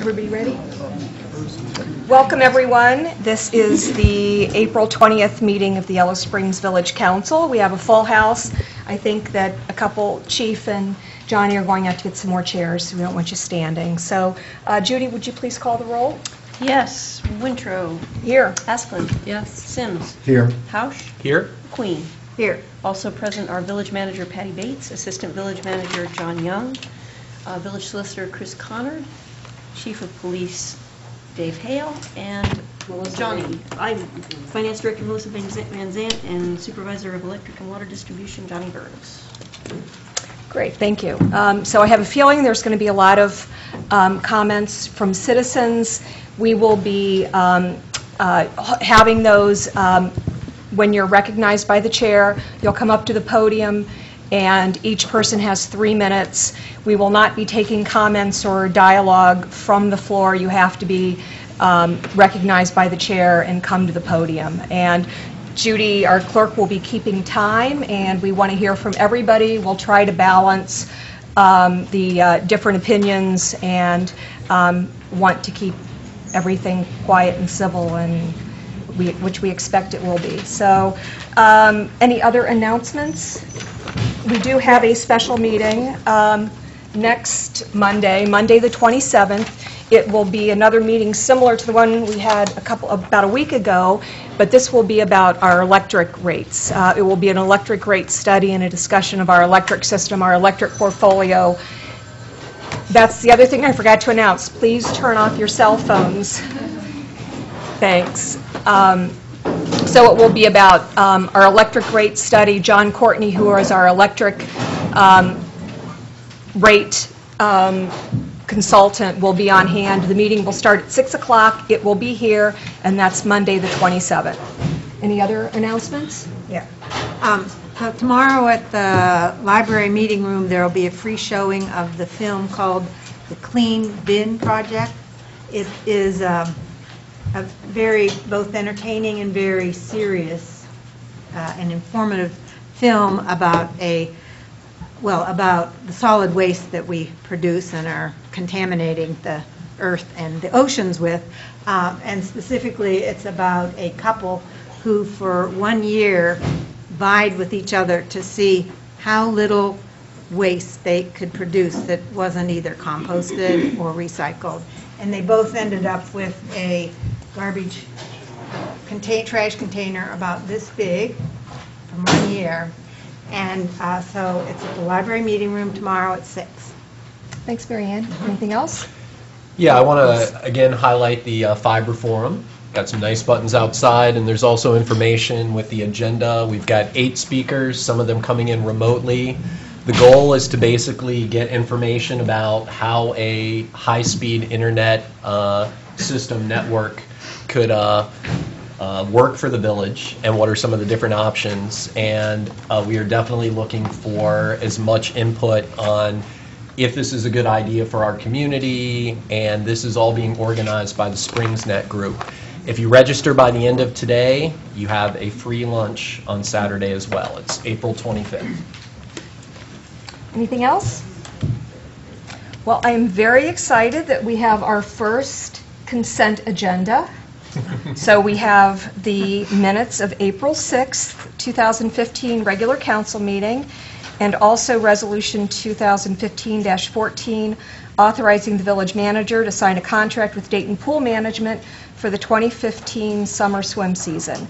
Everybody ready? Welcome, everyone. This is the April 20th meeting of the Yellow Springs Village Council. We have a full house. I think that a couple, Chief and Johnny, are going out to get some more chairs. We don't want you standing. So uh, Judy, would you please call the roll? Yes, Wintrow, Here. Askeland. Yes. Simms. Here. Housh, Here? Queen. Here. Also present are Village Manager Patty Bates, Assistant Village Manager John Young, uh, Village Solicitor Chris Connor, Chief of Police Dave Hale, and Johnny. I'm Finance Director Melissa Van Zant- Van Zant, and Supervisor of Electric and Water Distribution Johnny Burns. Great, thank you. Um, So I have a feeling there's going to be a lot of um, comments from citizens. We will be um, uh, having those um, when you're recognized by the chair. You'll come up to the podium, and each person has three minutes. We will not be taking comments or dialogue from the floor. You have to be um, recognized by the chair and come to the podium. And Judy, our clerk, will be keeping time, and we want to hear from everybody. We'll try to balance um, the uh, different opinions and um, want to keep everything quiet and civil, and we- which we expect it will be. So, um, any other announcements? We do have a special meeting um, next Monday, Monday the 27th. It will be another meeting similar to the one we had a couple, about a week ago, but this will be about our electric rates. Uh, It will be an electric rate study and a discussion of our electric system, our electric portfolio. That's the other thing I forgot to announce. Please turn off your cell phones. Thanks. Um, so it will be about um, our electric rate study. John Courtney, who is our electric um, rate um, consultant, will be on hand. The meeting will start at 6 o'clock. It will be here, and that's Monday, the 27th. Any other announcements? Yeah. Um, Tomorrow at the library meeting room, there will be a free showing of the film called The Clean Bin Project. It is um, a very both entertaining and very serious uh, and informative film about a, well, about the solid waste that we produce and are contaminating the earth and the oceans with. Um, And specifically, it's about a couple who, for one year, vied with each other to see how little waste they could produce that wasn't either composted or recycled. And they both ended up with a garbage contain, trash container about this big from one year. And uh, so it's at the library meeting room tomorrow at six. Thanks, Marianne. Anything else? Yeah, I want to again highlight the uh, Fiber Forum. Got some nice buttons outside, and there's also information with the agenda. We've got eight speakers, some of them coming in remotely. The goal is to basically get information about how a high-speed internet uh, system network could uh, uh, work for the village and what are some of the different options. And uh, we are definitely looking for as much input on if this is a good idea for our community, and this is all being organized by the SpringsNet group. If you register by the end of today, you have a free lunch on Saturday as well. It's April 25th. Anything else? Well, I am very excited that we have our first consent agenda. So we have the minutes of April 6th, 2015 regular council meeting, and also Resolution 2015-14, authorizing the village manager to sign a contract with Dayton Pool Management for the 2015 summer swim season.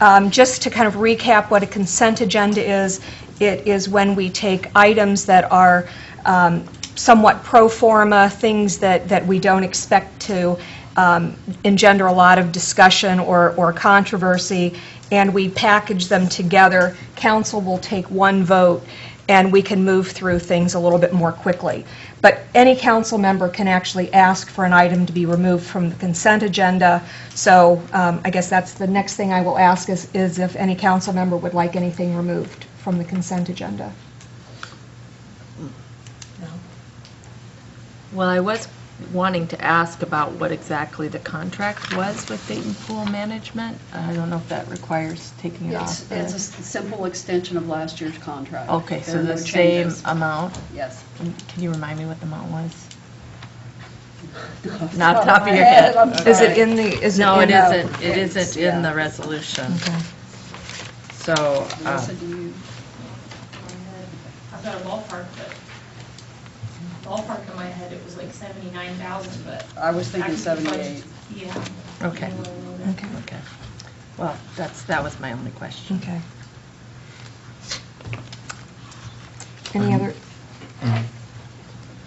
Um, Just to kind of recap what a consent agenda is, it is when we take items that are um, somewhat pro forma, things that, that we don't expect to um, engender a lot of discussion or, or controversy, and we package them together. Council will take one vote, and we can move through things a little bit more quickly. But any council member can actually ask for an item to be removed from the consent agenda. So um, I guess that's the next thing I will ask is, is if any council member would like anything removed from the consent agenda. Well, I was wanting to ask about what exactly the contract was with Dayton Pool Management. I don't know if that requires taking it It's, off. it's a the- s- simple extension of last year's contract. Okay, There so are no the same changes. amount? Yes. Can can you remind me what the amount was? Not top of your head. Is it in the, is it No, in it the- isn't, it isn't in the resolution. Okay. So, Melissa, um, do you? I've got a ballpark, but ballpark in my head, it was like seventy-nine thousand, but. I was thinking I could be 78. Yeah. okay, Okay, okay. Well, that's, that was my only question. okay. Any other?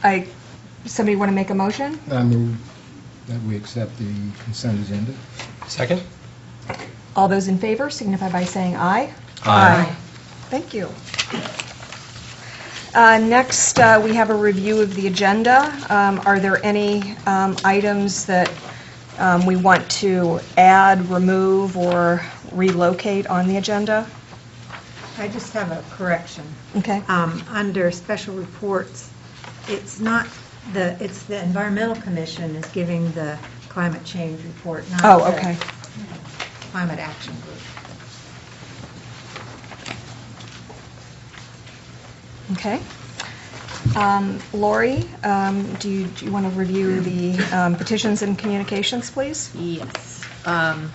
I, somebody want to make a motion? I move that we accept the consent agenda. Second? All those in favor signify by saying aye. Aye. Thank you. Uh, Next, uh, we have a review of the agenda. Um, Are there any um, items that um, we want to add, remove, or relocate on the agenda? I just have a correction. Okay. Um, Under special reports, it's not the, it's the Environmental Commission is giving the climate change report, not Oh, the okay. Climate Action Group. Okay. Um, Lori, um, do you, you want to review the um, petitions and communications, please? Yes. Um,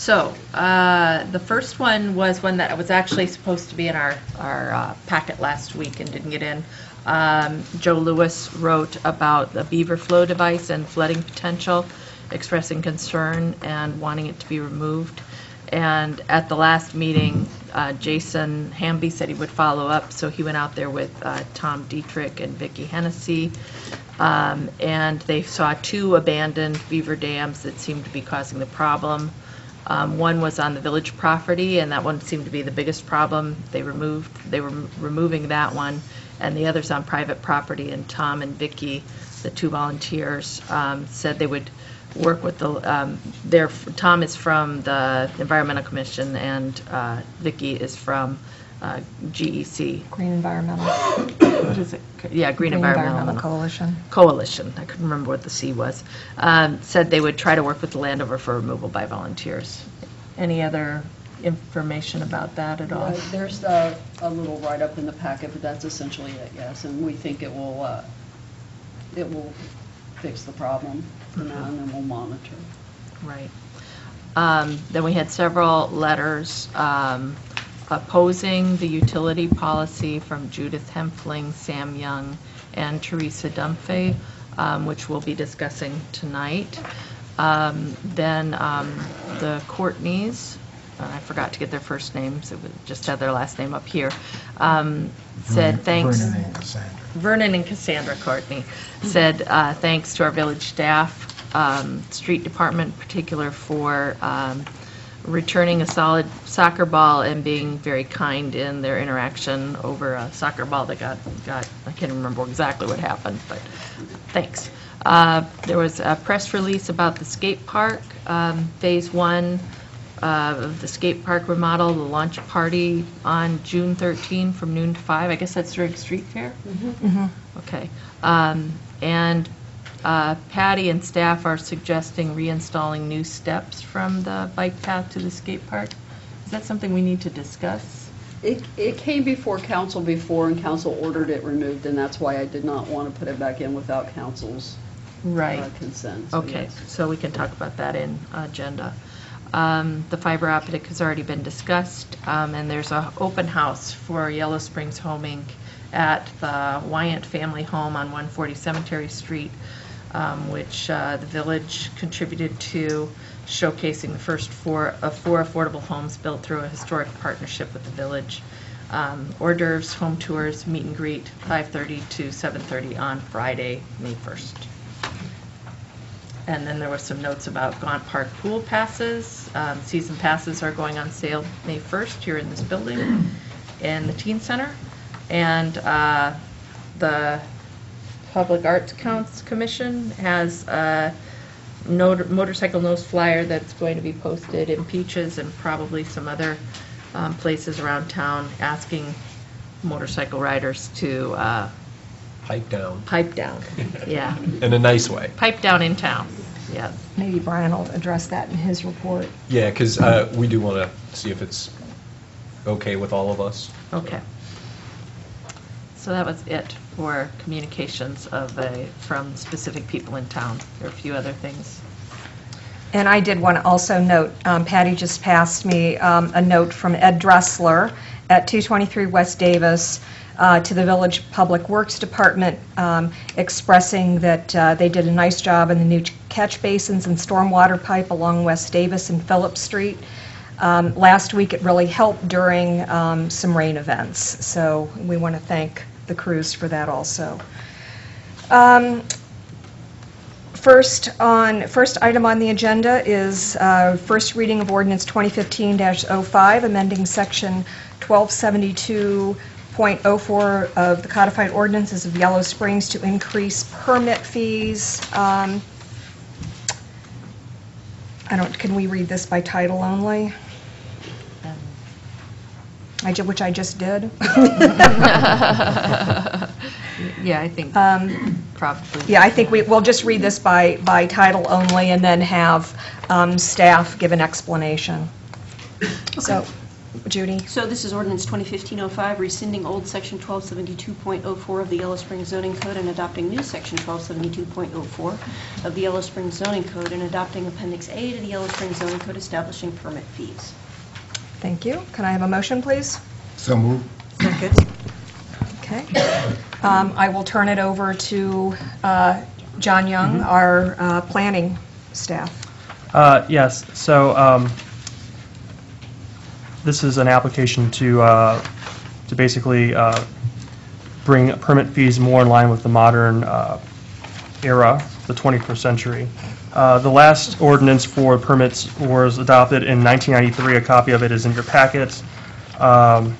So, uh, the first one was one that was actually supposed to be in our, our uh, packet last week and didn't get in. Um, Joe Lewis wrote about the beaver flow device and flooding potential, expressing concern and wanting it to be removed. And at the last meeting, uh, Jason Hamby said he would follow up, so he went out there with uh, Tom Dietrich and Vicki Hennessy. Um, And they saw two abandoned beaver dams that seemed to be causing the problem. Um, One was on the village property, and that one seemed to be the biggest problem. They removed, they were removing that one, and the other's on private property, and Tom and Vicki, the two volunteers, um, said they would work with the, um, their, Tom is from the Environmental Commission, and uh, Vicki is from uh, GEC. Green Environmental. What is it? Yeah, Green Environmental. Coalition. Coalition, I couldn't remember what the C was, um, said they would try to work with the landowner for removal by volunteers. Any other information about that at all? Uh, There's a, a little write-up in the packet, but that's essentially it, yes, and we think it will, uh, it will fix the problem for now, and then we'll monitor. Right. Um, Then we had several letters um, opposing the utility policy from Judith Hempfling, Sam Young, and Teresa Dunphy, um, which we'll be discussing tonight. Um, Then um, the Courtneys, uh, I forgot to get their first names, it was- just had their last name up here, um, said thanks. Vernon and Cassandra. Vernon and Cassandra Courtney said, uh, thanks to our village staff, um, street department in particular, for um, returning a solid soccer ball and being very kind in their interaction over a soccer ball that got, got, I can't remember exactly what happened, but thanks. Uh, There was a press release about the skate park, um, Phase One uh, of the skate park remodel, the launch party on June 13 from noon to 5. I guess that's during street fair? Okay. Um, And uh, Patty and staff are suggesting reinstalling new steps from the bike path to the skate park. Is that something we need to discuss? It, it came before council before, and council ordered it removed, and that's why I did not want to put it back in without council's uh, consent. so Okay, yes. so we can talk about that in agenda. Um, The fiber optic has already been discussed, um, and there's a open house for Yellow Springs Home Inc. at the Wyant Family Home on 140 Cemetery Street, um, which uh, the village contributed to, showcasing the first four, of four affordable homes built through a historic partnership with the village. Um, Hors d'oeuvres, home tours, meet and greet, 5:30 to 7:30 on Friday, May 1st. And then there were some notes about Gaunt Park pool passes. Um, Season passes are going on sale May 1st here in this building in the teen center. And uh, the Public Arts Counts Commission has a not- motorcycle nose flyer that's going to be posted in Peaches and probably some other um, places around town asking motorcycle riders to uh, Pipe down, pipe down. Yeah, in a nice way. pipe down in town. Yeah. Maybe Brian will address that in his report. Yeah, because we do want to see if it's okay with all of us. Okay. So that was it for communications of a, from specific people in town. There are a few other things. And I did want to also note, um, Patty just passed me um, a note from Ed Dressler at 223 West Davis uh, to the Village Public Works Department, um, expressing that uh, they did a nice job in the new catch basins and stormwater pipe along West Davis and Phillips Street. Um, Last week, it really helped during um, some rain events, so we want to thank the crews for that also. Um, First on, first item on the agenda is uh, first reading of ordinance 2015-05, amending section 1272.04 of the codified ordinances of Yellow Springs to increase permit fees. Um, I don't, can we read this by title only? I ju- Which I just did. Yeah, I think Um, probably. Yeah, I think we, we'll just read this by, by title only and then have um, staff give an explanation. So, Judy? So this is ordinance 2015-05, rescinding old section 1272.04 of the Yellow Springs zoning code and adopting new section 1272.04 of the Yellow Springs zoning code and adopting appendix A to the Yellow Springs zoning code establishing permit fees. Thank you. Can I have a motion, please? So move. Okay. Um, I will turn it over to uh, John Young, our uh, planning staff. Uh, Yes, so um, this is an application to, uh, to basically uh, bring permit fees more in line with the modern uh, era, the 21st century. Uh, The last ordinance for permits was adopted in 1993. A copy of it is in your packets. Um,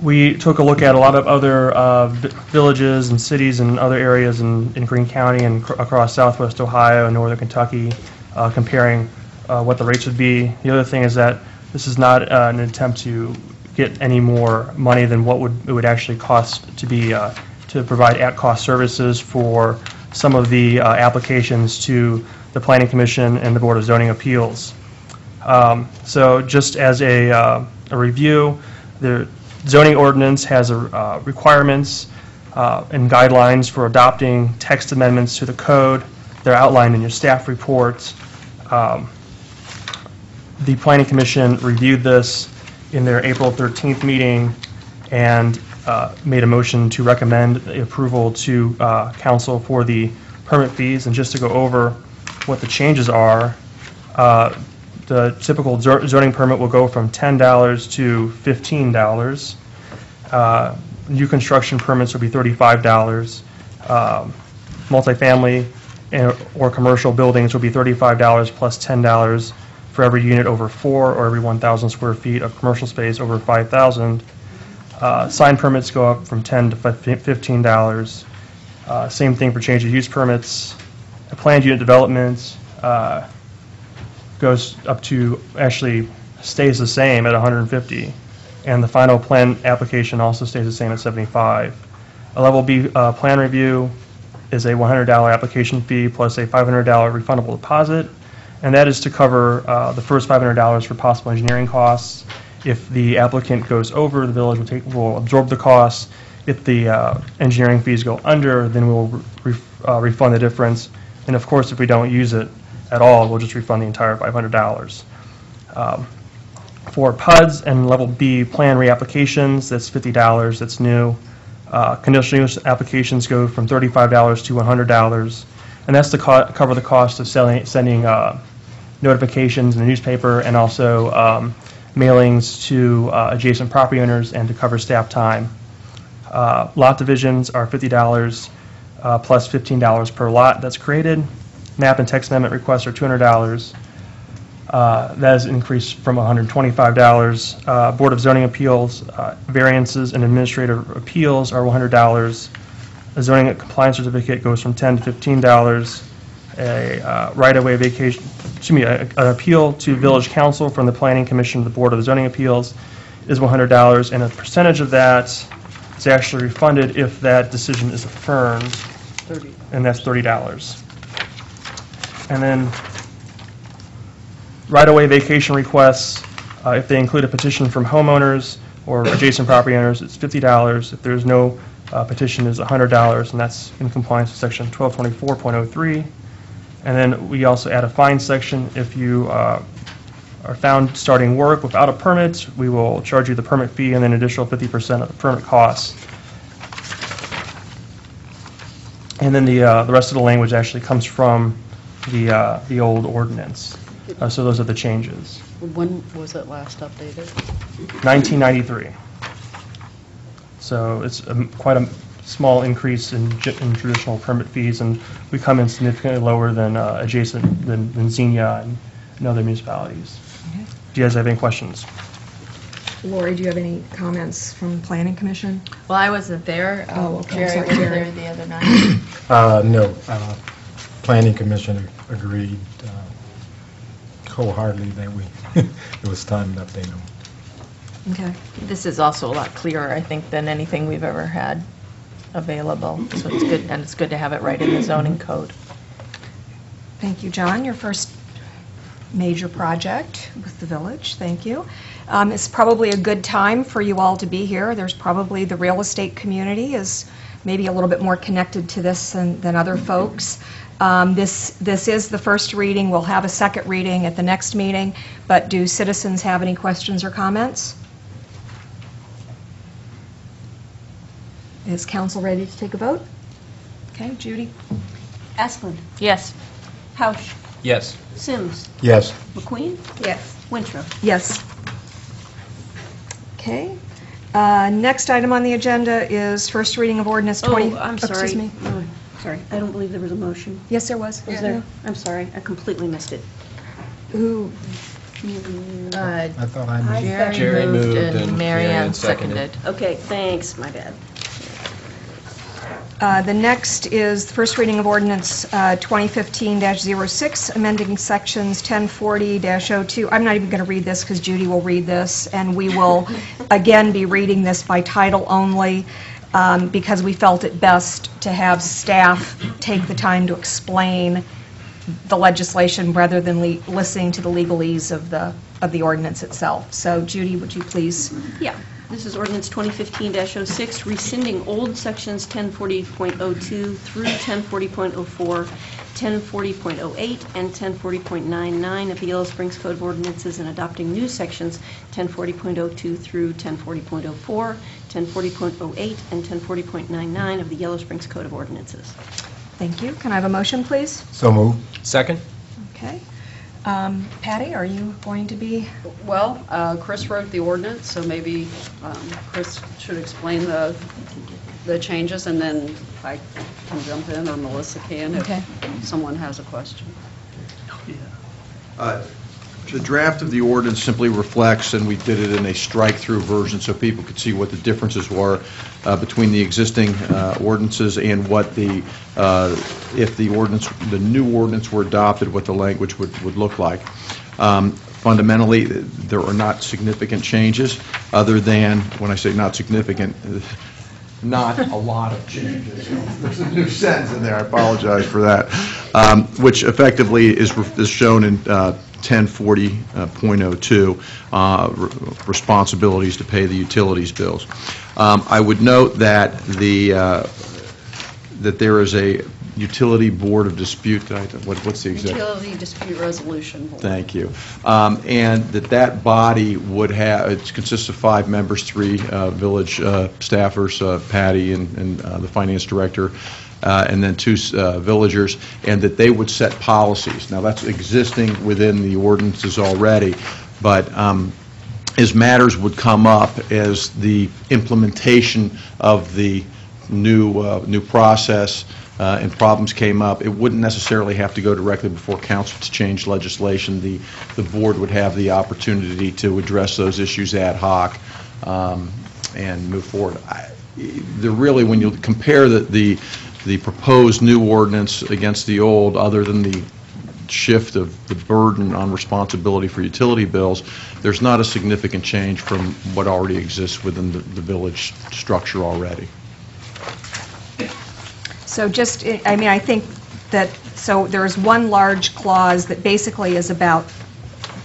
we took a look at a lot of other uh, villages and cities and other areas in, in Greene County and cr- across southwest Ohio and northern Kentucky, uh, comparing uh, what the rates would be. The other thing is that this is not uh, an attempt to get any more money than what would, it would actually cost to be, uh, to provide at-cost services for some of the uh, applications to the Planning Commission and the Board of Zoning Appeals. Um, So just as a, uh, a review, the zoning ordinance has a, uh, requirements uh, and guidelines for adopting text amendments to the code. They're outlined in your staff reports. Um, The Planning Commission reviewed this in their April 13th meeting and uh, made a motion to recommend approval to uh, council for the permit fees. And just to go over what the changes are, uh, the typical zoning permit will go from $10 to $15. Uh, New construction permits will be $35. Um, Multifamily and- or commercial buildings will be $35 plus $10 for every unit over four or every 1,000 square feet of commercial space over 5,000. Uh, Sign permits go up from 10 to $15. Uh, Same thing for change of use permits. A Planned unit development uh, goes up to, actually stays the same at 150. And the final plan application also stays the same at 75. A level B uh, plan review is a $100 application fee plus a $500 refundable deposit. And that is to cover uh, the first $500 for possible engineering costs. If the applicant goes over, the village will take, will absorb the costs. If the uh, engineering fees go under, then we'll re- uh, refund the difference. And of course, if we don't use it at all, we'll just refund the entire $500. Um, For PUDs and Level B plan reapplications, that's $50, that's new. Uh, Conditional use applications go from $35 to $100, and that's to co- cover the cost of selling- sending uh, notifications in the newspaper and also um, mailings to uh, adjacent property owners and to cover staff time. Uh, Lot divisions are $50 uh, plus $15 per lot that's created. Map and text amendment requests are $200. Uh, That has increased from $125. Uh, Board of Zoning Appeals, uh, variances and administrative appeals are $100. A zoning compliance certificate goes from 10 to $15. A uh, right-of-way vacation, excuse me, a- an appeal to village council from the planning commission to the Board of Zoning Appeals is $100, and a percentage of that is actually refunded if that decision is affirmed, 30. and that's $30. And then right-of-way vacation requests, uh, if they include a petition from homeowners or adjacent property owners, it's $50. If there's no uh, petition, it's $100, and that's in compliance with Section 1224.03. And then we also add a fine section. If you uh, are found starting work without a permit, we will charge you the permit fee and then an additional 50% of the permit costs. And then the, uh, the rest of the language actually comes from the, uh, the old ordinance. Uh, So those are the changes. When was it last updated? 1993. So it's um, quite a small increase in in traditional permit fees, and we come in significantly lower than uh, adjacent, than than Xenia and and other municipalities. Do you guys have any questions? Lori, do you have any comments from Planning Commission? Well, I wasn't there. Um, Oh, okay, Jerry sorry, was Jerry. there the other night. Uh, no, uh, Planning Commission agreed uh, wholeheartedly that we, it was time to update them. Okay. This is also a lot clearer, I think, than anything we've ever had available. So it's good, and it's good to have it right in the zoning code. Thank you, John. Your first major project with the village. Thank you. Um, It's probably a good time for you all to be here. There's probably, the real estate community is maybe a little bit more connected to this than than other folks. Um, This, this is the first reading. We'll have a second reading at the next meeting, but do citizens have any questions or comments? Is council ready to take a vote? Okay, Judy? Askeland, Yes. Housh, Yes. Simms, Yes. MacQueen, Yes. Wintrow. Yes. Okay. Uh, Next item on the agenda is first reading of ordinance 20... Oh, I'm Excuse sorry. me. Oh, Sorry, I don't believe there was a motion. Yes, there was. Was there? I'm sorry, I completely missed it. Who, Uh, I thought I knew. Jerry Jerry moved moved and and Mary Ann Marianne seconded. seconded. Okay, thanks, my bad. Uh, the next is the first reading of ordinance uh, 2015-06, amending sections 1040-02. I'm not even going to read this because Judy will read this, and we will, again, be reading this by title only um, because we felt it best to have staff take the time to explain the legislation rather than le- listening to the legalese of the, of the ordinance itself. So Judy, would you please? Yeah, this is ordinance 2015-06, rescinding old sections 1040.02 through 1040.04, 1040.08, and 1040.99 of the Yellow Springs Code of Ordinances and adopting new sections 1040.02 through 1040.04, 1040.08, and 1040.99 of the Yellow Springs Code of Ordinances. Thank you. Can I have a motion, please? So moved. Second? Okay. Um, Patty, are you going to be? Well, uh, Chris wrote the ordinance, so maybe um, Chris should explain the, the changes, and then I can jump in, or Melissa can, Okay. if someone has a question. Yeah. Uh, The draft of the ordinance simply reflects, and we did it in a strike-through version so people could see what the differences were uh, between the existing uh, ordinances and what the, uh, if the ordinance, the new ordinance were adopted, what the language would, would look like. Um, Fundamentally, there are not significant changes, other than, when I say not significant, not a lot of changes. There's a new sentence in there, I apologize for that, um, which effectively is is shown in uh, 1040.02, uh, responsibilities to pay the utilities bills. Um, I would note that the, uh, that there is a utility board of dispute, did I- what- what's the exact? Utility Dispute Resolution Board. Thank you. Um, And that that body would have, it consists of five members, three uh, village uh, staffers, uh, Patty and and uh, the finance director, uh, and then two uh, villagers, and that they would set policies. Now, that's existing within the ordinances already, but um, as matters would come up, as the implementation of the new, uh, new process uh, and problems came up, it wouldn't necessarily have to go directly before council to change legislation. The, the board would have the opportunity to address those issues ad hoc um, and move forward. I- There really, when you compare the, the, the proposed new ordinance against the old, other than the shift of the burden on responsibility for utility bills, there's not a significant change from what already exists within the, the village structure already. So just, I mean, I think that, so there is one large clause that basically is about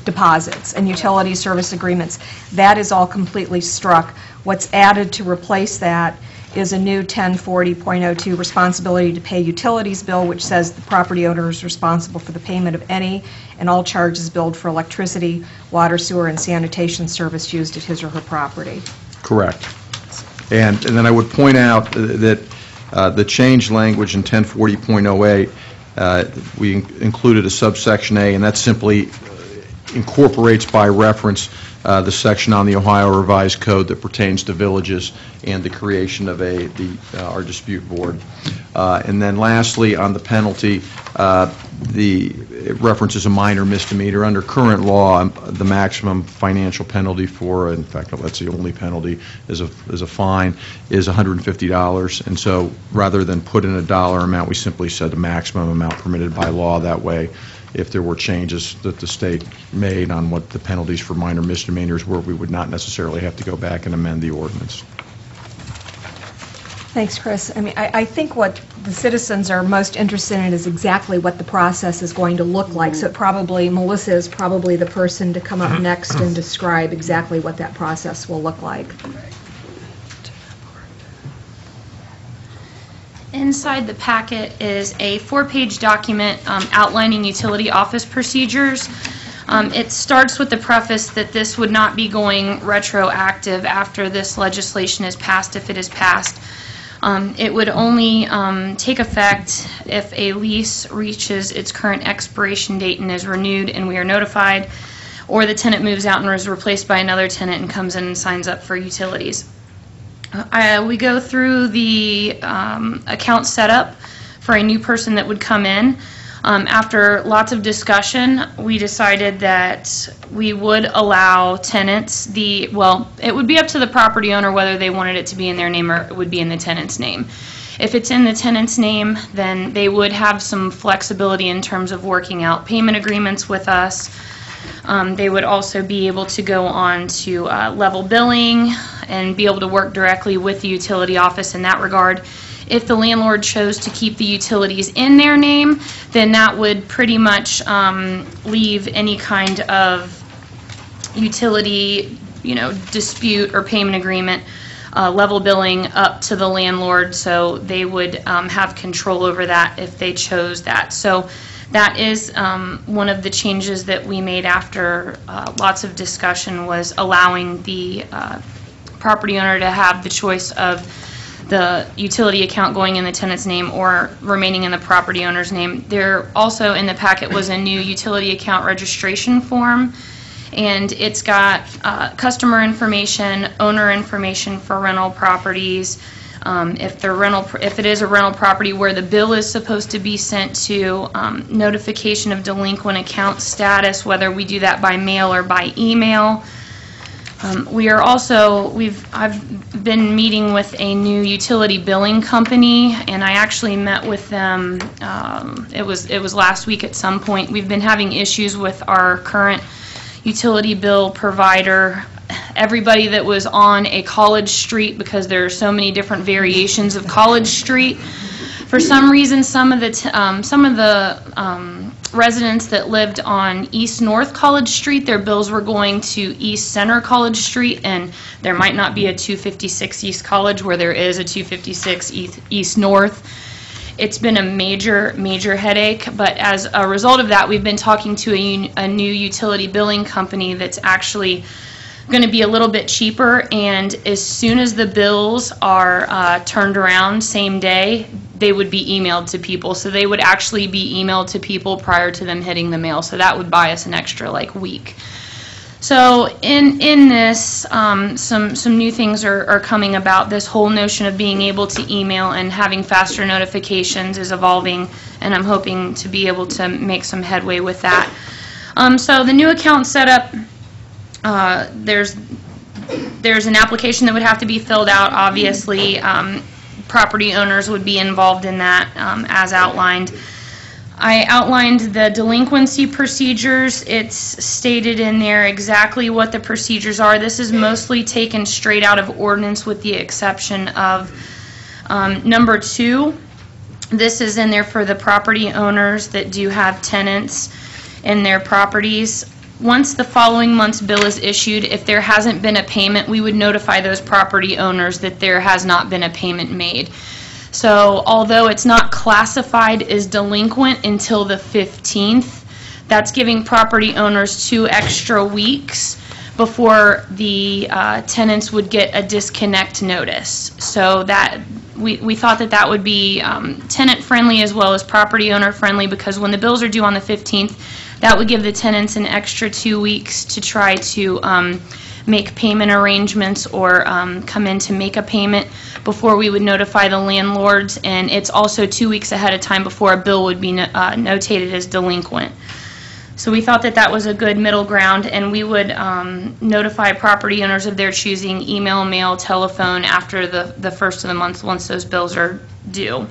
deposits and utility service agreements. That is all completely struck. What's added to replace that is a new 1040.02 responsibility to pay utilities bill, which says the property owner is responsible for the payment of any and all charges billed for electricity, water, sewer, and sanitation service used at his or her property. Correct. And, and then I would point out that uh, the change language in 1040.08, uh, we in- included a subsection A, and that simply incorporates by reference uh, the section on the Ohio Revised Code that pertains to villages and the creation of a, the, uh, our dispute board. Uh, And then lastly, on the penalty, uh, the, it references a minor misdemeanor. Under current law, um, the maximum financial penalty for, in fact, that's the only penalty, is a, is a fine, is $150. And so, rather than put in a dollar amount, we simply said the maximum amount permitted by law. That way, if there were changes that the state made on what the penalties for minor misdemeanors were, we would not necessarily have to go back and amend the ordinance. Thanks, Chris. I mean, I, I think what the citizens are most interested in is exactly what the process is going to look like. So it probably, Melissa is probably the person to come up mm-hmm. next and describe exactly what that process will look like. Inside the packet is a four-page document um, outlining utility office procedures. Um, It starts with the preface that this would not be going retroactive after this legislation is passed, if it is passed. Um, It would only um, take effect if a lease reaches its current expiration date and is renewed, and we are notified, or the tenant moves out and is replaced by another tenant and comes in and signs up for utilities. Uh, We go through the um, account setup for a new person that would come in. Um, After lots of discussion, we decided that we would allow tenants the, well, it would be up to the property owner whether they wanted it to be in their name or it would be in the tenant's name. If it's in the tenant's name, then they would have some flexibility in terms of working out payment agreements with us. Um, They would also be able to go on to uh, level billing and be able to work directly with the utility office in that regard. If the landlord chose to keep the utilities in their name, then that would pretty much um, leave any kind of utility, you know, dispute or payment agreement, uh, level billing up to the landlord, so they would um, have control over that if they chose that. So that is um, one of the changes that we made after uh, lots of discussion, was allowing the uh, property owner to have the choice of the utility account going in the tenant's name or remaining in the property owner's name. There also in the packet was a new utility account registration form, and it's got uh, customer information, owner information for rental properties, um, if the rental, if it is a rental property where the bill is supposed to be sent to, um, notification of delinquent account status, whether we do that by mail or by email. Um, We are also, we've, I've been meeting with a new utility billing company, and I actually met with them, um, it was, it was last week at some point. We've been having issues with our current utility bill provider. Everybody that was on a College Street, because there are so many different variations of College Street, for some reason, some of the, um, some of the um, residents that lived on East North College Street, their bills were going to East Center College Street, and there might not be a 256 East College where there is a 256 East, East North. It's been a major, major headache, but as a result of that, we've been talking to a, a new utility billing company that's actually going to be a little bit cheaper, and as soon as the bills are uh, turned around same day, they would be emailed to people. So they would actually be emailed to people prior to them hitting the mail. So that would buy us an extra like week. So in in this, um, some some new things are, are coming about. This whole notion of being able to email and having faster notifications is evolving, and I'm hoping to be able to make some headway with that. Um, so the new account setup, uh, there's there's an application that would have to be filled out. Obviously, um, property owners would be involved in that um, as outlined. I outlined the delinquency procedures. It's stated in there exactly what the procedures are. This is mostly taken straight out of ordinance with the exception of um, number two. This is in there for the property owners that do have tenants in their properties. Once the following month's bill is issued, if there hasn't been a payment, we would notify those property owners that there has not been a payment made. So although it's not classified as delinquent until the 15th, that's giving property owners two extra weeks before the uh, tenants would get a disconnect notice. So that, we, we thought that that would be um, tenant-friendly as well as property owner-friendly, because when the bills are due on the 15th, that would give the tenants an extra two weeks to try to um, make payment arrangements or um, come in to make a payment before we would notify the landlords, and it's also two weeks ahead of time before a bill would be no- uh, notated as delinquent. So we thought that that was a good middle ground, and we would um, notify property owners of their choosing, email, mail, telephone, after the, the first of the month, once those bills are due.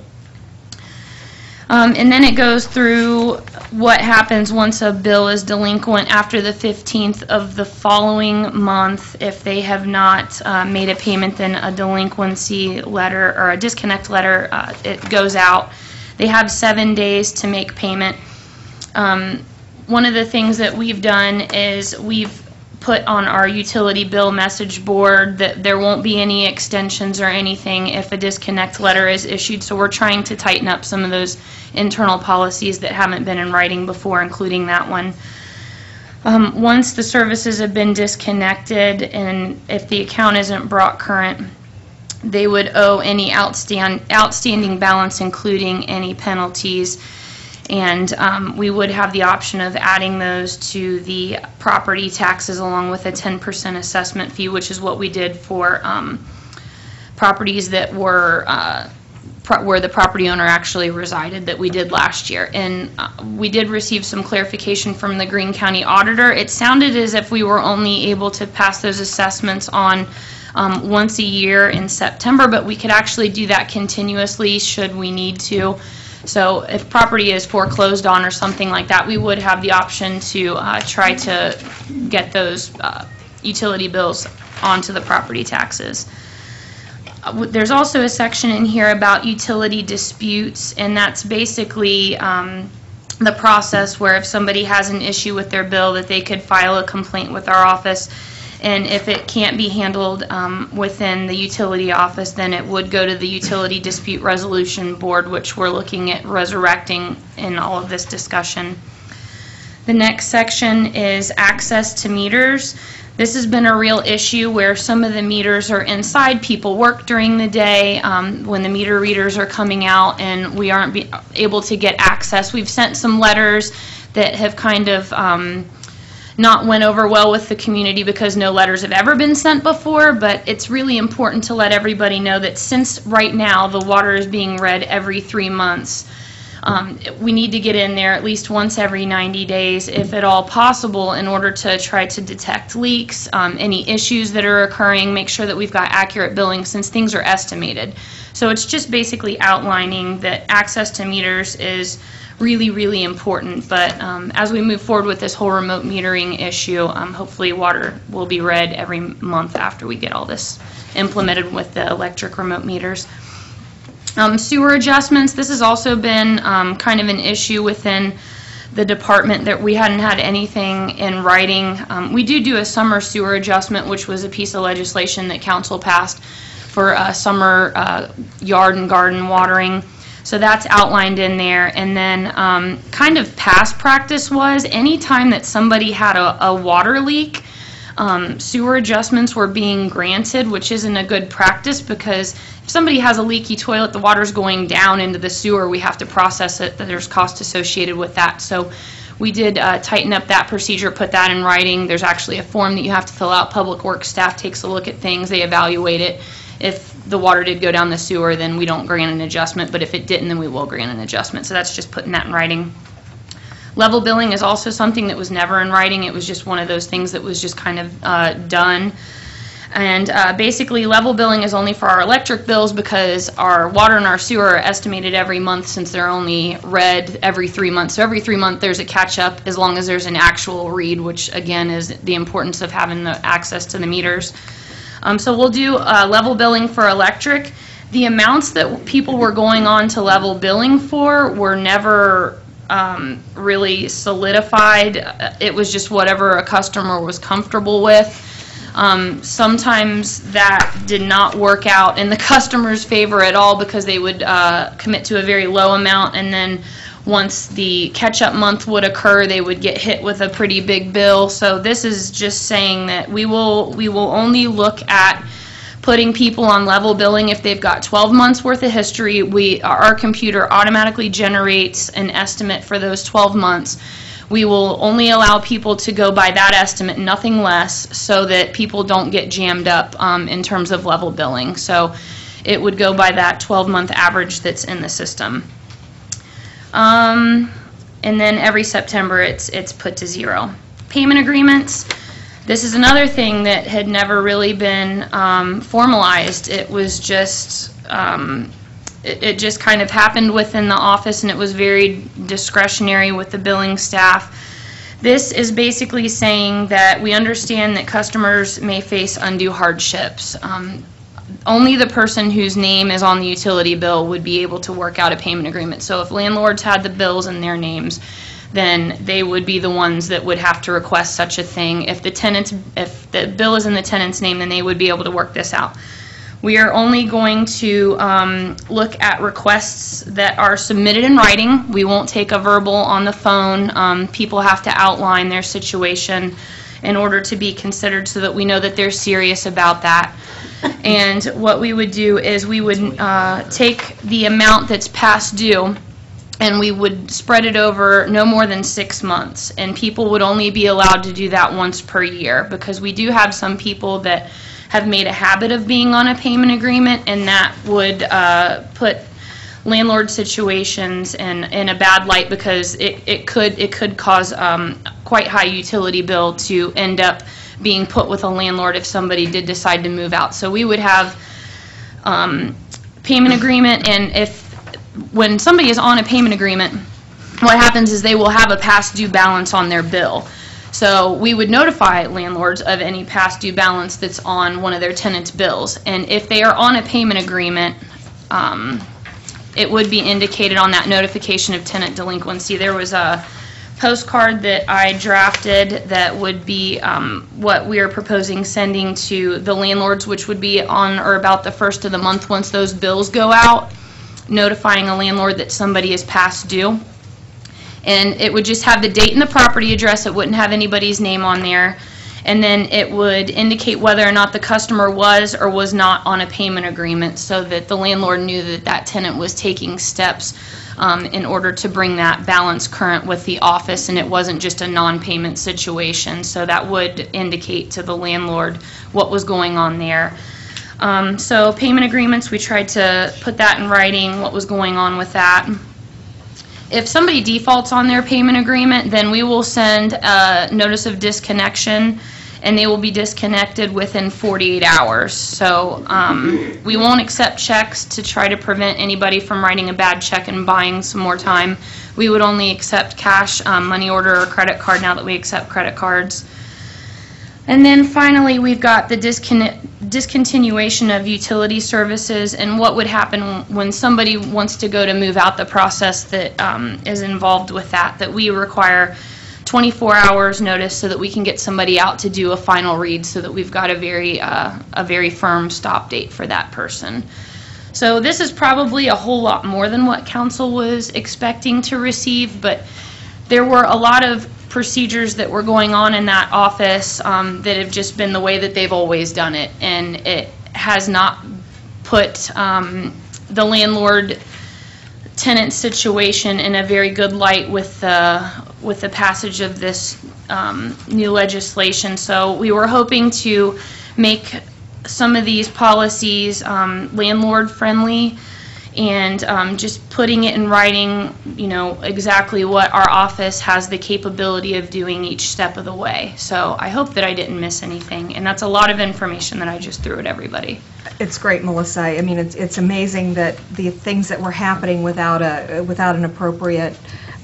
Um, And then it goes through what happens once a bill is delinquent after the 15th of the following month. If they have not uh, made a payment, then a delinquency letter or a disconnect letter, uh, it goes out. They have seven days to make payment. Um, One of the things that we've done is we've put on our utility bill message board that there won't be any extensions or anything if a disconnect letter is issued. So we're trying to tighten up some of those internal policies that haven't been in writing before, including that one. Um, Once the services have been disconnected and if the account isn't brought current, they would owe any outstand, outstanding balance, including any penalties. And um, we would have the option of adding those to the property taxes along with a 10% assessment fee, which is what we did for um, properties that were, uh, pro- where the property owner actually resided that we did last year. And uh, we did receive some clarification from the Greene County Auditor. It sounded as if we were only able to pass those assessments on um, once a year in September, but we could actually do that continuously should we need to. So if property is foreclosed on or something like that, we would have the option to uh, try to get those uh, utility bills onto the property taxes. Uh, There's also a section in here about utility disputes, and that's basically um, the process where if somebody has an issue with their bill, that they could file a complaint with our office, and if it can't be handled um, within the utility office, then it would go to the Utility Dispute Resolution Board, which we're looking at resurrecting in all of this discussion. The next section is access to meters. This has been a real issue where some of the meters are inside, people work during the day, um, when the meter readers are coming out, and we aren't able to get access. We've sent some letters that have kind of um, not went over well with the community because no letters have ever been sent before, but it's really important to let everybody know that since right now the water is being read every three months, um, we need to get in there at least once every 90 days, if at all possible, in order to try to detect leaks, um, any issues that are occurring, make sure that we've got accurate billing since things are estimated. So it's just basically outlining that access to meters is really, really important. But um, as we move forward with this whole remote metering issue, um, hopefully water will be read every month after we get all this implemented with the electric remote meters. Um, Sewer adjustments, this has also been um, kind of an issue within the department that we hadn't had anything in writing. Um, We do do a summer sewer adjustment, which was a piece of legislation that council passed for uh, summer uh, yard and garden watering. So that's outlined in there. And then um, kind of past practice was anytime that somebody had a a water leak, um, sewer adjustments were being granted, which isn't a good practice because if somebody has a leaky toilet, the water's going down into the sewer, we have to process it, there's cost associated with that. So we did uh, tighten up that procedure, put that in writing. There's actually a form that you have to fill out. Public Works staff takes a look at things, they evaluate it. If the water did go down the sewer, then we don't grant an adjustment, but if it didn't, then we will grant an adjustment. So that's just putting that in writing. Level billing is also something that was never in writing. It was just one of those things that was just kind of uh, done. And uh, basically, level billing is only for our electric bills because our water and our sewer are estimated every month since they're only read every three months. So every three months, there's a catch-up as long as there's an actual read, which again is the importance of having the access to the meters. Um, So we'll do uh, level billing for electric. The amounts that people were going on to level billing for were never um, really solidified. Uh, It was just whatever a customer was comfortable with. Um, Sometimes that did not work out in the customer's favor at all because they would uh, commit to a very low amount, and then once the catch-up month would occur, they would get hit with a pretty big bill. So this is just saying that we will, we will only look at putting people on level billing if they've got 12 months worth of history. We, our computer automatically generates an estimate for those 12 months. We will only allow people to go by that estimate, nothing less, so that people don't get jammed up um, in terms of level billing. So it would go by that 12-month average that's in the system. Um, and then every September, it's, it's put to zero. Payment agreements, this is another thing that had never really been um, formalized. It was just, um, it, it just kind of happened within the office, and it was very discretionary with the billing staff. This is basically saying that we understand that customers may face undue hardships. Um, only the person whose name is on the utility bill would be able to work out a payment agreement. So if landlords had the bills in their names, then they would be the ones that would have to request such a thing. If the tenant's, if the bill is in the tenant's name, then they would be able to work this out. We are only going to um, look at requests that are submitted in writing. We won't take a verbal on the phone. Um, People have to outline their situation in order to be considered so that we know that they're serious about that. And what we would do is we would uh, take the amount that's past due and we would spread it over no more than six months. And people would only be allowed to do that once per year because we do have some people that have made a habit of being on a payment agreement, and that would uh, put landlord situations in, in a bad light because it, it could it could cause um, quite high utility bill to end up being put with a landlord if somebody did decide to move out. So we would have um, payment agreement, and if when somebody is on a payment agreement, what happens is they will have a past due balance on their bill. So we would notify landlords of any past due balance that's on one of their tenants' bills. And if they are on a payment agreement, um, it would be indicated on that notification of tenant delinquency. There was a postcard that I drafted that would be um, what we are proposing sending to the landlords, which would be on or about the first of the month once those bills go out, notifying a landlord that somebody is past due. And it would just have the date and the property address, it wouldn't have anybody's name on there. And then it would indicate whether or not the customer was or was not on a payment agreement, so that the landlord knew that that tenant was taking steps um, in order to bring that balance current with the office, and it wasn't just a non-payment situation. So that would indicate to the landlord what was going on there. Um, So payment agreements, we tried to put that in writing, what was going on with that. If somebody defaults on their payment agreement, then we will send a notice of disconnection, and they will be disconnected within 48 hours. So um, we won't accept checks to try to prevent anybody from writing a bad check and buying some more time. We would only accept cash, um, money order, or credit card now that we accept credit cards. And then finally, we've got the discon- discontinuation of utility services and what would happen when somebody wants to go to move out the process that um, is involved with that, that we require 24 hours notice so that we can get somebody out to do a final read so that we've got a very, uh, a very firm stop date for that person. So this is probably a whole lot more than what council was expecting to receive, but there were a lot of procedures that were going on in that office um, that have just been the way that they've always done it, and it has not put um, the landlord tenant situation in a very good light with the with the passage of this um, new legislation. So we were hoping to make some of these policies um, landlord friendly and um, just putting it in writing, you know, exactly what our office has the capability of doing each step of the way. So I hope that I didn't miss anything, and that's a lot of information that I just threw at everybody. It's great, Melissa. I mean, it's, it's amazing that the things that were happening without a, without an appropriate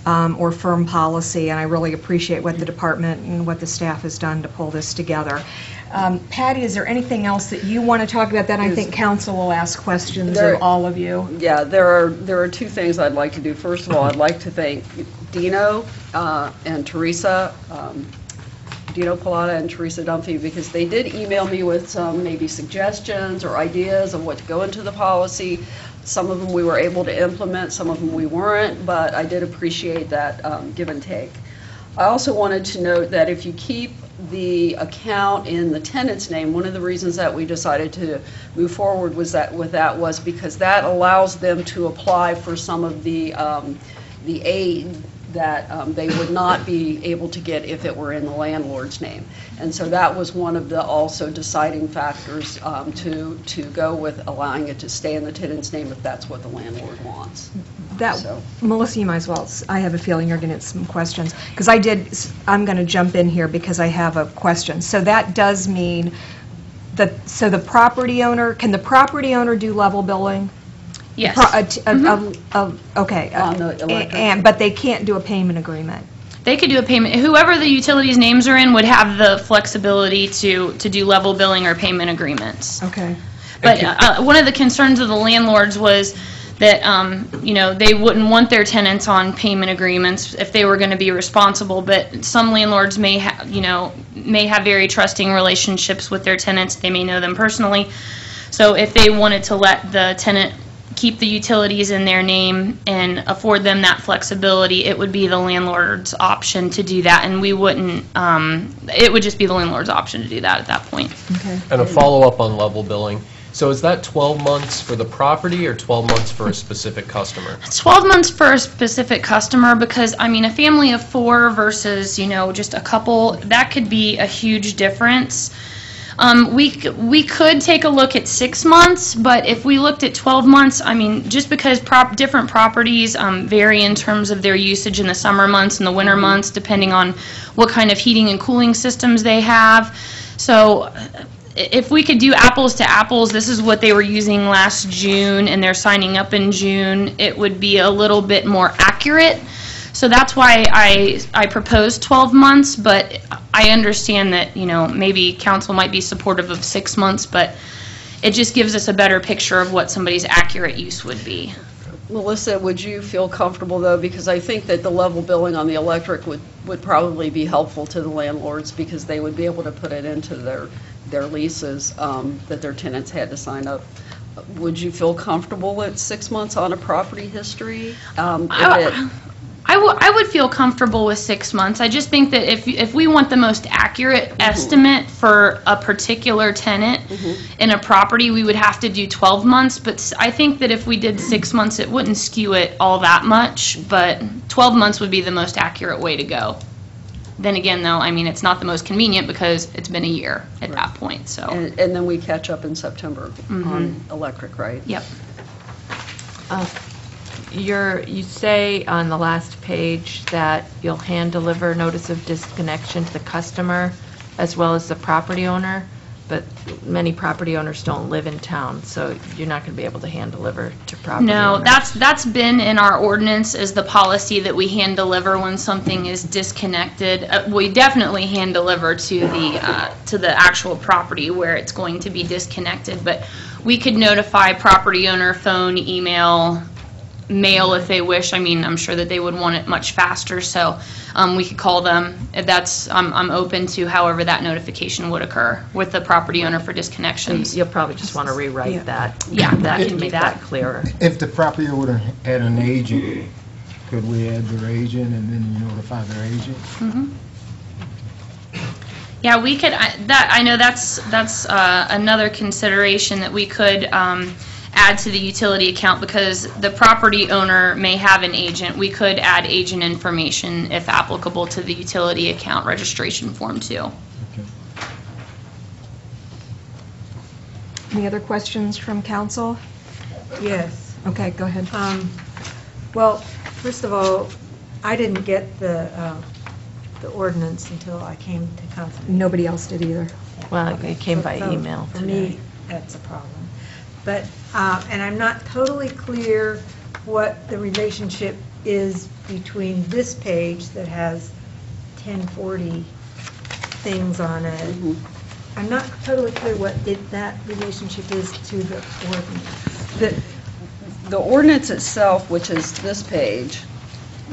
um, or firm policy, and I really appreciate what the department and what the staff has done to pull this together. Um, Patty, is there anything else that you want to talk about? Then I think council will ask questions There- of all of you. Yeah, there are, there are two things I'd like to do. First of all, I'd like to thank Dino uh, and Teresa, um, Dino Pilata and Teresa Dunphy, because they did email me with some maybe suggestions or ideas of what to go into the policy. Some of them we were able to implement, some of them we weren't, but I did appreciate that um, give and take. I also wanted to note that if you keep the account in the tenant's name, one of the reasons that we decided to move forward was that, with that was because that allows them to apply for some of the, um, the aid that um, they would not be able to get if it were in the landlord's name. And so that was one of the also deciding factors um, to, to go with allowing it to stay in the tenant's name if that's what the landlord wants. That, So- Melissa, you might as well, s- I have a feeling you're going to get some questions, because I did, s- I'm going to jump in here because I have a question. So that does mean that, so the property owner, can the property owner do level billing? Yes. Pro- a t- a- a- a- Okay. On the a- electric. And, but they can't do a payment agreement? They could do a payment, whoever the utilities names are in would have the flexibility to, to do level billing or payment agreements. Okay. But uh, one of the concerns of the landlords was that, um, you know, they wouldn't want their tenants on payment agreements if they were going to be responsible, but some landlords may have, you know, may have very trusting relationships with their tenants, they may know them personally. So if they wanted to let the tenant keep the utilities in their name and afford them that flexibility, it would be the landlord's option to do that, and we wouldn't, um, it would just be the landlord's option to do that at that point. Okay. And a follow-up on level billing. So is that 12 months for the property or 12 months for a specific customer? 12 months for a specific customer because, I mean, a family of four versus, you know, just a couple, that could be a huge difference. Um, we, we could take a look at six months, but if we looked at 12 months, I mean, just because prop, different properties um, vary in terms of their usage in the summer months and the winter months, depending on what kind of heating and cooling systems they have. So if we could do apples to apples, this is what they were using last June, and they're signing up in June, it would be a little bit more accurate. So that's why I, I proposed 12 months, but I understand that, you know, maybe council might be supportive of six months, but it just gives us a better picture of what somebody's accurate use would be. Melissa, would you feel comfortable, though, because I think that the level billing on the electric would, would probably be helpful to the landlords, because they would be able to put it into their, their leases um, that their tenants had to sign up. Would you feel comfortable at six months on a property history? Um, if I- it- I I would feel comfortable with six months. I just think that if, if we want the most accurate estimate for a particular tenant in a property, we would have to do 12 months, but I think that if we did six months, it wouldn't skew it all that much, but 12 months would be the most accurate way to go. Then again, though, I mean, it's not the most convenient because it's been a year at that point, so. And, and then we catch up in September mm-hmm. on electric, right? Yep. Uh, you're, you say on the last page that you'll hand deliver notice of disconnection to the customer as well as the property owner, but many property owners don't live in town, so you're not going to be able to hand deliver to property No, owners. that's, that's been in our ordinance as the policy that we hand deliver when something is disconnected. Uh, We definitely hand deliver to the, uh, to the actual property where it's going to be disconnected, but we could notify property owner, phone, email, mail if they wish. I mean, I'm sure that they would want it much faster, so um, we could call them. If that's, I'm, I'm open to however that notification would occur with the property owner for disconnections. You'll probably just want to Yeah. rewrite that. Yeah, That we to can do make that. that clearer. If the property owner had an agent, could we add their agent and then you notify their agent? Yeah, we could, I- that, I know that's, that's uh, another consideration that we could um, add to the utility account because the property owner may have an agent. We could add agent information if applicable to the utility account registration form too. Okay. Any other questions from council? Yes. Okay, go ahead. Um, Well, first of all, I didn't get the, uh, the ordinance until I came to council. Nobody else did either. Well, Okay, it came so- by so email For today. me, that's a problem. But, uh, and I'm not totally clear what the relationship is between this page that has 1040 things on it. I'm not totally clear what it, that relationship is to the ordinance. The the ordinance itself, which is this page,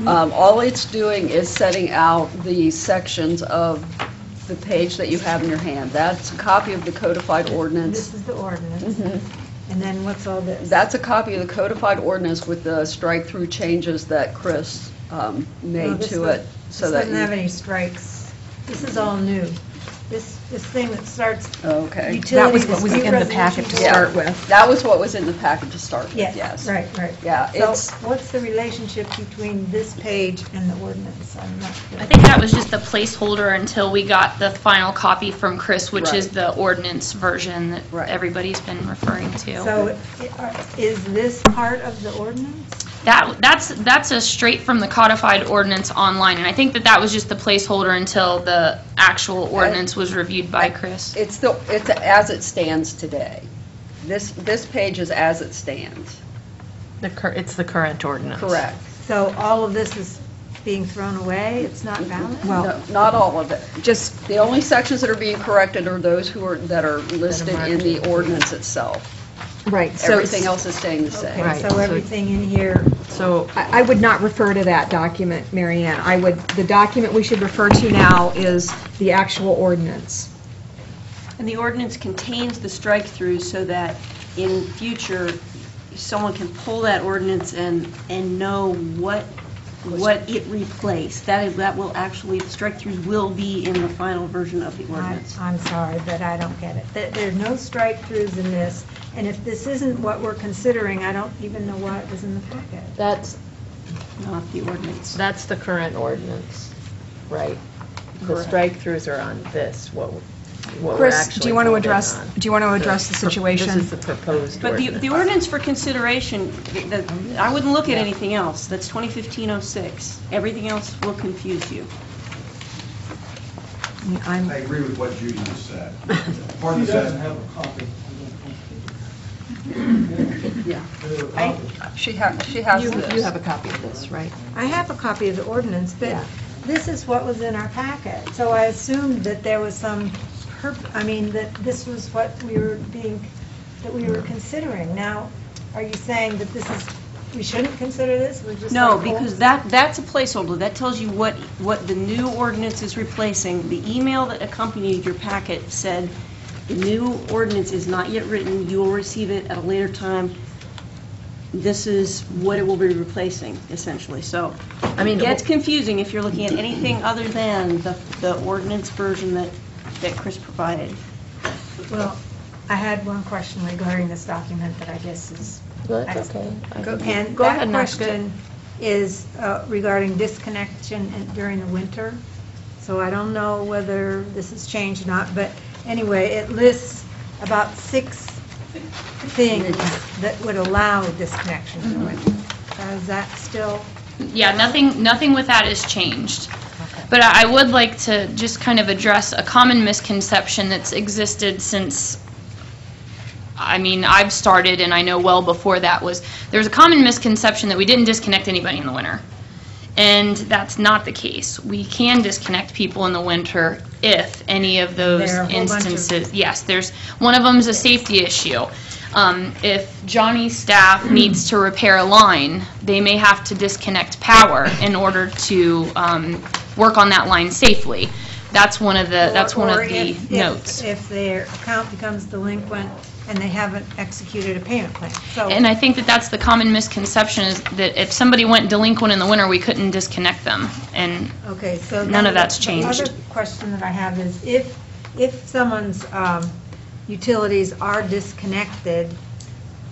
um, all it's doing is setting out the sections of the page that you have in your hand. That's a copy of the codified ordinance. This is the ordinance. And then what's all this? That's a copy of the codified ordinance with the strike-through changes that Chris um, No, made this to it. so that This doesn't have any strikes. This is all new. This, this thing that starts Okay. utility That was what was dispute in the packet to resolution. start with. That was what was in the packet to start with, Yes, yes. right, right. Yeah, So it's- what's the relationship between this page and the ordinance? I'm not clear. I think that was just the placeholder until we got the final copy from Chris, which is Right. the ordinance version that Right. everybody's been referring to. So i- are- is this part of the ordinance? That, that's, that's a straight from the codified ordinance online, and I think that that was just the placeholder until the actual ordinance was reviewed by Chris. It's the, it's as it stands today. This, this page is as it stands. The cur, it's the current ordinance. Correct. So all of this is being thrown away? It's not valid? Well, No, Not all of it. just, The only sections that are being corrected are those who are, that are listed in the ordinance itself. Right, so... Everything else is staying the same. Right, Okay, so- so everything in here, So, I I would not refer to that document, Marianne. I would, the document we should refer to now is the actual ordinance. And the ordinance contains the strike-throughs so that in future, someone can pull that ordinance and, and know what, what it replaced. That is, that will actually, the strike-throughs will be in the final version of the I- ordinance. I'm sorry, but I don't get it. There- There's no strike-throughs in this, and if this isn't what we're considering, I don't even know why it was in the packet. that's, Not the ordinance. that's the current ordinance, right? The strike-throughs are on this, what, what we're Chris, actually do you want to voting address, on. do you want to address the This situation? is the proposed But the, ordinance. the ordinance for consideration, the- I wouldn't look at anything else. That's 2015-06. Everything else will confuse you. I'm- I agree with what Judy just said. Part of that, Yeah. I- She has, she has You, this. you have a copy of this, right? I have a copy of the ordinance, but Yeah. this is what was in our packet. So I assumed that there was some, perp- I mean, that this was what we were being, that we were considering. Now, are you saying that this is, we shouldn't consider this? We're just No, like, oh, because that, that's a placeholder. That tells you what, what the new ordinance is replacing. The email that accompanied your packet said, the new ordinance is not yet written, you will receive it at a later time. This is what it will be replacing, essentially. So I mean, it gets confusing if you're looking at anything other than the, the ordinance version that, that Chris provided. Well, I had one question regarding this document that I guess is That's okay. I Go- can- And Go ahead that and ask question is uh, regarding disconnection in- during the winter. So I don't know whether this has changed or not, but anyway, it lists about six things that would allow disconnection in the winter. Uh, Is that still, Yeah, nothing, nothing with that has changed. But I I would like to just kind of address a common misconception that's existed since, I mean, I've started, and I know well before that, was, there's a common misconception that we didn't disconnect anybody in the winter. And that's not the case. We can disconnect people in the winter if any of those There are a whole bunch of- instances, yes, there's, one of them's a safety issue. Um, If Johnny's staff needs to repair a line, they may have to disconnect power in order to um, work on that line safely. That's one of the, that's one of or the if- if- notes. If their account becomes delinquent and they haven't executed a payment plan. So And I think that that's the common misconception, is that if somebody went delinquent in the winter, we couldn't disconnect them. And Okay, so. None then of that's changed. the changed. other question that I have is if, if someone's um, utilities are disconnected,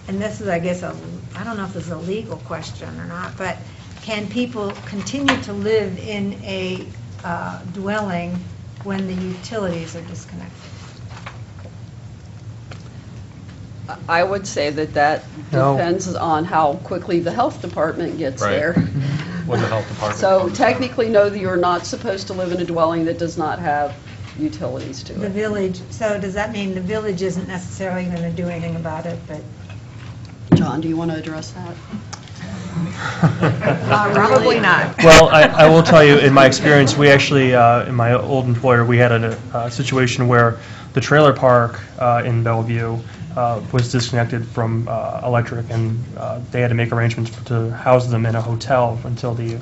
and this is, I guess, a, I don't know if this is a legal question or not, but can people continue to live in a uh, dwelling when the utilities are disconnected? I would say that that No. depends on how quickly the health department gets Right. there. When the health department. So comes. technically, no, you're not supposed to live in a dwelling that does not have utilities to it. The it. village, so does that mean the village isn't necessarily going to do anything about it, but John, do you want to address that? Probably not. Well, I, I will tell you, in my experience, we actually, uh, in my old employer, we had a, uh situation where the trailer park uh, in Bellevue uh, was disconnected from uh, electric, and uh, they had to make arrangements to house them in a hotel until the,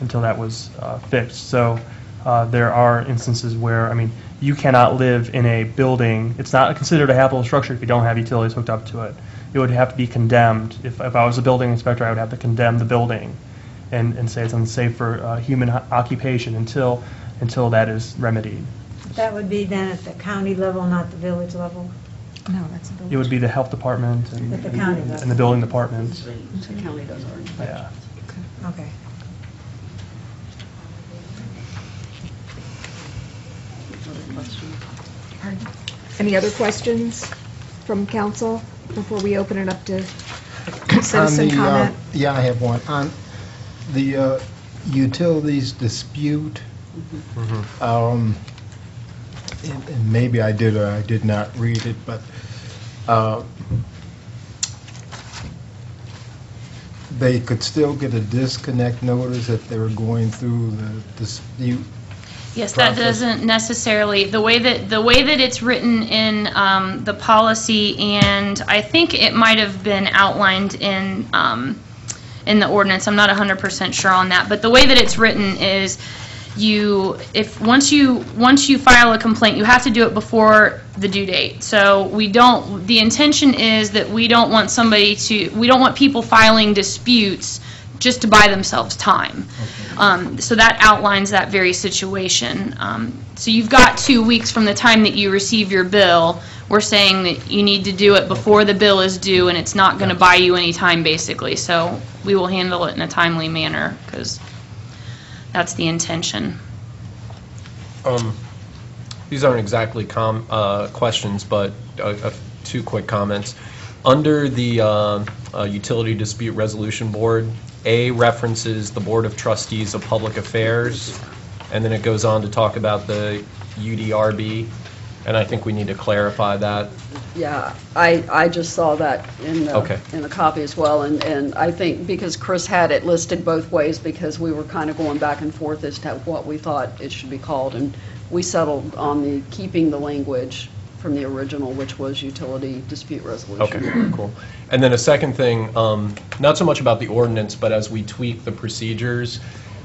until that was uh, fixed. So uh, there are instances where, I mean, you cannot live in a building, it's not considered a habitable structure if you don't have utilities hooked up to it. It would have to be condemned. If, if I was a building inspector, I would have to condemn the building and, and say it's unsafe for uh, human ho- occupation until, until that is remedied. That would be then at the county level, not the village level? No, that's a building. It would be the health department and, At the county level. and the building department, The county does ours. yeah. Okay. Other questions? Any other questions from council before we open it up to On citizen the, uh, comment? Yeah, I have one. On the uh, utilities dispute, um, and and maybe I did or I did not read it, but uh, they could still get a disconnect notice if they were going through the dispute. Yes, that process. doesn't necessarily, the way that, the way that it's written in um, the policy, and I think it might have been outlined in, um, in the ordinance, I'm not 100% sure on that, but the way that it's written is you, if, once you, once you file a complaint, you have to do it before the due date. So we don't, the intention is that we don't want somebody to, we don't want people filing disputes just to buy themselves time. Um, So that outlines that very situation. Um, So you've got two weeks from the time that you receive your bill. We're saying that you need to do it before the bill is due, and it's not going to buy you any time, basically. So we will handle it in a timely manner, because that's the intention. Um, These aren't exactly com, uh, questions, but uh, uh, two quick comments. Under the uh, uh, Utility Dispute Resolution Board, A references the Board of Trustees of Public Affairs, and then it goes on to talk about the UDRB, and I think we need to clarify that. Yeah, I, I just saw that in Okay. the, in the copy as well, and, and I think because Chris had it listed both ways, because we were kind of going back and forth as to what we thought it should be called, and we settled on the, keeping the language from the original, which was utility dispute resolution. Okay, cool. And then a second thing, um, not so much about the ordinance, but as we tweak the procedures,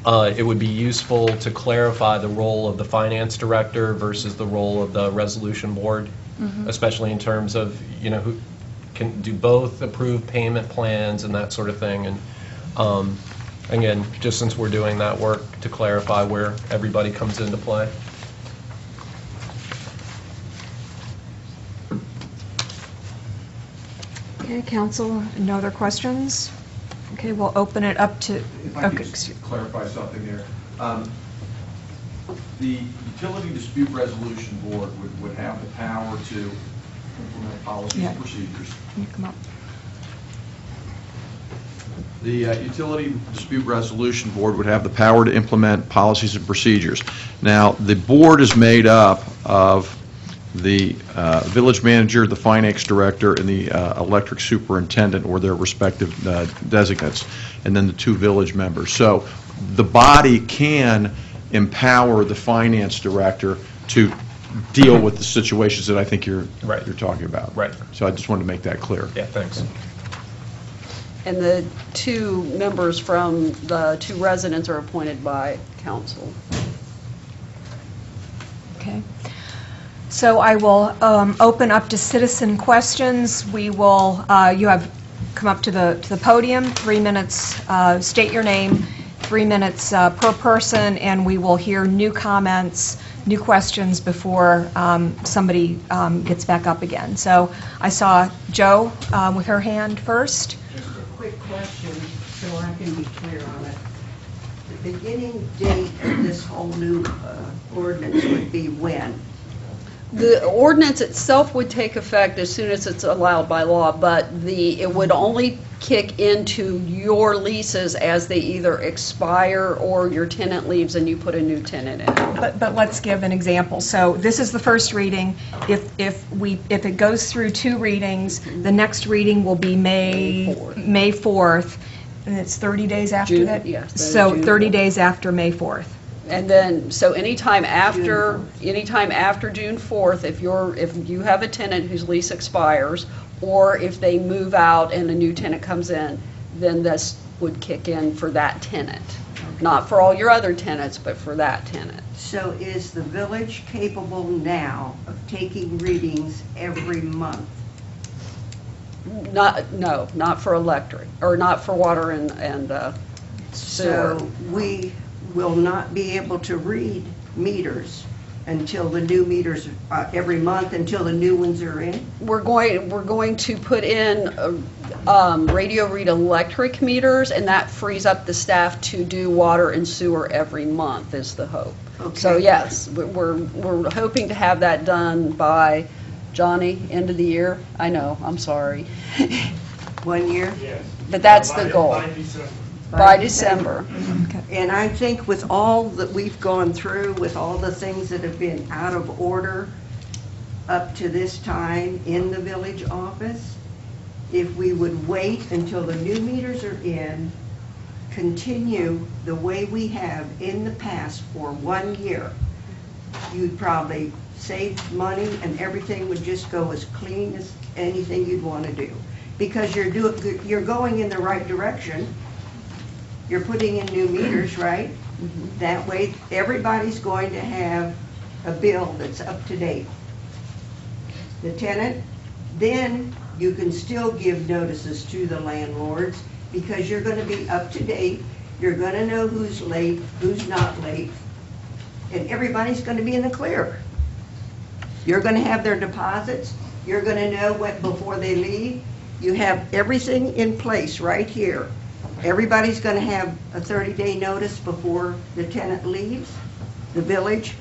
uh, it would be useful to clarify the role of the finance director versus the role of the resolution board, especially in terms of, you know, who can do both approve payment plans and that sort of thing. And um, again, just since we're doing that work, to clarify where everybody comes into play. Okay, council, no other questions? Okay, we'll open it up to, If I okay, could clarify something there. Um, The Utility Dispute Resolution Board would, would have the power to implement policies Yeah. and procedures. can you come up? The uh, Utility Dispute Resolution Board would have the power to implement policies and procedures. Now, the board is made up of the uh, village manager, the finance director, and the uh, electric superintendent, or their respective uh, designates, and then the two village members. So the body can empower the finance director to deal with the situations that I think you're, Right. you're talking about. Right. So I just wanted to make that clear. Yeah, thanks. And the two members from the two residents are appointed by council. Okay. So I will um, open up to citizen questions. We will, uh, you have come up to the, to the podium, three minutes, uh, state your name, three minutes uh, per person, and we will hear new comments, new questions before um, somebody um, gets back up again. So I saw Joe um, with her hand first. Just a quick question, so I can be clear on it. The beginning date of this whole new uh, ordinance would be when? The ordinance itself would take effect as soon as it's allowed by law, but the, it would only kick into your leases as they either expire or your tenant leaves and you put a new tenant in. But, but let's give an example. So this is the first reading. If, if we, if it goes through two readings, the next reading will be May, May 4th. And it's 30 days after June, that? yes, that is So June 30 4th. days after May 4th. And then, so anytime after, anytime after June 4th, if you're, if you have a tenant whose lease expires, or if they move out and a new tenant comes in, then this would kick in for that tenant. Not for all your other tenants, but for that tenant. So is the village capable now of taking readings every month? Not, no, not for electric, or not for water and, and uh, sewer. So we will not be able to read meters until the new meters, uh, every month, until the new ones are in? We're going, we're going to put in uh, um, radio read electric meters, and that frees up the staff to do water and sewer every month, is the hope. So Okay. yes, we- we're, we're hoping to have that done by, Johnny, end of the year? I know, I'm sorry. One year? Yes. But that's the goal. By December. Mm-hmm. And I think with all that we've gone through, with all the things that have been out of order up to this time in the village office, if we would wait until the new meters are in, continue the way we have in the past for one year, you'd probably save money and everything would just go as clean as anything you'd want to do. Because you're doing, you're going in the right direction. You're putting in new meters, right? Mm-hmm. That way, everybody's going to have a bill that's up to date. The tenant, then you can still give notices to the landlords because you're gonna be up to date. You're gonna know who's late, who's not late, and everybody's gonna be in the clear. You're gonna have their deposits, you're gonna know what, before they leave. You have everything in place right here. Everybody's gonna have a 30-day notice before the tenant leaves, the village,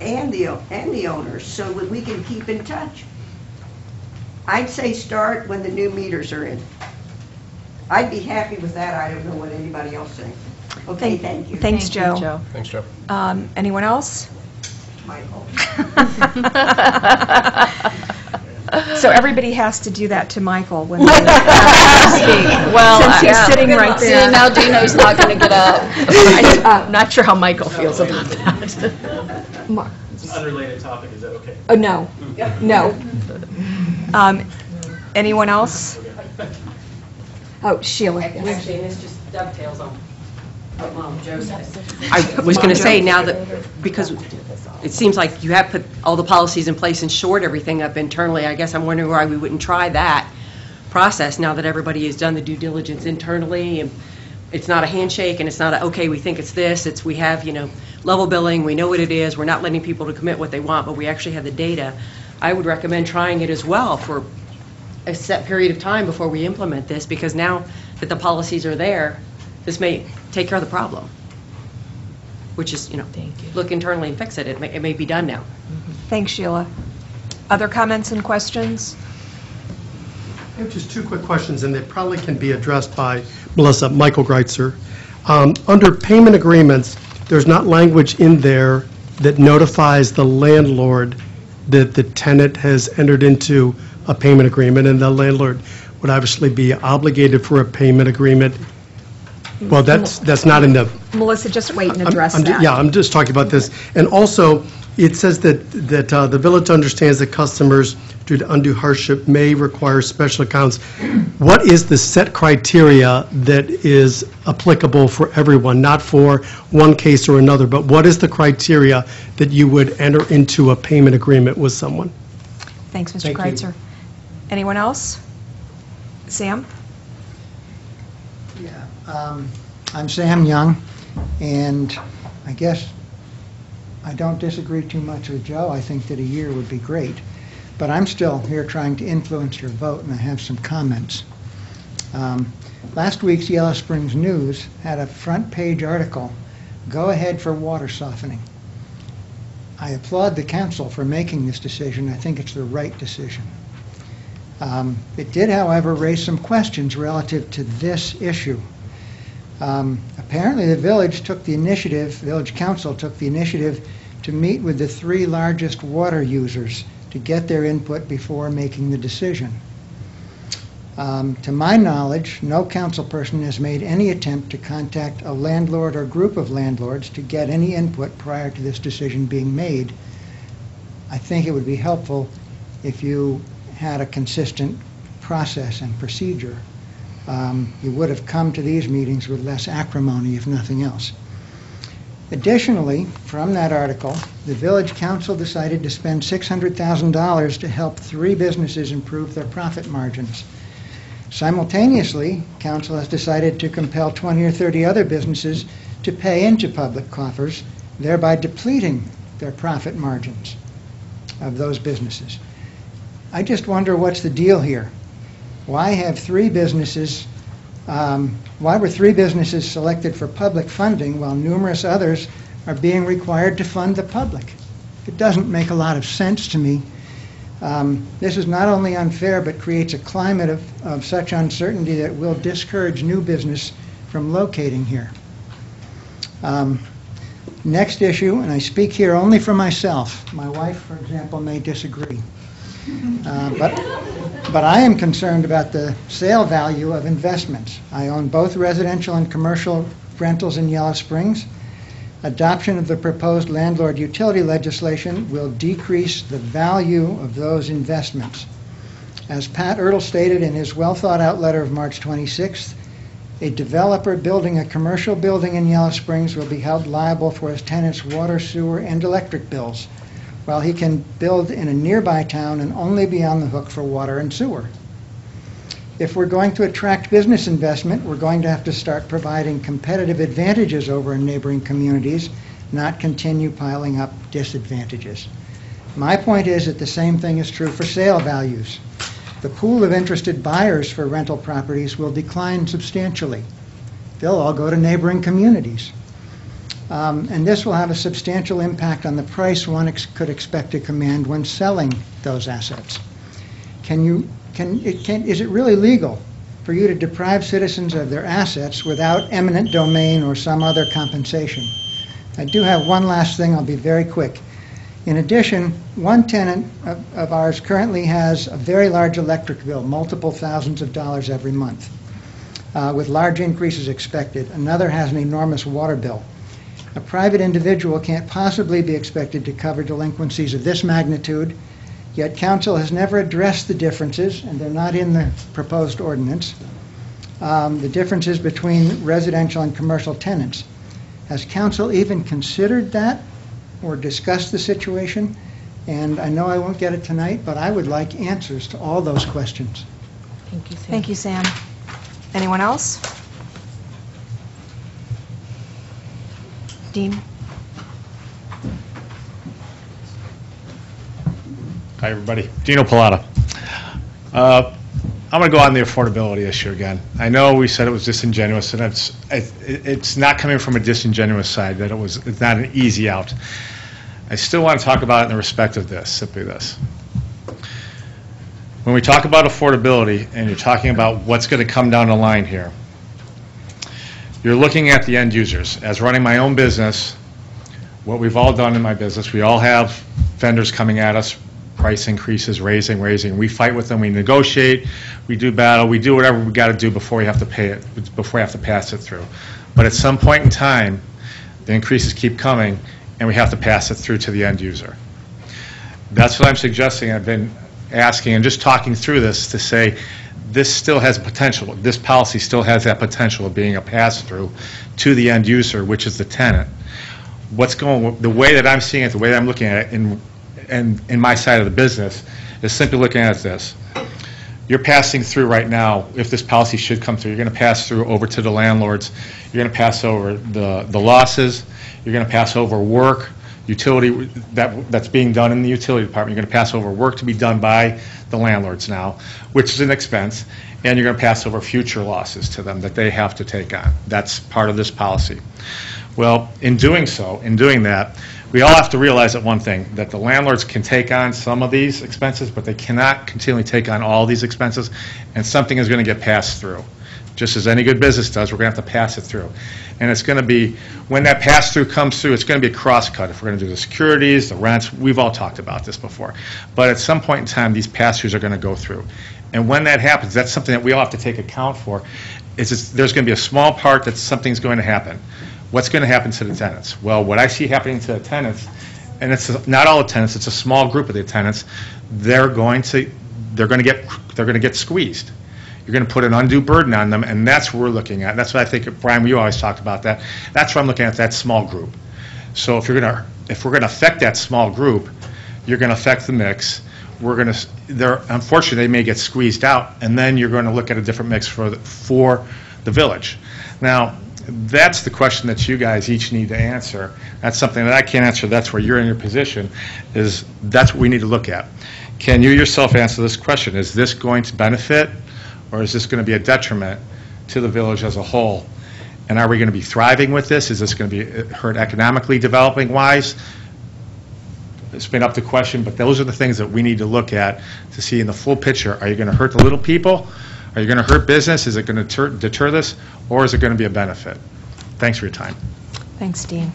and the, and the owners, so that we can keep in touch. I'd say start when the new meters are in. I'd be happy with that, I don't know what anybody else thinks. Okay, thank you. Thanks, Joe. Thanks, Joe. Um, Anyone else? Michael. So everybody has to do that to Michael when they speak. Well, Since he's yeah. sitting right See, there. now Dino's not going to get up. I'm not sure how Michael feels about that. Mar- Unrelated topic, is that okay? Oh, no, no. Um, Anyone else? Oh, Sheila. Actually, and this just dovetails on what Mom Joe said. I was going to say now that, because it seems like you have put all the policies in place and shored everything up internally, I guess I'm wondering why we wouldn't try that process now that everybody has done the due diligence internally and it's not a handshake and it's not a, okay, we think it's this, it's, we have, you know, level billing, we know what it is, we're not letting people to commit what they want, but we actually have the data. I would recommend trying it as well for a set period of time before we implement this, because now that the policies are there, this may take care of the problem. Which is, you know, look internally and fix it. It may, it may be done now. Thanks, Sheila. Other comments and questions? I have just two quick questions, and they probably can be addressed by Melissa, Michael Greitzer. Um, Under payment agreements, there's not language in there that notifies the landlord that the tenant has entered into a payment agreement, and the landlord would obviously be obligated for a payment agreement. Well, that's, that's not in the Melissa, just wait and I'm- address I'm ju- that. Yeah, I'm just talking about this. And also, it says that, that uh, the village understands that customers due to undue hardship may require special accounts. What is the set criteria that is applicable for everyone, not for one case or another, but what is the criteria that you would enter into a payment agreement with someone? Thanks, Mr. Thank you. Kreitzer. Anyone else? Sam? Um, I'm Sam Young, and I guess I don't disagree too much with Joe. I think that a year would be great, but I'm still here trying to influence your vote, and I have some comments. Um, Last week's Yellow Springs News had a front-page article, "Go Ahead for Water Softening." I applaud the council for making this decision. I think it's the right decision. Um, It did, however, raise some questions relative to this issue. Um, Apparently, the village took the initiative, village council took the initiative to meet with the three largest water users to get their input before making the decision. Um, To my knowledge, no council person has made any attempt to contact a landlord or group of landlords to get any input prior to this decision being made. I think it would be helpful if you had a consistent process and procedure. Um, You would have come to these meetings with less acrimony, if nothing else. Additionally, from that article, the village council decided to spend $600,000 to help three businesses improve their profit margins. Simultaneously, council has decided to compel 20 or 30 other businesses to pay into public coffers, thereby depleting their profit margins of those businesses. I just wonder what's the deal here? Why have three businesses, um, why were three businesses selected for public funding while numerous others are being required to fund the public? It doesn't make a lot of sense to me. Um, This is not only unfair, but creates a climate of, of such uncertainty that will discourage new business from locating here. Um, Next issue, and I speak here only for myself. My wife, for example, may disagree. Uh, But, but I am concerned about the sale value of investments. I own both residential and commercial rentals in Yellow Springs. Adoption of the proposed landlord utility legislation will decrease the value of those investments. As Pat Ertl stated in his well-thought-out letter of March 26th, a developer building a commercial building in Yellow Springs will be held liable for his tenants' water, sewer, and electric bills, while he can build in a nearby town and only be on the hook for water and sewer. If we're going to attract business investment, we're going to have to start providing competitive advantages over in neighboring communities, not continue piling up disadvantages. My point is that the same thing is true for sale values. The pool of interested buyers for rental properties will decline substantially. They'll all go to neighboring communities. Um, And this will have a substantial impact on the price one could expect to command when selling those assets. Can you, can, it can, is it really legal for you to deprive citizens of their assets without eminent domain or some other compensation? I do have one last thing, I'll be very quick. In addition, one tenant of of ours currently has a very large electric bill, multiple thousands of dollars every month, uh, with large increases expected. Another has an enormous water bill. A private individual can't possibly be expected to cover delinquencies of this magnitude, yet council has never addressed the differences, and they're not in the proposed ordinance, um, the differences between residential and commercial tenants. Has council even considered that or discussed the situation? And I know I won't get it tonight, but I would like answers to all those questions. Thank you, Sam. Thank you, Sam. Anyone else? Dean? Hi, everybody. Dino Pilata. Uh, I'm going to go on the affordability issue again. I know we said it was disingenuous, and it's, it- it's not coming from a disingenuous side, that it was, it's not an easy out. I still want to talk about it in the respect of this, simply this. When we talk about affordability, and you're talking about what's going to come down the line here, you're looking at the end users. As running my own business, what we've all done in my business, we all have vendors coming at us, price increases, raising, raising. We fight with them, we negotiate, we do battle, we do whatever we got to do before we have to pay it, before we have to pass it through. But at some point in time, the increases keep coming, and we have to pass it through to the end user. That's what I'm suggesting. I've been asking and just talking through this to say, this still has potential. This policy still has that potential of being a pass-through to the end user, which is the tenant. What's going, the way that I'm seeing it, the way that I'm looking at it in, in, in my side of the business, is simply looking at this. You're passing through right now, if this policy should come through, you're going to pass through over to the landlords, you're going to pass over the, the losses, you're going to pass over work, utility, that, that's being done in the utility department, you're going to pass over work to be done by the landlords now, which is an expense, and you're going to pass over future losses to them that they have to take on. That's part of this policy. Well, in doing so, in doing that, we all have to realize that one thing, that the landlords can take on some of these expenses, but they cannot continually take on all these expenses, and something is going to get passed through. Just as any good business does, we're going to have to pass it through. And it's going to be, when that pass-through comes through, it's going to be a cross-cut. If we're going to do the securities, the rents, we've all talked about this before. But at some point in time, these pass-throughs are going to go through. And when that happens, that's something that we all have to take account for, is there's going to be a small part that something's going to happen. What's going to happen to the tenants? Well, what I see happening to the tenants, and it's not all the tenants, it's a small group of the tenants, they're going to, they're going to get, they're going to get squeezed. You're going to put an undue burden on them, and that's what we're looking at. That's what I think, Brian, you always talked about that. That's what I'm looking at, that small group. So if you're going to, if we're going to affect that small group, you're going to affect the mix. We're going to, they're, unfortunately, they may get squeezed out, and then you're going to look at a different mix for, the- for the village. Now, that's the question that you guys each need to answer. That's something that I can't answer, that's where you're in your position, is, that's what we need to look at. Can you yourself answer this question? Is this going to benefit, or is this going to be a detriment to the village as a whole? And are we going to be thriving with this? Is this going to be hurt economically developing-wise? It's been up to question, but those are the things that we need to look at to see in the full picture. Are you going to hurt the little people? Are you going to hurt business? Is it going to deter- deter this, or is it going to be a benefit? Thanks for your time. Thanks, Dean.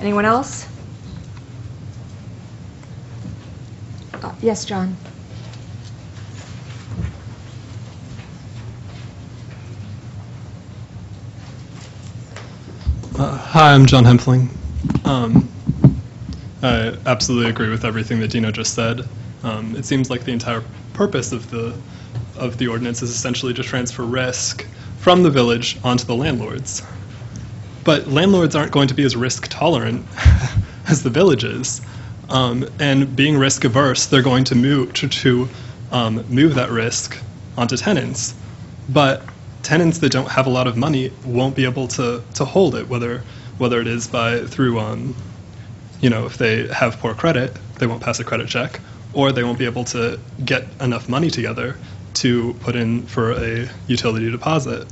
Anyone else? Uh, Yes, John? Uh, Hi, I'm John Hempfling. Um, I absolutely agree with everything that Dino just said. Um, It seems like the entire purpose of the, of the ordinance is essentially to transfer risk from the village onto the landlords. But landlords aren't going to be as risk tolerant as the village is. Um, And being risk averse, they're going to move, to- to um, move that risk onto tenants. But tenants that don't have a lot of money won't be able to, to hold it, whether, whether it is by, through, um, you know, if they have poor credit, they won't pass a credit check, or they won't be able to get enough money together to put in for a utility deposit.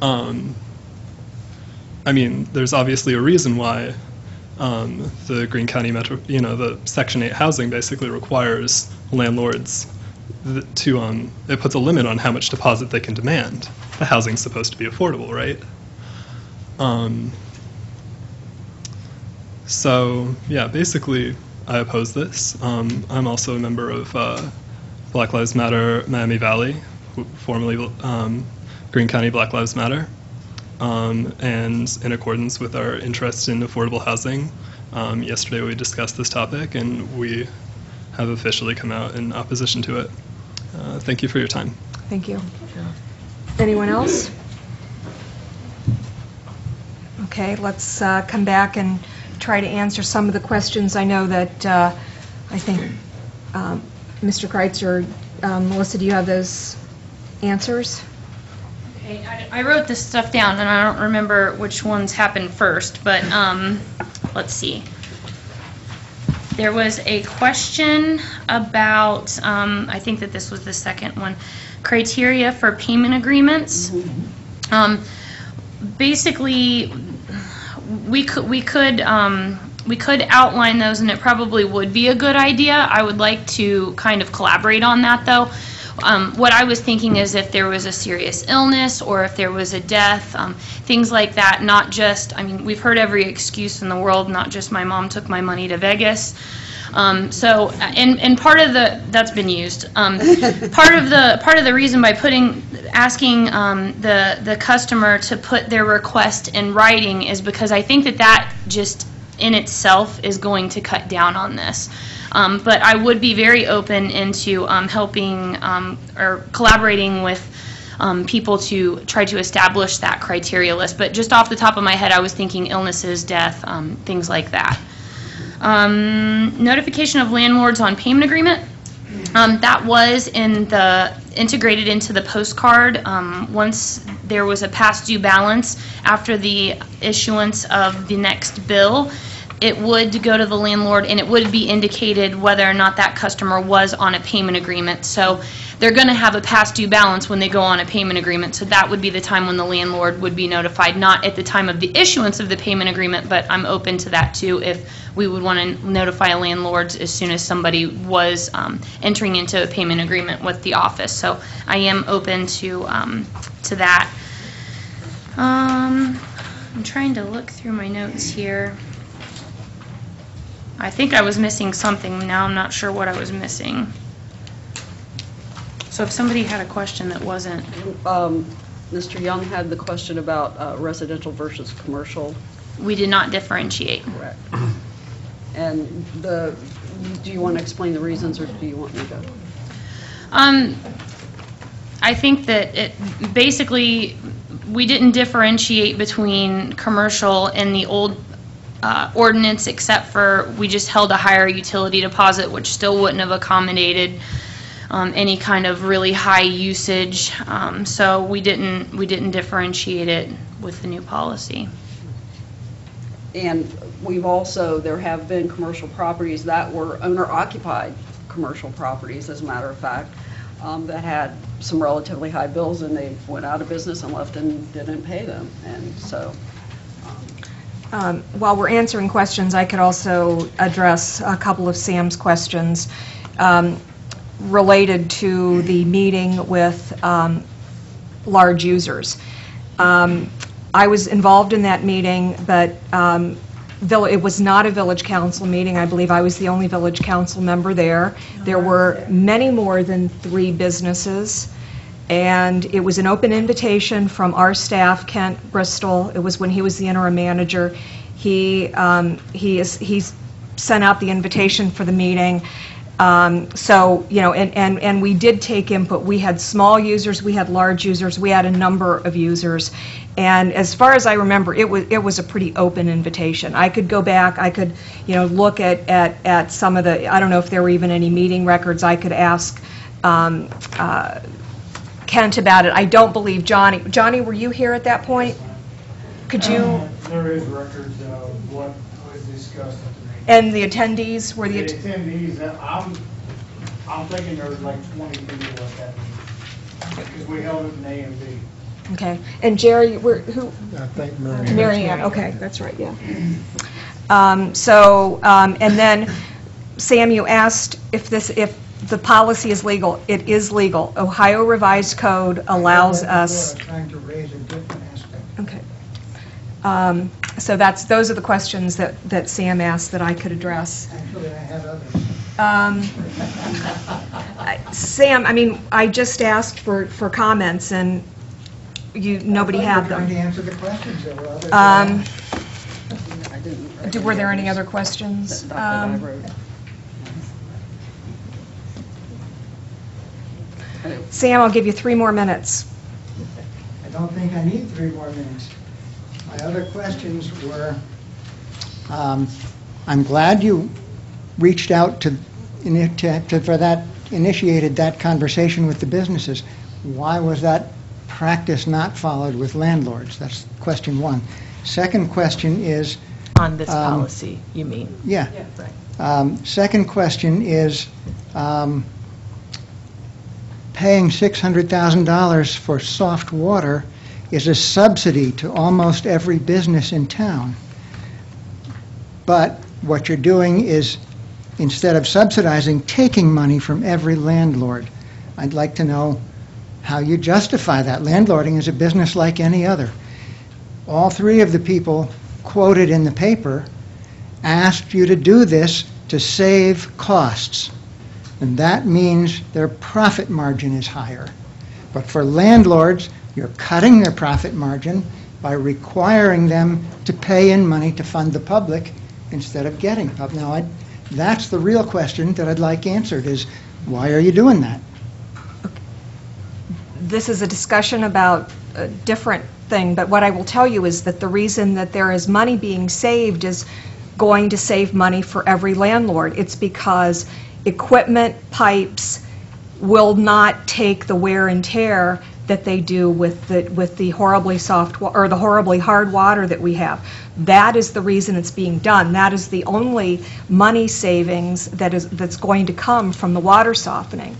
Um, I mean, there's obviously a reason why um, the Greene County Metro, you know, the Section 8 housing basically requires landlords to, um, it puts a limit on how much deposit they can demand. The housing's supposed to be affordable, right? Um, so, yeah, basically, I oppose this. Um, I'm also a member of uh, Black Lives Matter Miami Valley, formerly um, Greene County Black Lives Matter. Um, and in accordance with our interest in affordable housing, um, yesterday we discussed this topic and we have officially come out in opposition to it. Uh, thank you for your time. Thank you. Anyone else? Okay, let's uh, come back and try to answer some of the questions. I know that, uh, I think, um, Mr. Kreitzer, um, Melissa, do you have those answers? Okay, I I wrote this stuff down, and I don't remember which ones happened first, but, um, let's see. There was a question about, um, I think that this was the second one, criteria for payment agreements. Um, Basically, we could, we could, um, we could outline those, and it probably would be a good idea. I would like to kind of collaborate on that, though. Um, what I was thinking is if there was a serious illness or if there was a death, um, things like that, not just, I mean, we've heard every excuse in the world, not just my mom took my money to Vegas. Um, so, and, and part of the, that's been used. Um, part of the, part of the reason by putting, asking, um, the, the customer to put their request in writing is because I think that that just in itself is going to cut down on this. Um, but I would be very open into, um, helping, um, or collaborating with, um, people to try to establish that criteria list. But just off the top of my head, I was thinking illnesses, death, um, things like that. Notification of landlords on payment agreement. Um, that was in the, integrated into the postcard. Um, once there was a past due balance after the issuance of the next bill, it would go to the landlord and it would be indicated whether or not that customer was on a payment agreement. So they're going to have a past due balance when they go on a payment agreement. So that would be the time when the landlord would be notified, not at the time of the issuance of the payment agreement, but I'm open to that too if we would want to notify landlords as soon as somebody was um, entering into a payment agreement with the office. So I am open to, um, to that. Um, I'm trying to look through my notes here. I think I was missing something. Now I'm not sure what I was missing. So if somebody had a question that wasn't, Um, Mr. Young had the question about uh, residential versus commercial. we did not differentiate. Correct. And the, do you want to explain the reasons, or do you want me to? Um, I think that it, basically, we didn't differentiate between commercial and the old uh, ordinance, except for we just held a higher utility deposit, which still wouldn't have accommodated um, any kind of really high usage. Um, So we didn't, we didn't differentiate it with the new policy. And we've also, there have been commercial properties that were owner-occupied commercial properties, as a matter of fact, um, that had some relatively high bills, and they went out of business and left and didn't pay them. And so, Um, While we're answering questions, I could also address a couple of Sam's questions um, related to the meeting with um, large users. Um, I was involved in that meeting, but um, it was not a village council meeting. I believe I was the only village council member there. There were many more than three businesses, and it was an open invitation from our staff, Kent Bristol. It was when he was the interim manager. He, um, he is, he's sent out the invitation for the meeting. Um, So, you know, and, and, and we did take input. We had small users, we had large users, we had a number of users. And as far as I remember, it was, it was a pretty open invitation. I could go back, I could, you know, look at, at, at some of the, I don't know if there were even any meeting records. I could ask um, uh, Kent about it. I don't believe Johnny, Johnny, were you here at that point? Could you, There is records of what was discussed at the meeting. and the attendees, were the, The att- attendees, uh, I'm, I'm thinking there was like 20 people at that meeting, because we held it in A and B. okay. And Jerry, were, who, I think Mary. Mary Ann, okay, that's right, yeah. Um, So, um, and then, Sam, you asked if this, if the policy is legal. It is legal. Ohio Revised Code allows us, We're Trying to raise a different aspect. okay. Um, So that's, those are the questions that, that Sam asked that I could address. Actually, I have others. Um, I- Sam, I mean, I just asked for, for comments, and you, nobody had I thought you were trying to them. answer the questions that were others. Um, I didn't. do- Were there any other questions? That that I Um, Sam, I'll give you three more minutes. I don't think I need three more minutes. My other questions were, um, I'm glad you reached out to, to- to- for that, initiated that conversation with the businesses. Why was that practice not followed with landlords? That's question one. Second question is, On this Um, policy, you mean? yeah. Right. Um, Second question is, um, paying $600,000 for soft water is a subsidy to almost every business in town. But what you're doing is, instead of subsidizing, taking money from every landlord. I'd like to know how you justify that. Landlording is a business like any other. All three of the people quoted in the paper asked you to do this to save costs. And that means their profit margin is higher. But for landlords, you're cutting their profit margin by requiring them to pay in money to fund the public instead of getting pub. Now, I- that's the real question that I'd like answered, is why are you doing that? This is a discussion about a different thing, but what I will tell you is that the reason that there is money being saved is going to save money for every landlord. It's because equipment, pipes will not take the wear and tear that they do with the, with the horribly soft, or the horribly hard water that we have. That is the reason it's being done. That is the only money savings that is, that's going to come from the water softening.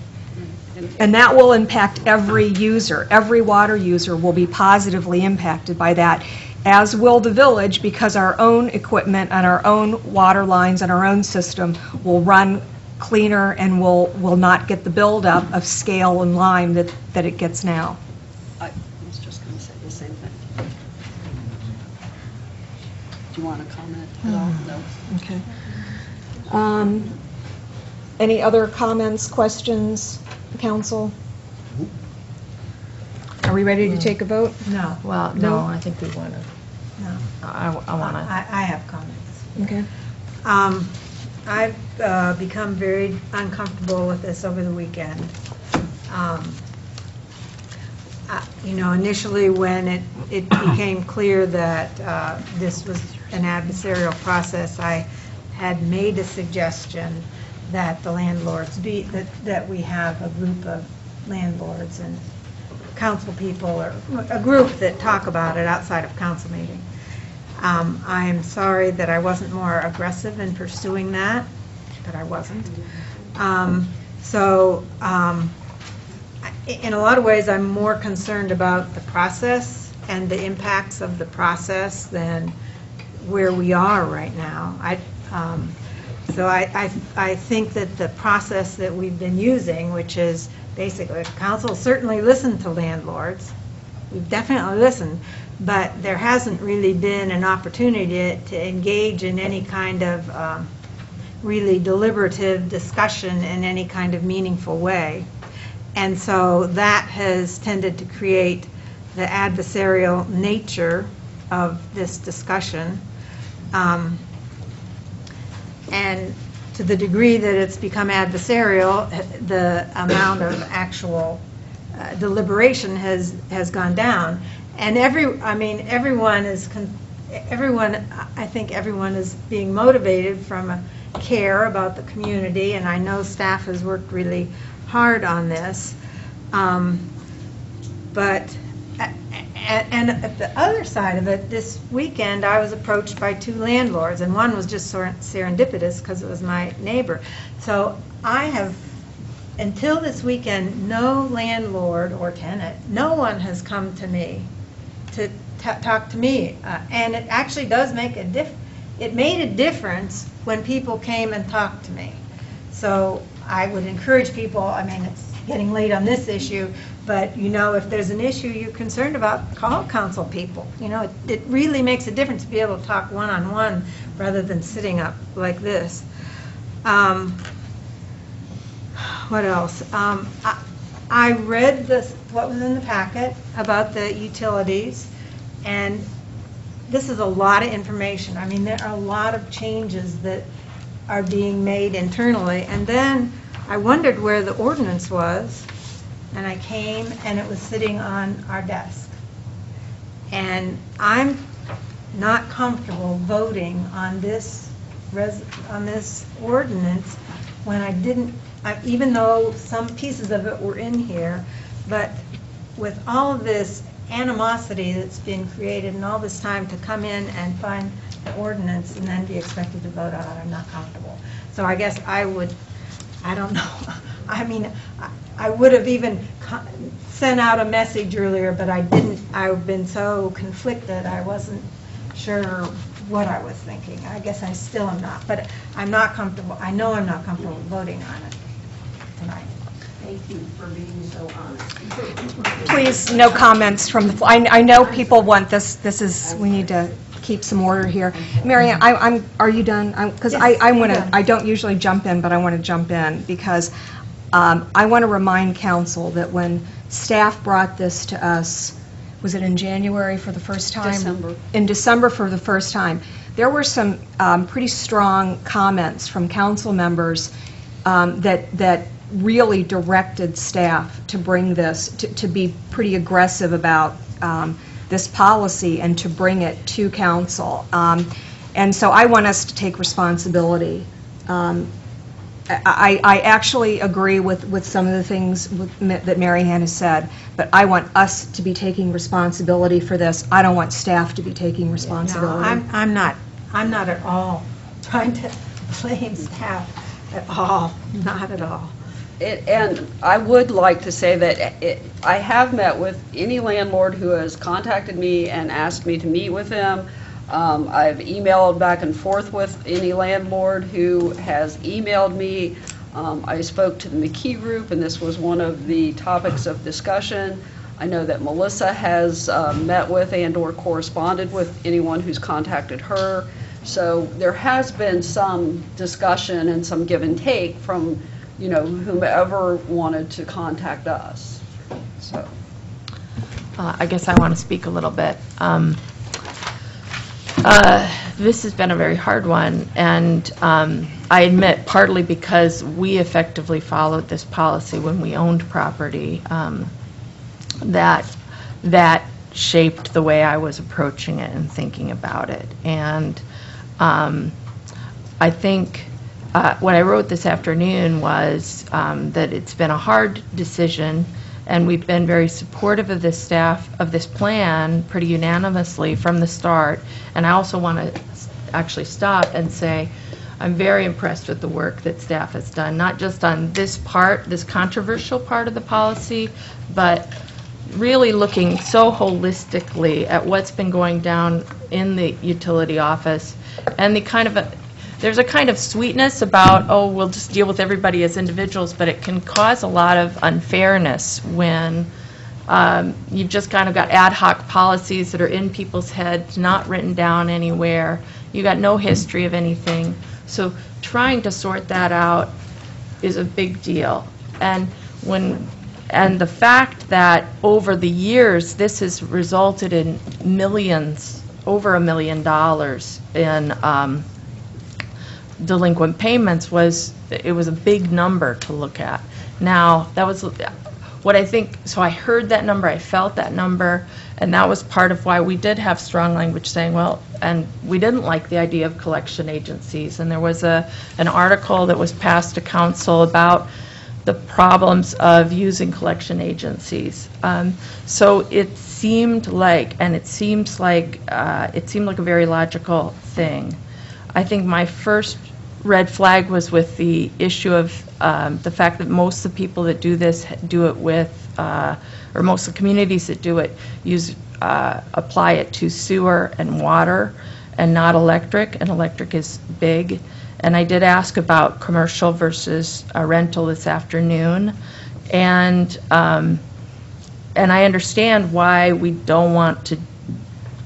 And that will impact every user. Every water user will be positively impacted by that, as will the village, because our own equipment and our own water lines and our own system will run cleaner and will, will not get the buildup of scale and lime that, that it gets now. I was just going to say the same thing. Do you want to comment at all? No? Okay. Um, Any other comments, questions, council? Are we ready to take a vote? No. Well, no, I think we want to, No. I, I want to. I, I have comments. Okay. Um, I've uh, become very uncomfortable with this over the weekend. Um, I- You know, initially, when it, it became clear that uh, this was an adversarial process, I had made a suggestion that the landlords be, that, that we have a group of landlords and council people, or a group that talk about it outside of council meeting. Um, I'm sorry that I wasn't more aggressive in pursuing that, but I wasn't. Um, So, um, in a lot of ways, I'm more concerned about the process and the impacts of the process than where we are right now. I, um, so I, I, I think that the process that we've been using, which is basically, council certainly listened to landlords, we've definitely listened, but there hasn't really been an opportunity to engage in any kind of um, really deliberative discussion in any kind of meaningful way. And so that has tended to create the adversarial nature of this discussion. Um, And to the degree that it's become adversarial, the amount of actual uh, deliberation has, has gone down. And every, I mean, everyone is, everyone, I think everyone is being motivated from a care about the community, and I know staff has worked really hard on this. Um, But, and at the other side of it, this weekend, I was approached by two landlords, and one was just serendipitous because it was my neighbor. So I have, until this weekend, no landlord or tenant, no one has come to me to ta- talk to me. Uh, And it actually does make a diff, it made a difference when people came and talked to me. So I would encourage people, I mean, it's getting late on this issue, but, you know, if there's an issue you're concerned about, call council people. You know, it- it really makes a difference to be able to talk one-on-one rather than sitting up like this. Um, What else? Um, I I read this, what was in the packet about the utilities, and this is a lot of information. I mean, there are a lot of changes that are being made internally. And then I wondered where the ordinance was, and I came, and it was sitting on our desk. And I'm not comfortable voting on this, res- on this ordinance when I didn't, I- even though some pieces of it were in here, but with all of this animosity that's been created and all this time to come in and find the ordinance and then be expected to vote on it, I'm not comfortable. So I guess I would, I don't know, I mean, I- I would have even sent out a message earlier, but I didn't, I've been so conflicted, I wasn't sure what I was thinking. I guess I still am not, but I'm not comfortable, I know I'm not comfortable voting on it tonight. Thank you for being so honest. Please, no comments from the, fl- I I know people want this, this is, we need to keep some order here. Marianne, I- I'm, are you done? Because I Yes, I I'm want to, done. I don't usually jump in, but I want to jump in, because um, I want to remind council that when staff brought this to us, was it in January for the first time? December. In December for the first time, there were some um, pretty strong comments from council members um, that, that really directed staff to bring this, to, to be pretty aggressive about um, this policy and to bring it to council. Um, And so I want us to take responsibility. Um, I, I actually agree with, with some of the things with- that Marianne has said, but I want us to be taking responsibility for this. I don't want staff to be taking responsibility. No. I'm, I'm not, I'm not at all trying to blame staff at all, not at all. It- And I would like to say that it- I have met with any landlord who has contacted me and asked me to meet with them. Um, I've emailed back and forth with any landlord who has emailed me. Um, I spoke to the McKee Group, and this was one of the topics of discussion. I know that Melissa has uh, met with and/or corresponded with anyone who's contacted her. So there has been some discussion and some give and take from, you know, whomever wanted to contact us, so. uh, I guess I want to speak a little bit. Um, uh, This has been a very hard one, and um, I admit partly because we effectively followed this policy when we owned property, um, that, that shaped the way I was approaching it and thinking about it. And um, I think uh, what I wrote this afternoon was um, that it's been a hard decision, and we've been very supportive of this staff, of this plan, pretty unanimously from the start. And I also want to actually stop and say, I'm very impressed with the work that staff has done, not just on this part, this controversial part of the policy, but really looking so holistically at what's been going down in the utility office and the kind of, a- there's a kind of sweetness about, oh, we'll just deal with everybody as individuals, but it can cause a lot of unfairness when um, you've just kind of got ad hoc policies that are in people's heads, not written down anywhere. You got no history of anything. So trying to sort that out is a big deal. And when, and the fact that over the years, this has resulted in millions, over a million dollars in um, delinquent payments was, it was a big number to look at. Now, that was what I think, so I heard that number, I felt that number, and that was part of why we did have strong language saying, well, and we didn't like the idea of collection agencies. And there was a, an article that was passed to council about the problems of using collection agencies. Um, So it seemed like, and it seems like, uh, it seemed like a very logical thing. I think my first red flag was with the issue of um, the fact that most of the people that do this do it with, uh, or most of the communities that do it use, uh, apply it to sewer and water and not electric, and electric is big. And I did ask about commercial versus uh, rental this afternoon. And, um, and I understand why we don't want to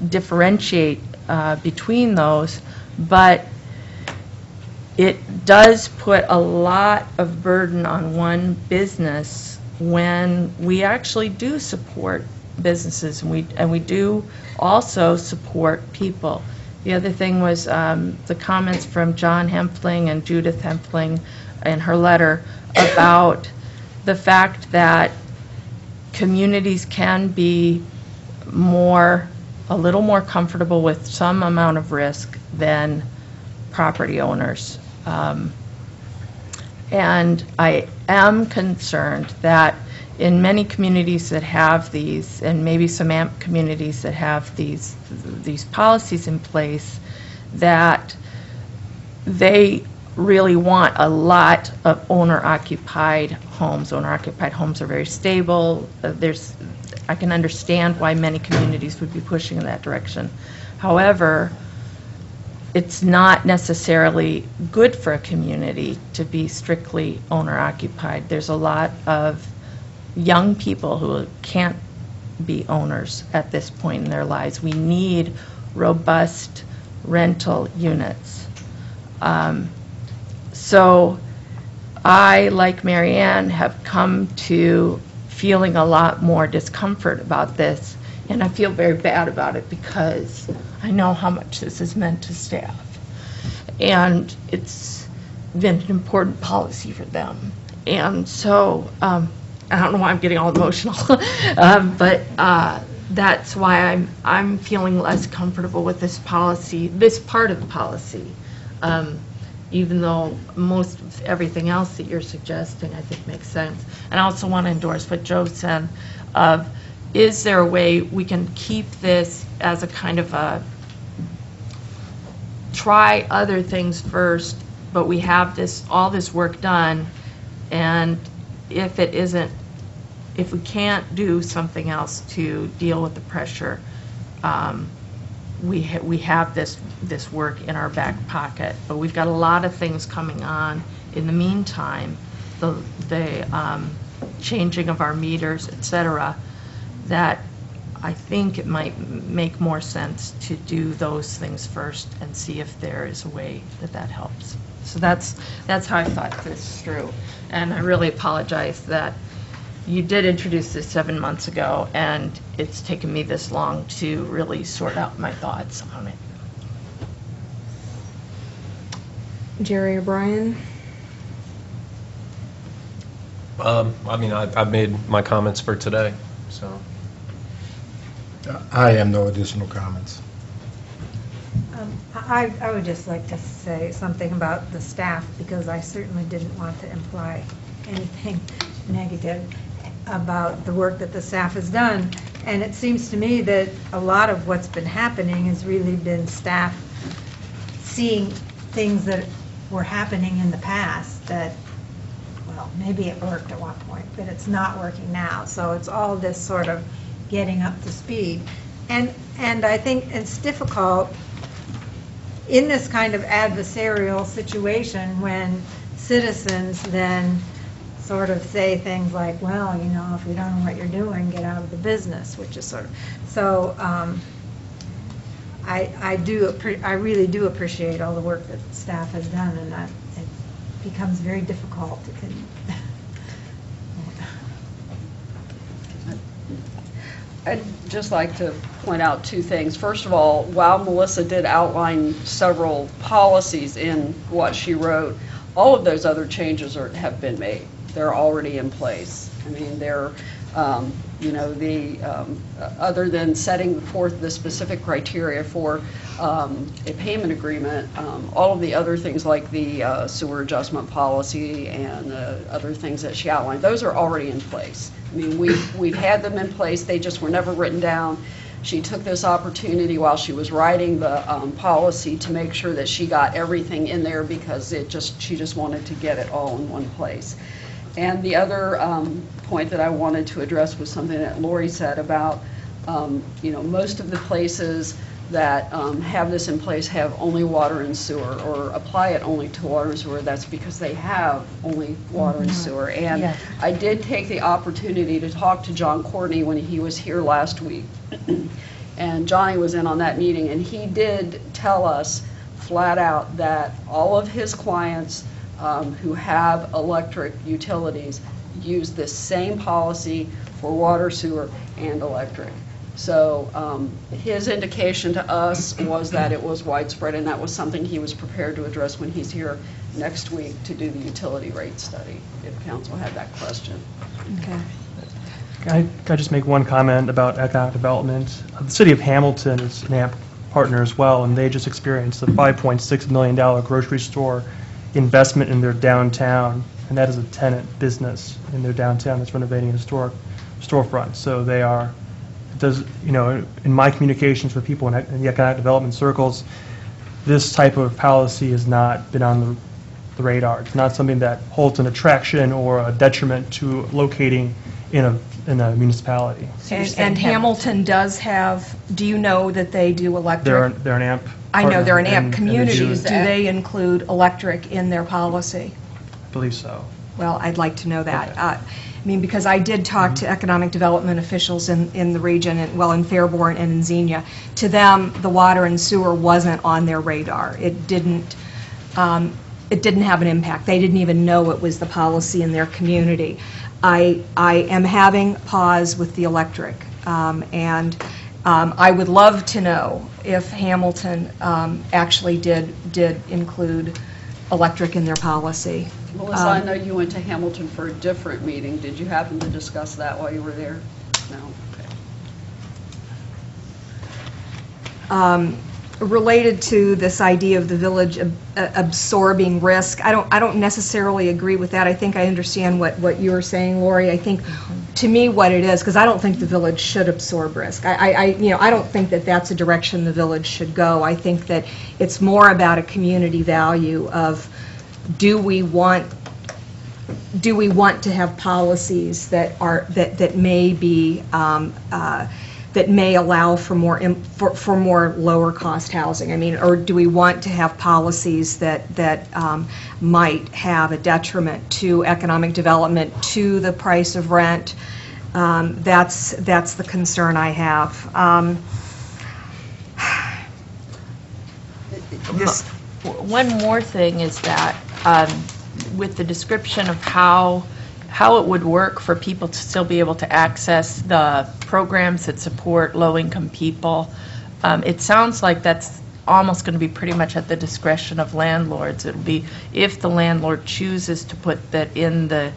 differentiate uh, between those, but it does put a lot of burden on one business when we actually do support businesses, and we, and we do also support people. The other thing was um, the comments from John Hempfling and Judith Hempfling in her letter about the fact that communities can be more, a little more comfortable with some amount of risk than property owners. Um, And I am concerned that in many communities that have these, and maybe some AMP communities that have these, these policies in place, that they really want a lot of owner-occupied homes. Owner-occupied homes are very stable. Uh, There's, I can understand why many communities would be pushing in that direction. However, it's not necessarily good for a community to be strictly owner-occupied. There's a lot of young people who can't be owners at this point in their lives. We need robust rental units. Um, So I, like Marianne, have come to feeling a lot more discomfort about this, and I feel very bad about it because I know how much this has meant to staff. And it's been an important policy for them. And so, um, I don't know why I'm getting all emotional, um, but uh, that's why I'm, I'm feeling less comfortable with this policy, this part of the policy. Um, even though most of everything else that you're suggesting, I think, makes sense. And I also want to endorse what Joe said of, is there a way we can keep this as a kind of a, try other things first, but we have this, all this work done, and if it isn't, if we can't do something else to deal with the pressure, um, we, ha- we have this, this work in our back pocket, but we've got a lot of things coming on. In the meantime, the, the um, changing of our meters, et cetera, that I think it might make more sense to do those things first and see if there is a way that that helps. So that's, that's how I thought this through. And I really apologize that you did introduce this seven months ago, and it's taken me this long to really sort out my thoughts on it. Jerry O'Brien? Um, I mean, I've, I've made my comments for today, so. I have no additional comments. Um, I, I would just like to say something about the staff, because I certainly didn't want to imply anything negative about the work that the staff has done. And it seems to me that a lot of what's been happening has really been staff seeing things that were happening in the past that, well, maybe it worked at one point, but it's not working now. So it's all this sort of getting up to speed. And, and I think it's difficult in this kind of adversarial situation when citizens then sort of say things like, well, you know, if you don't know what you're doing, get out of the business, which is sort of, so um, I, I do, I really do appreciate all the work that staff has done, and that it becomes very difficult I'd just like to point out two things. First of all, while Melissa did outline several policies in what she wrote, all of those other changes are, have been made. They're already in place. I mean, they're, um, you know, the, um, other than setting forth the specific criteria for um, a payment agreement, um, all of the other things like the uh, sewer adjustment policy and uh, other things that she outlined, those are already in place. I mean, we've, we've had them in place, they just were never written down. She took this opportunity while she was writing the um, policy to make sure that she got everything in there because it just, she just wanted to get it all in one place. And the other um, point that I wanted to address was something that Lori said about, um, you know, most of the places that um, have this in place have only water and sewer, or apply it only to water and sewer. That's because they have only water and sewer. And. I did take the opportunity to talk to John Courtney when he was here last week. And Johnny was in on that meeting, and he did tell us flat out that all of his clients um, who have electric utilities use this same policy for water, sewer, and electric. So um, his indication to us was that it was widespread, and that was something he was prepared to address when he's here next week to do the utility rate study, if council had that question. Okay. Can I, can I just make one comment about economic development? Uh, The city of Hamilton is an AMP partner as well, and they just experienced a $5.6 million grocery store investment in their downtown, and that is a tenant business in their downtown that's renovating a historic storefront. So they are, it does, you know, in my communications with people in ec- in the economic development circles, this type of policy has not been on the the radar. It's not something that holds an attraction or a detriment to locating in a, in a municipality. And and Hamilton does have, do you know that they do electric? They're, they're an AMP. I know they're an partner, AMP and- and they community. do- Do they include electric in their policy? I believe so. Well, I'd like to know that. Uh, I mean, because I did talk to economic development officials in, in the region, and well, in Fairborn and in Xenia. To them, the water and sewer wasn't on their radar. It didn't, um, it didn't have an impact. They didn't even know it was the policy in their community. I, I am having pause with the electric, um, and um, I would love to know if Hamilton um, actually did, did include electric in their policy. Melissa, I Um, know you went to Hamilton for a different meeting. Did you happen to discuss that while you were there? No? Okay. um, related to this idea of the village ab- uh, absorbing risk, I don't, I don't necessarily agree with that. I think I understand what, what you're saying, Lori. I think, to me, what it is, because I don't think the village should absorb risk. I, I, I- you know, I don't think that that's a direction the village should go. I think that it's more about a community value of, do we want do we want to have policies that are, that, that may be, um, uh, that may allow for more, for, for more lower-cost housing? I mean, or do we want to have policies that, that um, might have a detriment to economic development, to the price of rent? Um, That's, that's the concern I have. Um, This, one more thing is that, um, with the description of how how it would work for people to still be able to access the programs that support low-income people. Um, It sounds like that's almost going to be pretty much at the discretion of landlords. It'll be, if the landlord chooses to put that in the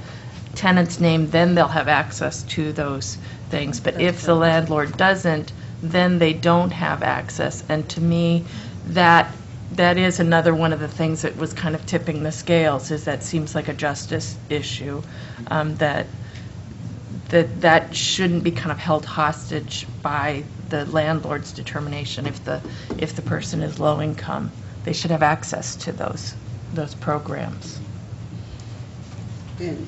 tenant's name, then they'll have access to those things. But if the landlord doesn't, then they don't have access. And to me, that, that is another one of the things that was kind of tipping the scales, is that seems like a justice issue, um, that, that that shouldn't be kind of held hostage by the landlord's determination if the, if the person is low income. They should have access to those, those programs. And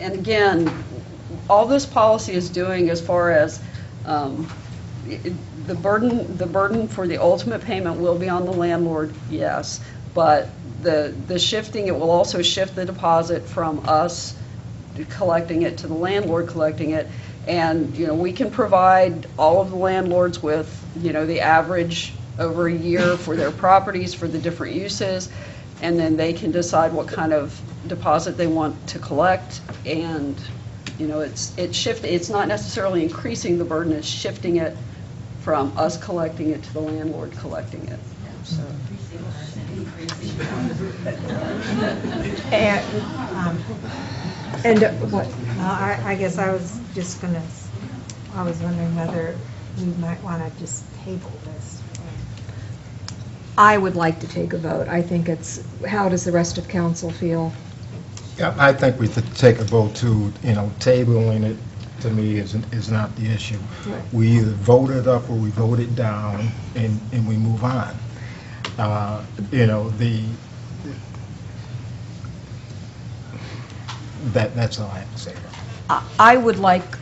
and again, all this policy is doing as far as, um, the burden, the burden for the ultimate payment will be on the landlord, yes, but the, the shifting, it will also shift the deposit from us collecting it to the landlord collecting it. And, you know, we can provide all of the landlords with, you know, the average over a year for their properties, for the different uses, and then they can decide what kind of deposit they want to collect. And, you know, it's, it's shift, it's not necessarily increasing the burden, it's shifting it from us collecting it to the landlord collecting it, so. And, um, And what? no, I, I guess I was just gonna, I was wondering whether we might want to just table this. I would like to take a vote. I think it's, how does the rest of council feel? Yeah, I think we should take a vote to, you know, tabling it, to me, is, is not the issue. Right. We either vote it up or we vote it down, and, and we move on. Uh, You know, the, that, that's all I have to say. I- I would like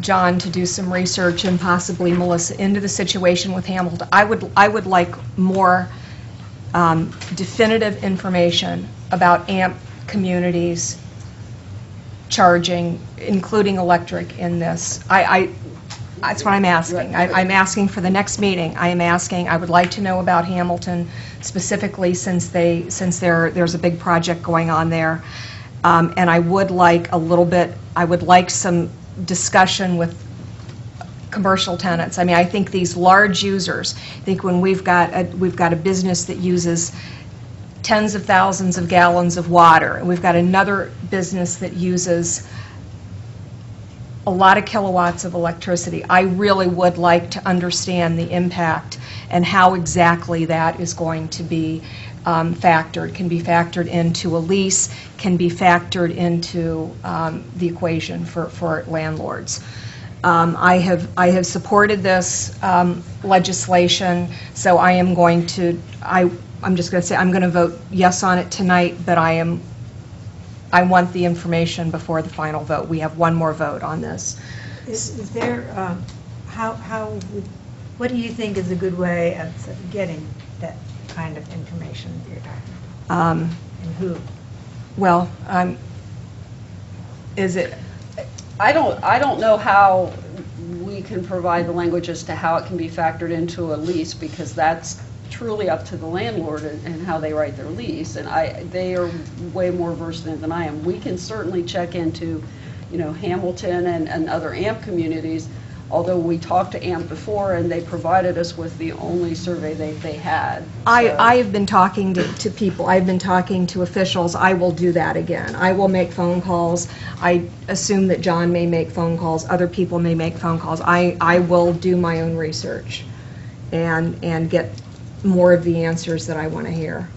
John to do some research and possibly Melissa into the situation with Hamilton. I would, I would like more um, definitive information about AMP communities charging, including electric in this. I, I, that's what I'm asking. I- I'm asking for the next meeting. I am asking, I would like to know about Hamilton specifically since they, since there, there's a big project going on there. Um, And I would like a little bit, I would like some discussion with commercial tenants. I mean, I think these large users, I think when we've got, a- we've got a business that uses tens of thousands of gallons of water, and we've got another business that uses a lot of kilowatts of electricity. I really would like to understand the impact and how exactly that is going to be um, factored, can be factored into a lease, can be factored into um, the equation for, for landlords. Um, I have, I have supported this um, legislation, so I am going to, I, I'm just going to say, I'm going to vote yes on it tonight, but I am, I want the information before the final vote. We have one more vote on this. Is is there, um, how, how, would- what do you think is a good way of getting that kind of information that you're talking Um, about? And who? Well, um, is it, I don't, I don't know how we can provide the language as to how it can be factored into a lease, because that's truly up to the landlord and and how they write their lease, and I, they are way more versed in it than I am. We can certainly check into, you know, Hamilton and, and other AMP communities, although we talked to AMP before, and they provided us with the only survey they, they had. I, So- I have been talking to, to people, I've been talking to officials, I will do that again. I will make phone calls, I assume that John may make phone calls, other people may make phone calls. I, I will do my own research and, and get more of the answers that I want to hear.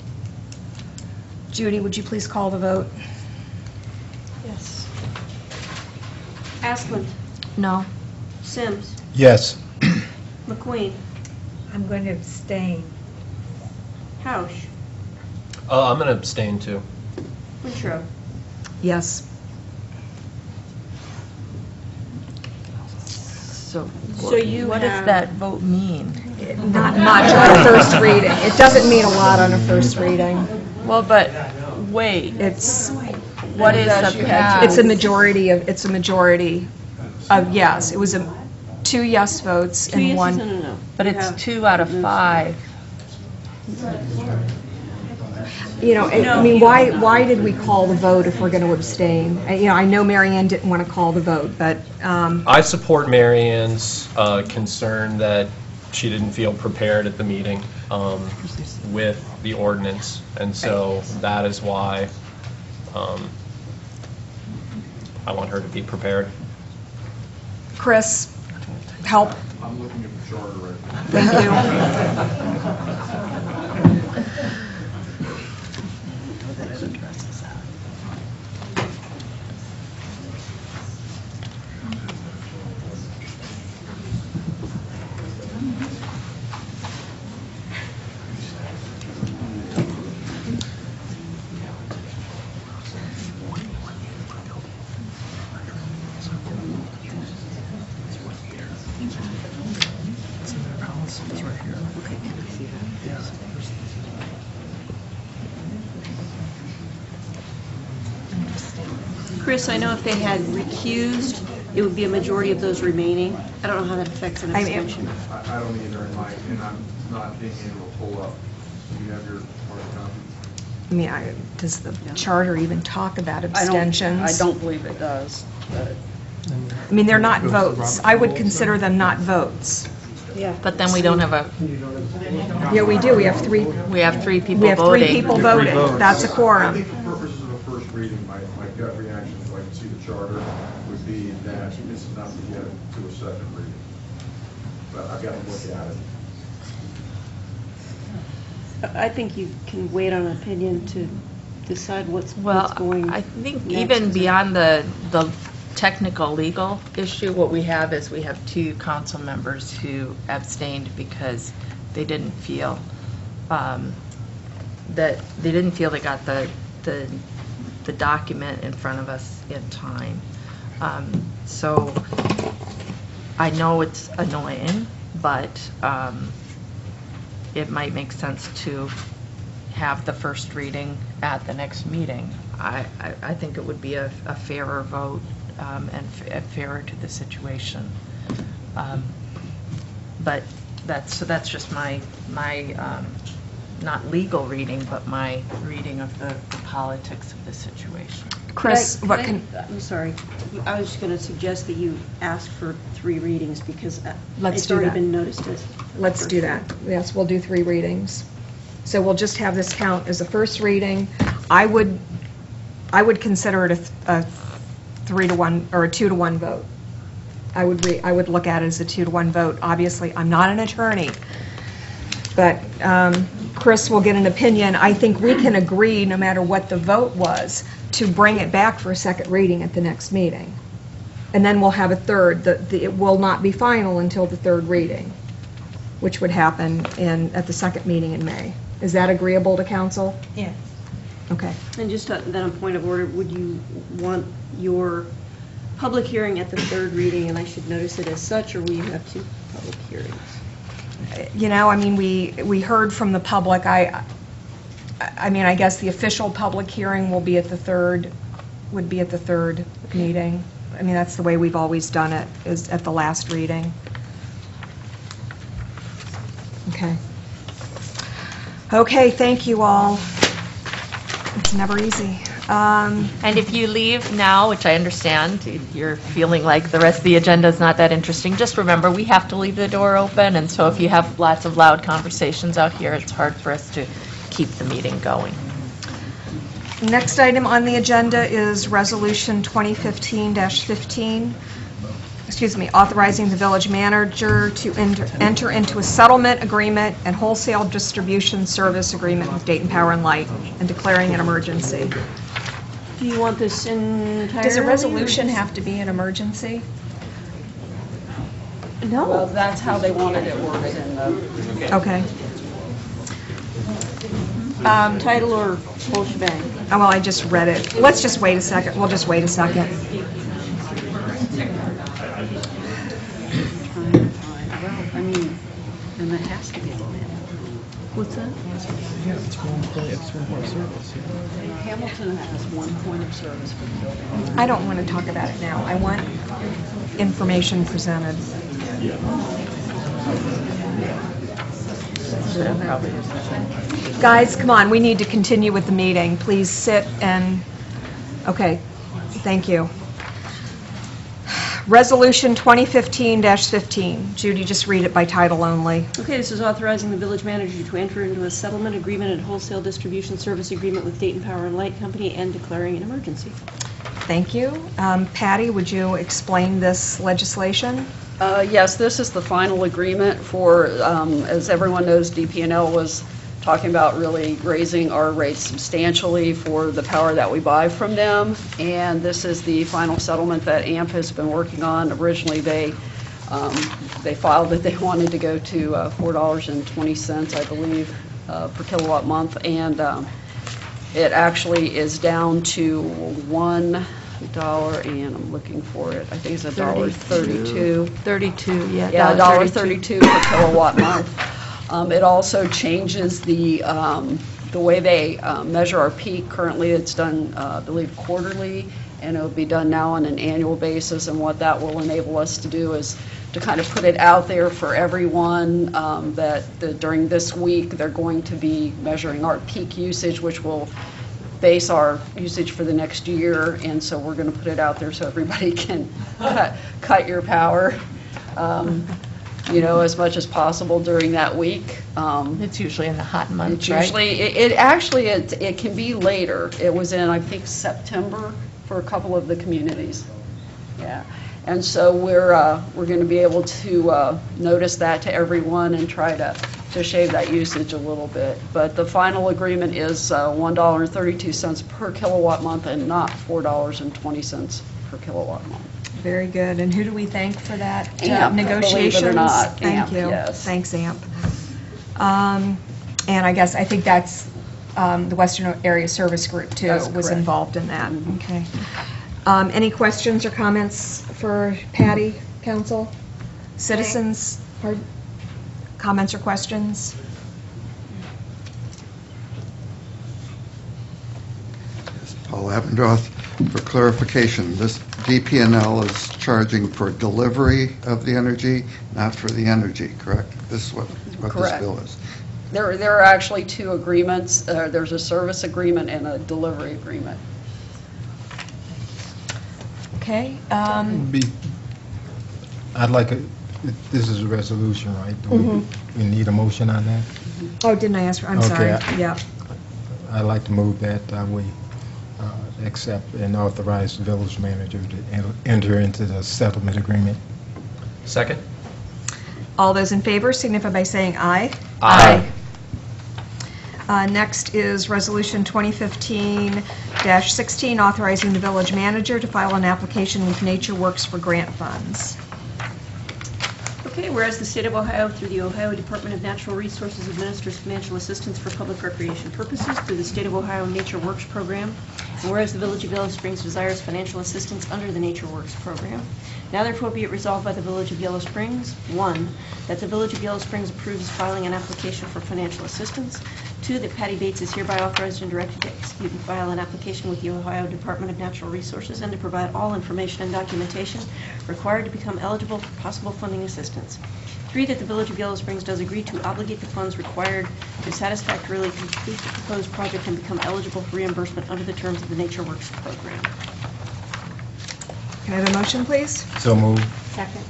Judy, would you please call the vote? Yes. Askeland, No. Simms, Yes. MacQueen, I'm going to abstain. Housh, Uh, I'm going to abstain too. Wintrow. Yes. So So you what does have- that vote mean? Not much on a first reading. It doesn't mean a lot on a first reading. Well, but wait, It's, what is That a it's a majority of, it's a majority of yes. It was a, two yes votes Two and yeses one. and a no. But it's two out of five. you know, I I mean, why, why did we call the vote if we're going to abstain? Uh, You know, I know Marianne didn't want to call the vote, but, um, I support Marianne's uh, concern that she didn't feel prepared at the meeting um, with the ordinance, and so that is why um, I want her to be prepared. Chris, help. I'm looking at the charter right now. Thank Chris, I know if they had recused, it would be a majority of those remaining. I don't know how that affects an I mean- abstention. I, I don't either in my, and I'm not being able to pull up. Do you have your hard copy? I mean, I- does the charter even talk about I don't, abstentions? I don't believe it does, but. I mean, they're not votes. I would consider them not votes. Yeah. But then we don't have a, Yeah, we do, we have three, we have three people we have voting. three people voting. That's a quorum. think for purposes of a first reading, my, my gut reaction, if I can see the charter, would be in that it's enough to get to a second reading. But I've got to look at it. I think you can wait on opinion to decide what's, Well, what's going. I think next. even beyond the, the technical legal issue, what we have is we have two council members who abstained because they didn't feel, um, that, they didn't feel they got the, the, the document in front of us in time. Um, So I know it's annoying, but um, it might make sense to have the first reading at the next meeting. I, I I think it would be a a fairer vote um, and fa- fairer to the situation. Um, But that's, so that's just my, my, um, not legal reading, but my reading of the the politics of the situation. Chris, Could I- what can, I- I'm sorry. I was just going to suggest that you ask for three readings because uh, Let's it's do already that. been noticed as. let's do that. Yes, we'll do three readings. So we'll just have this count as a first reading. I would, I would consider it a th- a three to one, or a two to one vote. I would re, I would look at it as a two to one vote. Obviously, I'm not an attorney, but um, Chris will get an opinion. I think we can agree, no matter what the vote was, to bring it back for a second reading at the next meeting. And then we'll have a third, The- the- it will not be final until the third reading, which would happen in, at the second meeting in May. Is that agreeable to council? Yes. Okay. And just uh, then a point of order, would you want your public hearing at the third reading, and I should notice it as such, or will you have two public hearings? You know, I mean, we, we heard from the public, I, I- mean, I guess the official public hearing will be at the third, would be at the third meeting. I mean, that's the way we've always done it, is at the last reading. Okay. Okay, thank you all. It's never easy. Um, And if you leave now, which I understand, you're feeling like the rest of the agenda is not that interesting, just remember, we have to leave the door open, and so if you have lots of loud conversations out here, it's hard for us to keep the meeting going. Next item on the agenda is Resolution 2015-15, excuse me, authorizing the village manager to enter enter into a settlement agreement and wholesale distribution service agreement with Dayton Power and Light and declaring an emergency. Do you want this entirely? Does a resolution have to be an emergency? No. Well, that's how they wanted it worded in the. Okay. Um, Title or whole shebang? Oh, well, I just read it. Let's just wait a second. We'll just wait a second. Well, I mean, and that has to be the land. What's that? Yeah, it's one point, it's one point service. Hamilton has one point of service for the building. I don't want to talk about it now. I want information presented. Guys, come on, we need to continue with the meeting. Please sit and, okay, thank you. Resolution 2015-15. Judy, just read it by title only. Okay, this is authorizing the village manager to enter into a settlement agreement and wholesale distribution service agreement with Dayton Power and Light Company and declaring an emergency. Thank you. Um, Patty, would you explain this legislation? Uh, Yes, this is the final agreement for, um, as everyone knows, DP&L was talking about really raising our rates substantially for the power that we buy from them, and this is the final settlement that AMP has been working on. Originally, they, um, they filed that they wanted to go to uh, $4.20, I believe, uh, per kilowatt month, and um, it actually is down to $1, and I'm looking for it, I think it's a dollar thirty-two. 32, yeah. Yeah, dollar thirty-two per kilowatt month. Um, It also changes the, um, the way they uh, measure our peak. Currently, it's done, uh, I believe, quarterly, and it'll be done now on an annual basis. And what that will enable us to do is to kind of put it out there for everyone um, that during this week, they're going to be measuring our peak usage, which will base our usage for the next year. And so we're going to put it out there so everybody can cut cut your power. Um, you know, as much as possible during that week. Um, It's usually in the hot months, It's right? usually, it it actually, it it can be later. It was in, I think, September for a couple of the communities. Yeah. And so we're, uh, we're going to be able to uh, notice that to everyone and try to, to shave that usage a little bit. But the final agreement is uh, $1.32 per kilowatt month and not $4.20 per kilowatt month. Very good. And who do we thank for that uh, AMP, believe it or negotiations? not, Thank AMP, you. yes. Thanks, AMP. Um, And I guess, I think that's, um, the Western Area Service Group, too, That's was correct. involved in that. Okay. Um, Any questions or comments for Patty, council? Citizens, or comments or questions? Yes, Paul Abendroth, for clarification, this DP&L is charging for delivery of the energy, not for the energy, correct? This is what, what this Correct. bill is. There, there are actually two agreements. Uh, There's a service agreement and a delivery agreement. Okay. um, Be, I'd like, a. this is a resolution, right? Do we- Mhm. We need a motion on that? Oh, didn't I ask, I'm Okay, sorry. I- Yeah. I'd like to move that uh, we accept and authorize the village manager to en- enter into the settlement agreement. Second? All those in favor signify by saying aye. Aye. Uh, Next is Resolution 2015-16, authorizing the village manager to file an application with Nature Works for grant funds. Okay, whereas the state of Ohio, through the Ohio Department of Natural Resources, administers financial assistance for public recreation purposes through the State of Ohio Nature Works Program, and whereas the Village of Yellow Springs desires financial assistance under the Nature Works Program, now therefore be it resolved by the Village of Yellow Springs, one, that the Village of Yellow Springs approves filing an application for financial assistance, two, that Patty Bates is hereby authorized and directed to execute and file an application with the Ohio Department of Natural Resources and to provide all information and documentation required to become eligible for possible funding assistance. Three, that the Village of Yellow Springs does agree to obligate the funds required to satisfactorily complete the proposed project and become eligible for reimbursement under the terms of the Nature Works program. Can I have a motion, please? So moved. Second.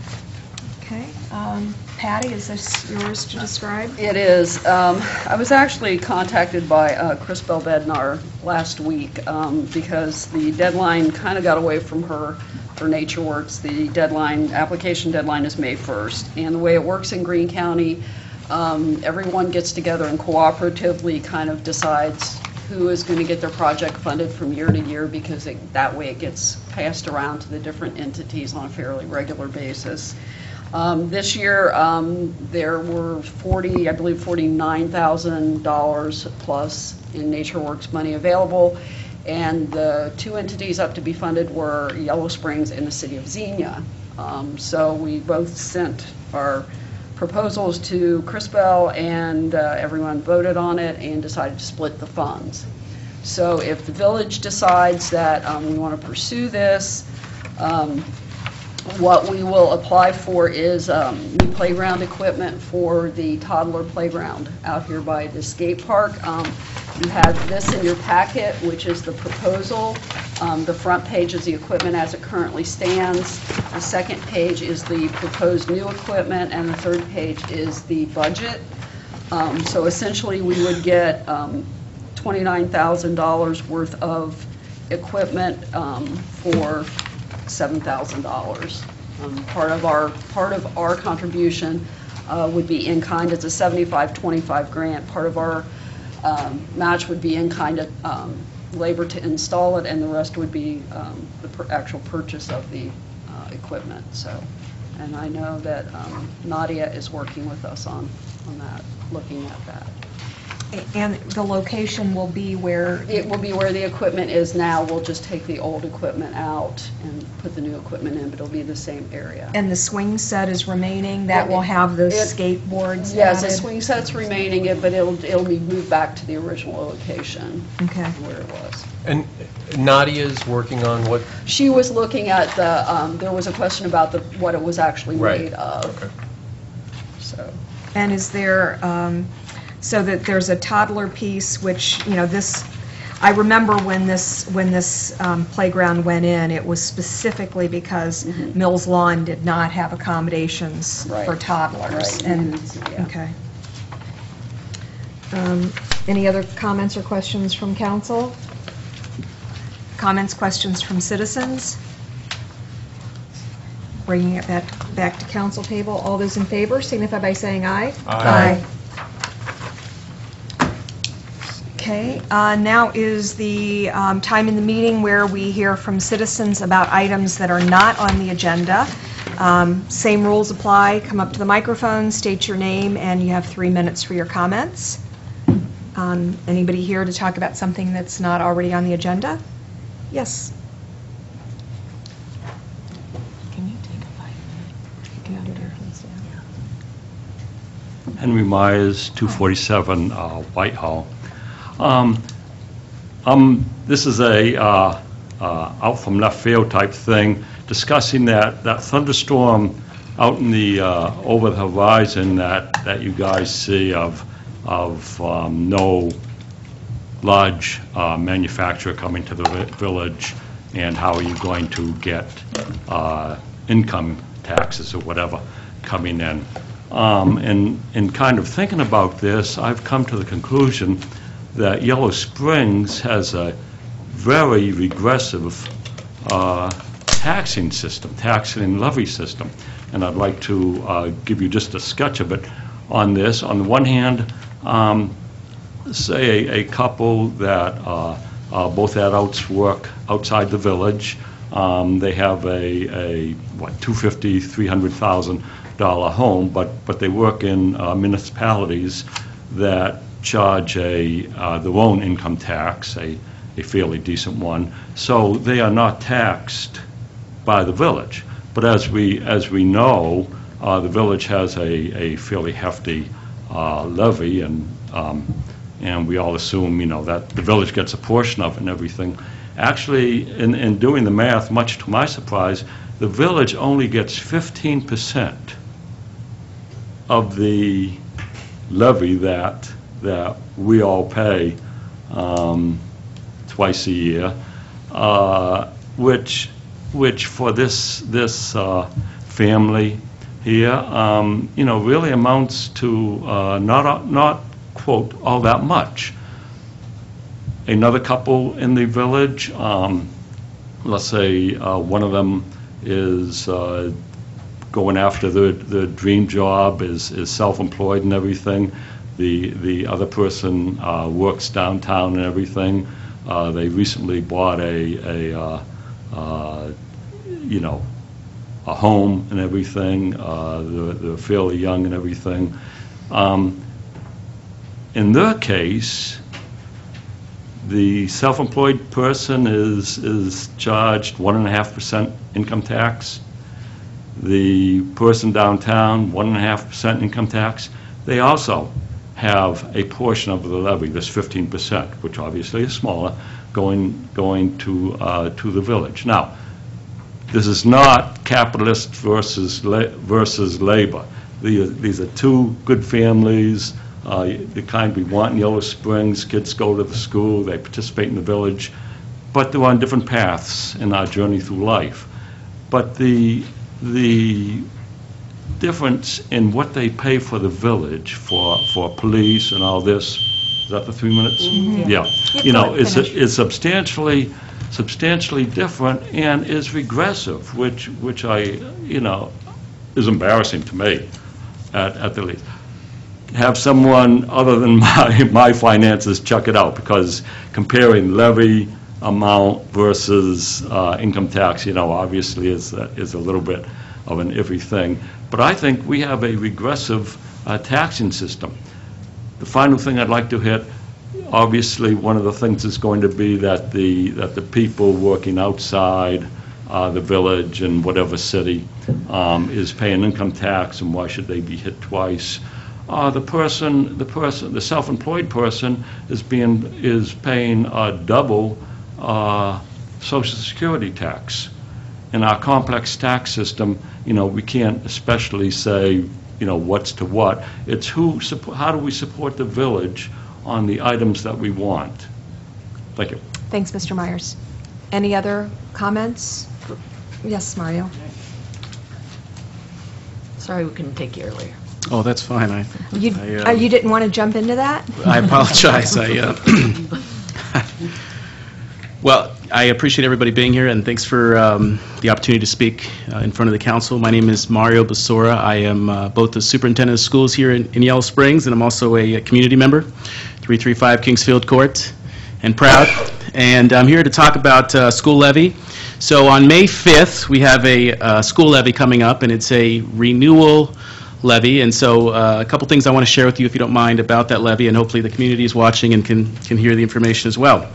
Okay. um, Patty, is this yours to describe? It is. Um, I was actually contacted by uh, Chris Bell Bednar last week um, because the deadline kind of got away from her for Nature Works. The deadline, application deadline is May 1st. And the way it works in Greene County, um, everyone gets together and cooperatively kind of decides who is going to get their project funded from year to year because it- that way it gets passed around to the different entities on a fairly regular basis. Um, This year, um, there were 40, I believe $49,000 plus in Nature Works money available, and the two entities up to be funded were Yellow Springs and the city of Xenia. Um, So we both sent our proposals to Chris Bell, and uh, everyone voted on it and decided to split the funds. So if the village decides that um, we want to pursue this, um, what we will apply for is um, new playground equipment for the toddler playground out here by the skate park. You have this in your packet, which is the proposal. Um, The front page is the equipment as it currently stands. The second page is the proposed new equipment, and the third page is the budget. Um, So essentially, we would get um, $29,000 worth of equipment um, for $7,000. Um, Part of our, part of our contribution uh, would be in-kind, it's a 75-25 grant. Part of our um, match would be in-kind um, labor to install it, and the rest would be um, the per- actual purchase of the uh, equipment, so. And I know that um, Nadia is working with us on, on that, looking at that. And the location will be where? It will be where the equipment is now. We'll just take the old equipment out and put the new equipment in, but it'll be the same area. And the swing set is remaining, that will have the It- skateboards Yes, the added? swing set's remaining, it- but it'll, it'll be moved back to the original location. Okay. Where it was. And Nadia's working on what, She was looking at the, um, there was a question about the, what it was actually Right, made of. Okay. So, And is there, um, so that there's a toddler piece, which, you know, this, I remember when this, when this um, playground went in, it was specifically because Mills Lawn did not have accommodations Mm-hmm. Right. for toddlers. Right, And, yeah. okay. Um, Any other comments or questions from council? Comments, questions from citizens? Bringing it back, back to council table. All those in favor signify by saying aye. Aye. Okay, uh, now is the um, time in the meeting where we hear from citizens about items that are not on the agenda. Um, Same rules apply. Come up to the microphone, state your name, and you have three minutes for your comments. Um, Anybody here to talk about something that's not already on the agenda? Yes? Can you take a fight? The auditor, please. Yeah. Henry Myers, 247 uh, Whitehall. Um, um, This is a uh, uh, out from left field type thing, discussing that that thunderstorm out in the, uh, over the horizon that that you guys see of, of um, no large uh, manufacturer coming to the village, and how are you going to get uh, income taxes or whatever coming in? Um, And, and kind of thinking about this, I've come to the conclusion that Yellow Springs has a very regressive uh, taxing system, taxing and levy system. And I'd like to uh, give you just a sketch of it on this. On the one hand, um, say a, a couple that uh, uh, both adults work outside the village. Um, they have a, a what 250, 300,000 dollar home, but but they work in uh, municipalities that charge a uh, their own income tax, a a fairly decent one. So they are not taxed by the village. But as we, as we know, uh, the village has a, a fairly hefty uh, levy, and, um, and we all assume, you know, that the village gets a portion of it and everything. Actually, in, in doing the math, much to my surprise, the village only gets 15% of the levy that, that we all pay um, twice a year, uh, which, which for this, this uh, family here, um, you know, really amounts to uh, not, not, quote, all that much. Another couple in the village, um, let's say uh, one of them is uh, going after the, the dream job, is, is self-employed and everything. The, the other person uh, works downtown and everything. Uh, They recently bought a, a, uh, uh, you know, a home and everything. Uh, They're they're fairly young and everything. Um, In their case, the self-employed person is, is charged one and a half percent income tax. The person downtown, one and a half percent income tax. They also have a portion of the levy, this fifteen percent, which obviously is smaller, going, going to, uh, to the village. Now, This is not capitalist versus, la- versus labor. The- These are two good families, uh, the kind we want in Yellow Springs. Kids go to the school, they participate in the village, but they're on different paths in our journey through life. But the, the difference in what they pay for the village, for, for police and all this, is that the three minutes? Mhm. Yeah. Yeah, You know, it's, is finish. substantially, substantially different and is regressive, which, which I, you know, is embarrassing to me, at, at the least. Have someone other than my, my finances check it out, because comparing levy amount versus uh, income tax, you know, obviously is, a- is a little bit of an iffy thing. But I think we have a regressive uh, taxing system. The final thing I'd like to hit, obviously, one of the things is going to be that the, that the people working outside uh, the village and whatever city um, is paying income tax, and why should they be hit twice? Uh, The person, the person, the self-employed person is being, is paying double uh, social security tax. In our complex tax system, you know, we can't especially say, you know, what's to what. It's who, how do we support the village on the items that we want? Thank you. Thanks, Mr. Myers. Any other comments? Yes, Mario? Sorry we couldn't take you earlier. Oh, that's fine. I, You I, uh, uh, you didn't want to jump into that? I apologize. I, uh, well, I appreciate everybody being here, and thanks for um, the opportunity to speak uh, in front of the council. My name is Mario Basora. I am uh, both the superintendent of schools here in in Yellow Springs, and I'm also a uh, community member, 335 Kingsfield Court, and proud. And I'm here to talk about uh, school levy. So on May 5th, we have a uh, school levy coming up, and it's a renewal levy. And so uh, a couple things I want to share with you, if you don't mind, about that levy, and hopefully the community is watching and can, can hear the information as well.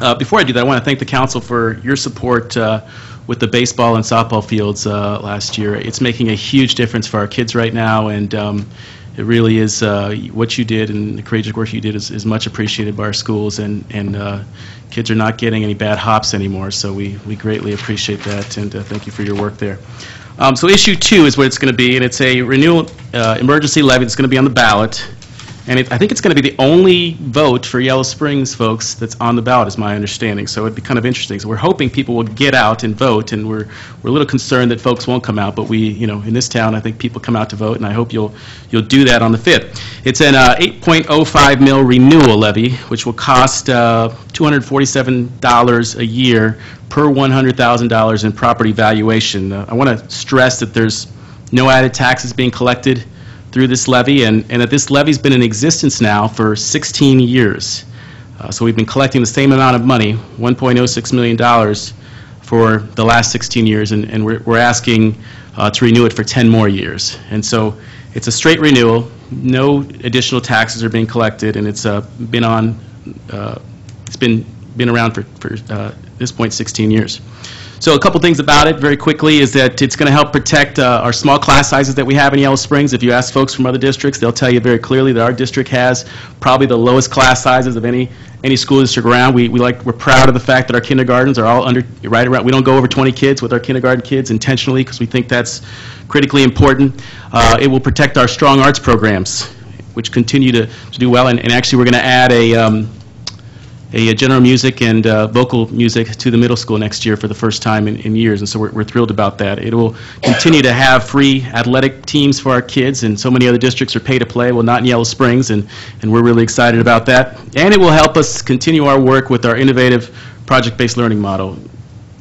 Uh, Before I do that, I want to thank the council for your support uh, with the baseball and softball fields uh, last year. It's making a huge difference for our kids right now, and um, it really is, uh, what you did and the courageous work you did is is much appreciated by our schools, and and uh, kids are not getting any bad hops anymore, so we we greatly appreciate that, and uh, thank you for your work there. Um, So issue two is what it's going to be, and it's a renewal emergency levy that's going to be on the ballot. And it- I think it's going to be the only vote for Yellow Springs folks that's on the ballot, is my understanding. So it'd be kind of interesting. So we're hoping people will get out and vote, and we're, we're a little concerned that folks won't come out. But we, you know, in this town, I think people come out to vote, and I hope you'll, you'll do that on the 5th. It's an uh, 8.05 mil renewal levy, which will cost uh, $247 a year per $100,000 in property valuation. Uh, I want to stress that there's no added taxes being collected through this levy, and, and that this levy's been in existence now for 16 years. Uh, So we've been collecting the same amount of money, $1.06 million, for the last 16 years, and, and we're, we're asking uh, to renew it for 10 more years. And so it's a straight renewal, no additional taxes are being collected, and it's uh, been on, uh, it's been, been around for, for uh, this point, 16 years. So a couple things about it, very quickly, is that it's going to help protect uh, our small class sizes that we have in Yellow Springs. If you ask folks from other districts, they'll tell you very clearly that our district has probably the lowest class sizes of any, any school district around. We, we like, we're proud of the fact that our kindergartens are all under, right around, we don't go over 20 kids with our kindergarten kids intentionally, because we think that's critically important. Uh, It will protect our strong arts programs, which continue to, to do well, and, and actually, we're going to add a, um, a uh, general music and uh, vocal music to the middle school next year for the first time in, in years, and so we're, we're thrilled about that. It will continue to have free athletic teams for our kids, and so many other districts are pay to play, well, not in Yellow Springs, and, and we're really excited about that. And it will help us continue our work with our innovative project-based learning model.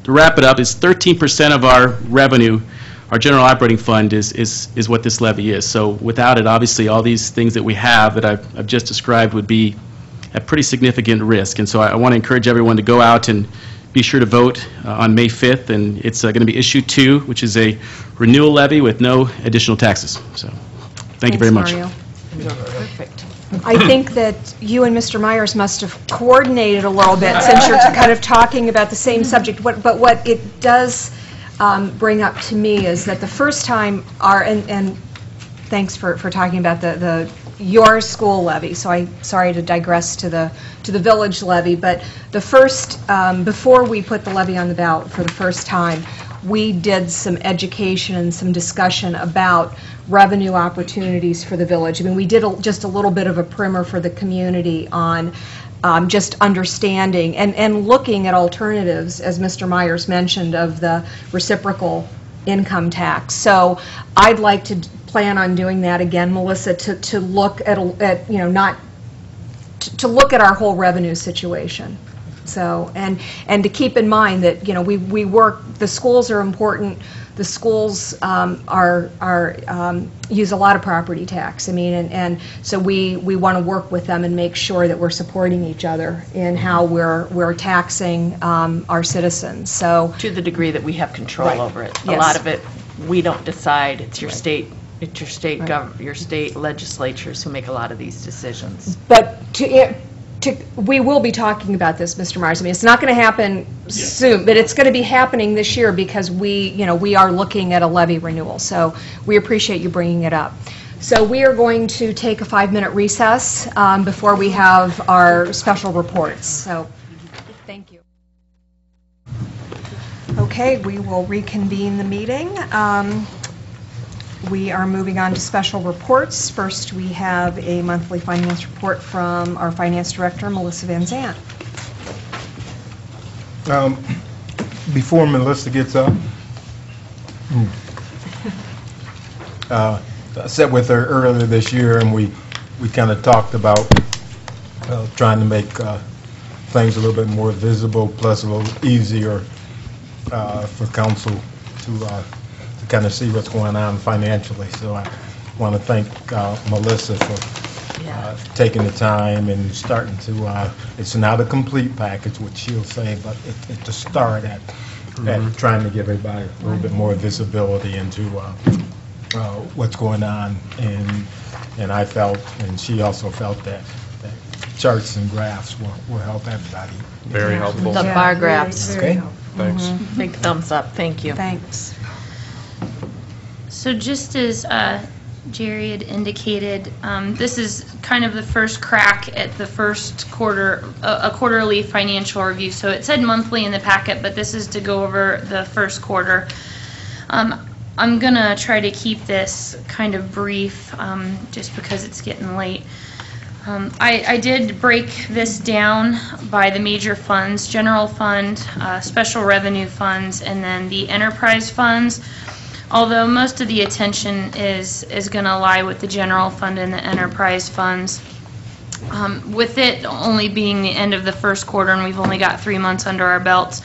To wrap it up, is 13% of our revenue, our general operating fund is, is, is what this levy is. So without it, obviously, all these things that we have that I've, I've just described would be at pretty significant risk. And so I, I want to encourage everyone to go out and be sure to vote uh, on May 5th. And it's uh, going to be issue two, which is a renewal levy with no additional taxes. So, thank you very much. Mario. Perfect. I think that you and Mr. Myers must have coordinated a little bit, since you're kind of talking about the same subject. What- But what it does um, bring up to me is that the first time our, and and thanks for for talking about the, the your school levy, so I, sorry to digress to the, to the village levy, but the first, um, before we put the levy on the ballot for the first time, we did some education and some discussion about revenue opportunities for the village. I mean, we did a- just a little bit of a primer for the community on um, just understanding and, and looking at alternatives, as Mr. Myers mentioned, of the reciprocal income tax. So I'd like to plan on doing that again, Melissa, to, to look at, at, you know, not, to to look at our whole revenue situation. So, and, and to keep in mind that, you know, we, we work, the schools are important, the schools um, are, are, um, use a lot of property tax. I mean, and, and so we, we want to work with them and make sure that we're supporting each other in how we're, we're taxing um, our citizens, so. To the degree that we have control Right. over it. A Yes. lot of it, we don't decide, it's your state, it's your state Right. gov, your state legislatures who make a lot of these decisions. But to, to, we will be talking about this, Mr. Myers. I mean, it's not going to happen soon, but it's going to be happening this year because we, you know, we are looking at a levy renewal. So we appreciate you bringing it up. So we are going to take a five-minute recess um, before we have our special reports. So, thank you. Okay, we will reconvene the meeting. Um, we are moving on to special reports. First, we have a monthly finance report from our finance director, Melissa Van Zant. Um, Before Melissa gets up, uh, I sat with her earlier this year, and we, we kind of talked about uh, trying to make uh, things a little bit more visible, plus a little easier uh, for council to, uh, to kind of see what's going on financially. So I want to thank uh, Melissa for uh, taking the time and starting to, uh, it's not a complete package, what she'll say, but it- it's a start at, at trying to give everybody a little bit more visibility into uh, uh, what's going on. And, and I felt, and she also felt that, that charts and graphs will, will help everybody. Very helpful. The bar graphs. Okay, thanks. Mhm. Big thumbs up, thank you. Thanks. So just as uh, Jerry had indicated, um, this is kind of the first crack at the first quarter, a a quarterly financial review. So it said monthly in the packet, but this is to go over the first quarter. Um, I'm going to try to keep this kind of brief, um, just because it's getting late. Um, I, I did break this down by the major funds, general fund, uh, special revenue funds, and then the enterprise funds. Although most of the attention is, is going to lie with the general fund and the enterprise funds. Um, With it only being the end of the first quarter and we've only got three months under our belts,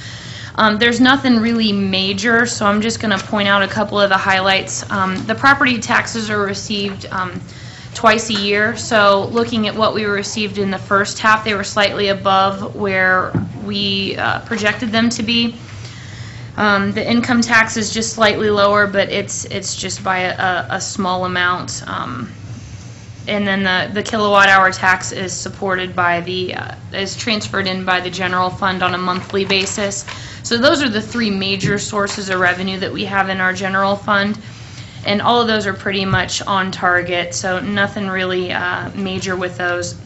um, there's nothing really major, so I'm just going to point out a couple of the highlights. Um, The property taxes are received um, twice a year, so looking at what we received in the first half, they were slightly above where we uh, projected them to be. Um, The income tax is just slightly lower, but it's, it's just by a, a small amount. Um, And then the, the kilowatt hour tax is supported by the, uh, is transferred in by the general fund on a monthly basis. So those are the three major sources of revenue that we have in our general fund. And all of those are pretty much on target, so nothing really uh, major with those.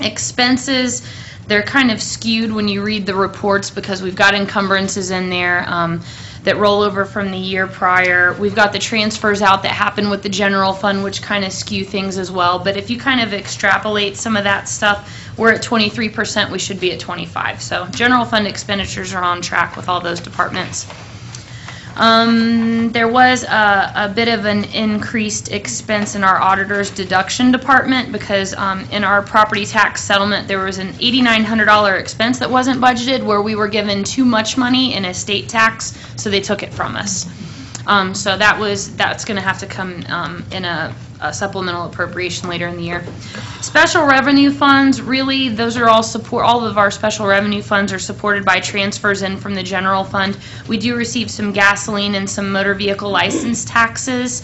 Expenses, they're kind of skewed when you read the reports because we've got encumbrances in there um, that roll over from the year prior. We've got the transfers out that happen with the general fund, which kind of skew things as well. But if you kind of extrapolate some of that stuff, we're at 23%, we should be at 25. So general fund expenditures are on track with all those departments. Um, there was a, a bit of an increased expense in our auditor's deduction department because, um, in our property tax settlement, there was an eighty-nine hundred dollar expense that wasn't budgeted where we were given too much money in estate tax, so they took it from us. Um, so that was, that's gonna have to come, um, in a a supplemental appropriation later in the year. Special revenue funds, really, those are all support, all of our special revenue funds are supported by transfers in from the general fund. We do receive some gasoline and some motor vehicle license taxes.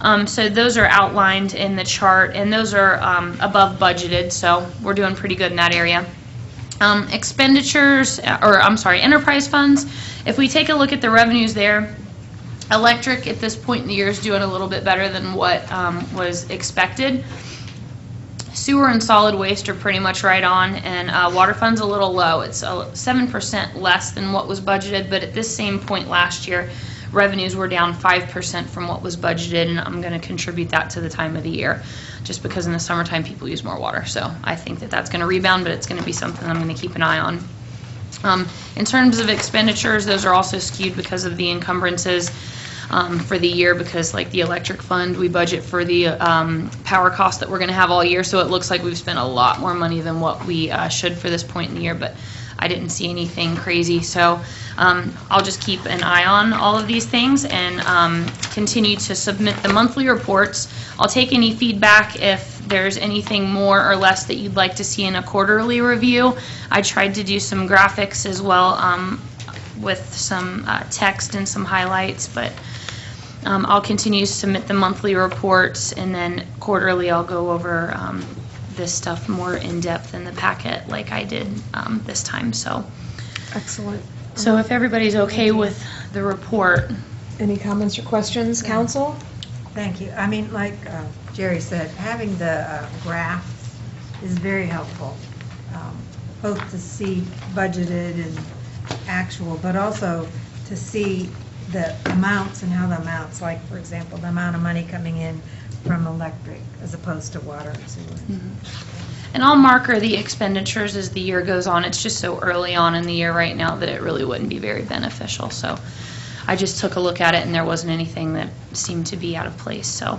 Um, so those are outlined in the chart, and those are, um, above budgeted, so we're doing pretty good in that area. Um, expenditures, or, I'm sorry, enterprise funds, if we take a look at the revenues there, Electric at this point in the year is doing a little bit better than what um, was expected. Sewer and solid waste are pretty much right on, and uh, water fund's a little low. It's a- 7% less than what was budgeted, but at this same point last year, revenues were down 5% from what was budgeted, and I'm going to contribute that to the time of the year, just because in the summertime, people use more water. So I think that that's going to rebound, but it's going to be something I'm going to keep an eye on. Um, In terms of expenditures, those are also skewed because of the encumbrances um, for the year, because like the electric fund, we budget for the um, power cost that we're going to have all year, so it looks like we've spent a lot more money than what we uh, should for this point in the year, but I didn't see anything crazy, so um, I'll just keep an eye on all of these things and um, continue to submit the monthly reports. I'll take any feedback if there's anything more or less that you'd like to see in a quarterly review. I tried to do some graphics as well um, with some uh, text and some highlights, but um, I'll continue to submit the monthly reports, and then quarterly, I'll go over um, this stuff more in-depth in the packet like I did um, this time, so. Excellent. So if everybody's okay with the report. Any comments or questions, council? Thank you. I mean, like uh, Jerry said, having the uh, graphs is very helpful, um, both to see budgeted and actual, but also to see the amounts and how the amounts, like, for example, the amount of money coming in from electric as opposed to water and sewer. And I'll marker the expenditures as the year goes on. It's just so early on in the year right now that it really wouldn't be very beneficial. So I just took a look at it and there wasn't anything that seemed to be out of place. So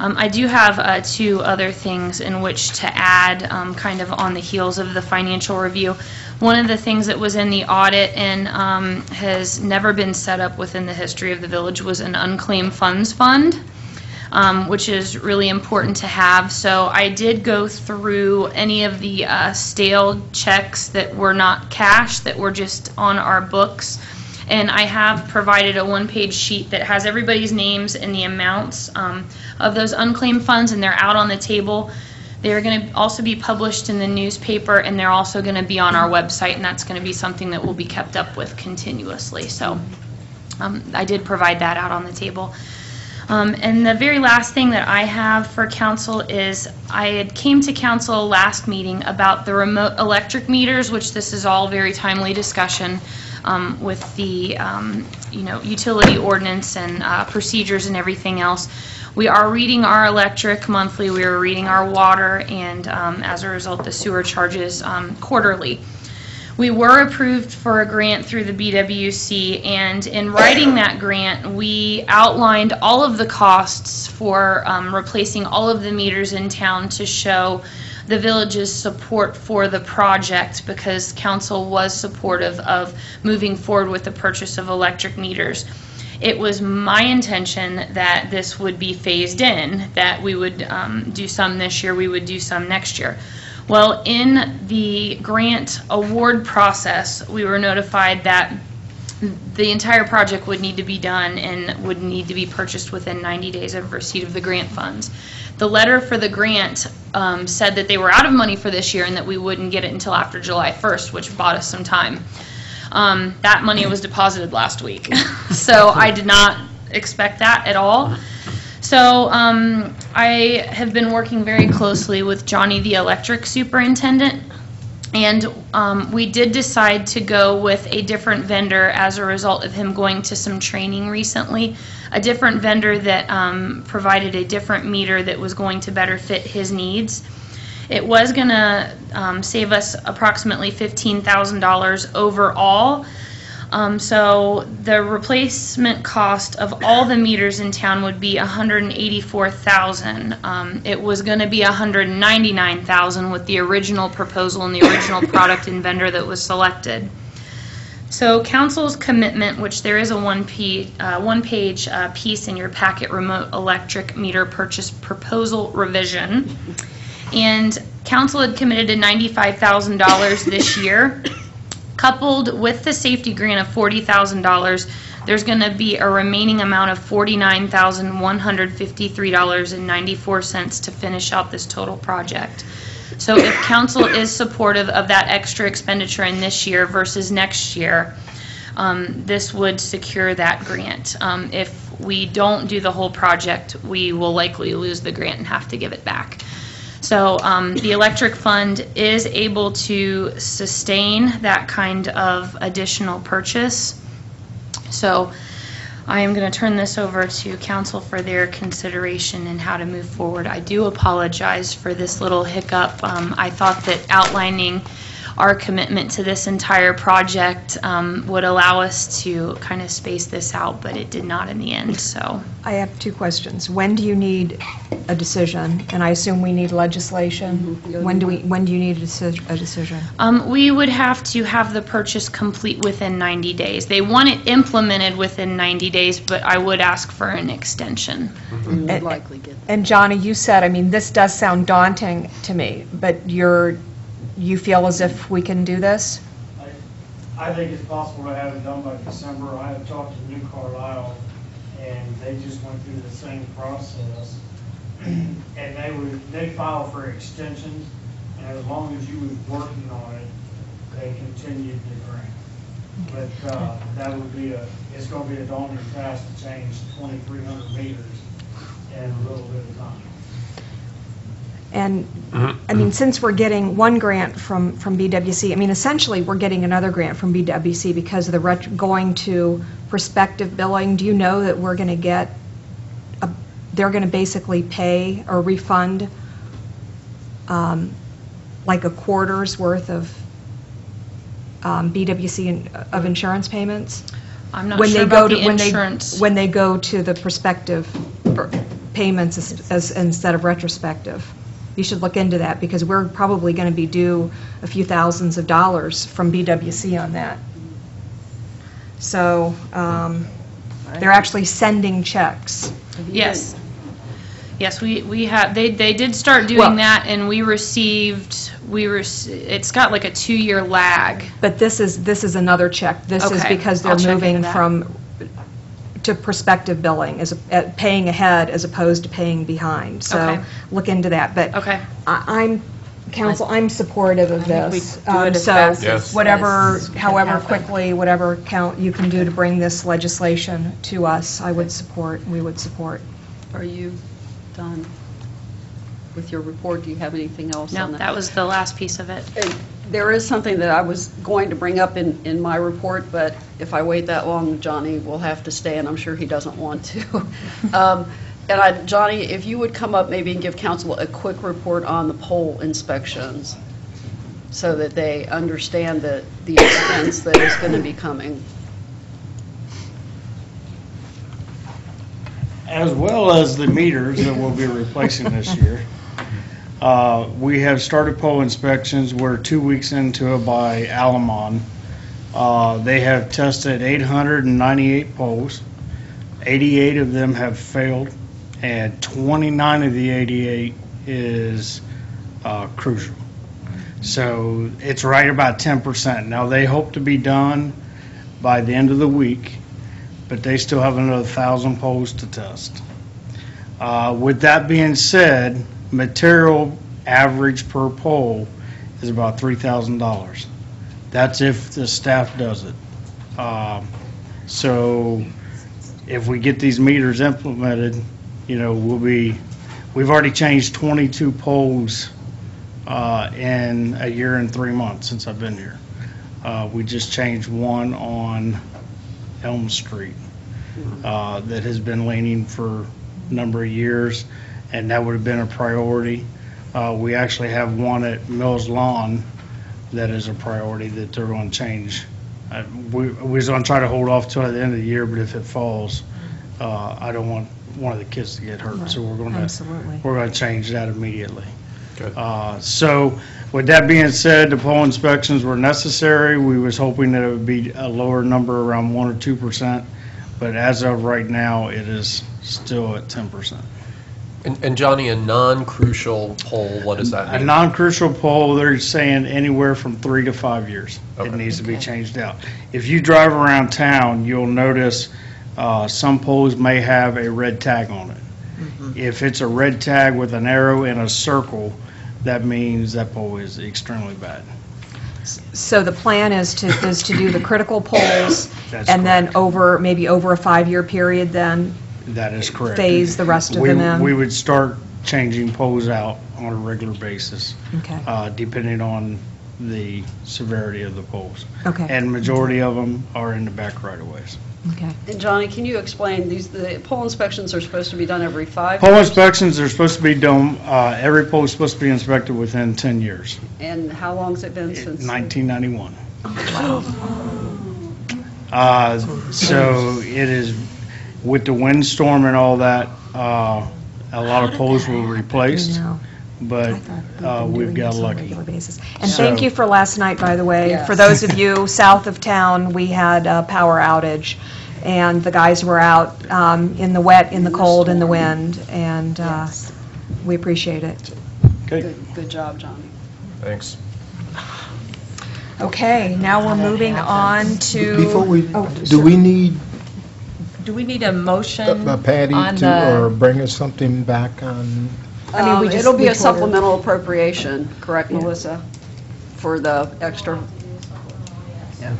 um, I do have uh, two other things in which to add, um, kind of on the heels of the financial review. One of the things that was in the audit and um, has never been set up within the history of the village was an unclaimed funds fund um, which is really important to have. So I did go through any of the uh, stale checks that were not cash, that were just on our books. And I have provided a one-page sheet that has everybody's names and the amounts um, of those unclaimed funds, and they're out on the table. They're going to also be published in the newspaper, and they're also going to be on our website, and that's going to be something that will be kept up with continuously. So um, I did provide that out on the table. Um, And the very last thing that I have for council is, I had came to council last meeting about the remote electric meters, which this is all very timely discussion um, with the, um, you know, utility ordinance and uh, procedures and everything else. We are reading our electric monthly, we are reading our water, and um, as a result, the sewer charges um, quarterly. We were approved for a grant through the BWC, and in writing that grant, we outlined all of the costs for um, replacing all of the meters in town to show the village's support for the project, because council was supportive of moving forward with the purchase of electric meters. It was my intention that this would be phased in, that we would um, do some this year, we would do some next year. Well, in the grant award process, we were notified that the entire project would need to be done and would need to be purchased within 90 days of receipt of the grant funds. The letter for the grant um, said that they were out of money for this year and that we wouldn't get it until after July 1st, which bought us some time. Um, That money was deposited last week, so I did not expect that at all. So um, I have been working very closely with Johnny, the electric superintendent, and um, we did decide to go with a different vendor as a result of him going to some training recently. A different vendor that um, provided a different meter that was going to better fit his needs. It was going to um, save us approximately $15,000 overall. Um, so the replacement cost of all the meters in town would be 184,000. Um, it was going to be 199,000 with the original proposal and the original product and vendor that was selected. So council's commitment, which there is a one p, uh, one-page uh, piece in your packet, remote electric meter purchase proposal revision. And council had committed to $95,000 this year. Coupled with the safety grant of $40,000, there's going to be a remaining amount of $49,153.94 to finish out this total project. So if council is supportive of that extra expenditure in this year versus next year, um, this would secure that grant. Um, If we don't do the whole project, we will likely lose the grant and have to give it back. So um, the electric fund is able to sustain that kind of additional purchase. So I am going to turn this over to council for their consideration and how to move forward. I do apologize for this little hiccup. Um, I thought that outlining our commitment to this entire project um, would allow us to kind of space this out, but it did not in the end, so. I have two questions. When do you need a decision? And I assume we need legislation? When do we, when do you need a deci- a decision? Um, We would have to have the purchase complete within 90 days. They want it implemented within 90 days, but I would ask for an extension. Would likely get And Johnny, you said, I mean, this does sound daunting to me, but you're, you feel as if we can do this? I think it's possible to have it done by December. I have talked to New Carlisle, and they just went through the same process. And they would, they filed for extensions, and as long as you was working on it, they continued the grant. But, uh, that would be a, it's gonna be a daunting task to change twenty-three hundred meters in a little bit of time. And, I mean, since we're getting one grant from, from BWC, I mean, essentially, we're getting another grant from BWC because of the, ret- going to prospective billing. Do you know that we're going to get, a- they're going to basically pay or refund um, like a quarter's worth of um, BWC in- of insurance payments? I'm not When sure they about go to- the when they- insurance. When they go to the prospective payments as- as, instead of retrospective. You should look into that, because we're probably going to be due a few thousands of dollars from BWC on that. So, um, they're actually sending checks. Yes. Yes, we, we have, they, they did start Well- doing that, and we received, we were, it's got like a two-year lag. But this is, this is another check. This is Okay, because they're I'll check into moving that. from, to prospective billing, as, a- uh, paying ahead as opposed to paying behind. So, Okay. look into that. But Okay. I- I'm, council, I'm supportive of think we this. do it Um, as so fast as- Yes. Whatever, as can however happen. quickly, whatever count you can do to bring this legislation to us, I would support, we would support. Are you done with your report? Do you have anything else No, on that? that was the last piece of it. And There is something that I was going to bring up in, in my report, but if I wait that long, Johnny will have to stay, and I'm sure he doesn't want to. Um, And I, Johnny, if you would come up maybe and give council a quick report on the pole inspections, so that they understand the, the expense that is going to be coming. as well as the meters that we'll be replacing this year. Uh, We have started pole inspections. We're two weeks into it by Alamon. Uh, They have tested 898 poles. 88 of them have failed, and 29 of the 88 is uh, crucial. So it's right about 10%. Now, they hope to be done by the end of the week but they still have another thousand poles to test. Uh, With that being said, material average per pole is about $3,000. That's if the staff does it. Um, So if we get these meters implemented, you know, we'll be, we've already changed 22 poles uh, in a year and three months since I've been here. Uh, We just changed one on Elm Street uh, that has been leaning for a number of years, and that would have been a priority. Uh, We actually have one at Mills Lawn that is a priority that they're going to change. Uh, We we was going to try to hold off till the end of the year, but if it falls, uh, I don't want one of the kids to get hurt, so we're going to, Absolutely. we're going to change that immediately. Uh, So with that being said, the pole inspections were necessary. We was hoping that it would be a lower number, around 1 or 2%, but as of right now, it is still at 10%. And and Johnny, a non-crucial pole, what does that mean? A non-crucial pole, they're saying anywhere from three to five years. It needs to be changed out. If you drive around town, you'll notice uh, some poles may have a red tag on it. If it's a red tag with an arrow in a circle, that means that pole is extremely bad. So the plan is to, is to do the critical poles, That's and then over, maybe over a five-year period then, That is correct. phase the rest of We- them in? We would start changing poles out on a regular basis. Okay. uh, Depending on the severity of the poles. Okay. And majority of them are in the back right of ways. Okay. And Johnny, can you explain, these, the pole inspections are supposed to be done every five Pole years? inspections are supposed to be done, uh, every pole is supposed to be inspected within 10 years, And how long's it been since? 1991. Uh, So it is, with the windstorm and all that, uh, a lot of poles were replaced, know. but uh, we've got lucky. Basis. And thank you for last night, by the way. Yes. For those of you south of town, we had a power outage, and the guys were out um, in the wet, in the cold, in the wind, and uh, we appreciate it. Good, good job, Johnny. Thanks. Okay, now we're moving on to... Before we, Oh, do we need Do we need a motion uh, Patty on to, or the, bring us something back on? I mean, we Um, just- It'll be we a told her- supplemental appropriation, correct, Melissa? For the extra? Yeah.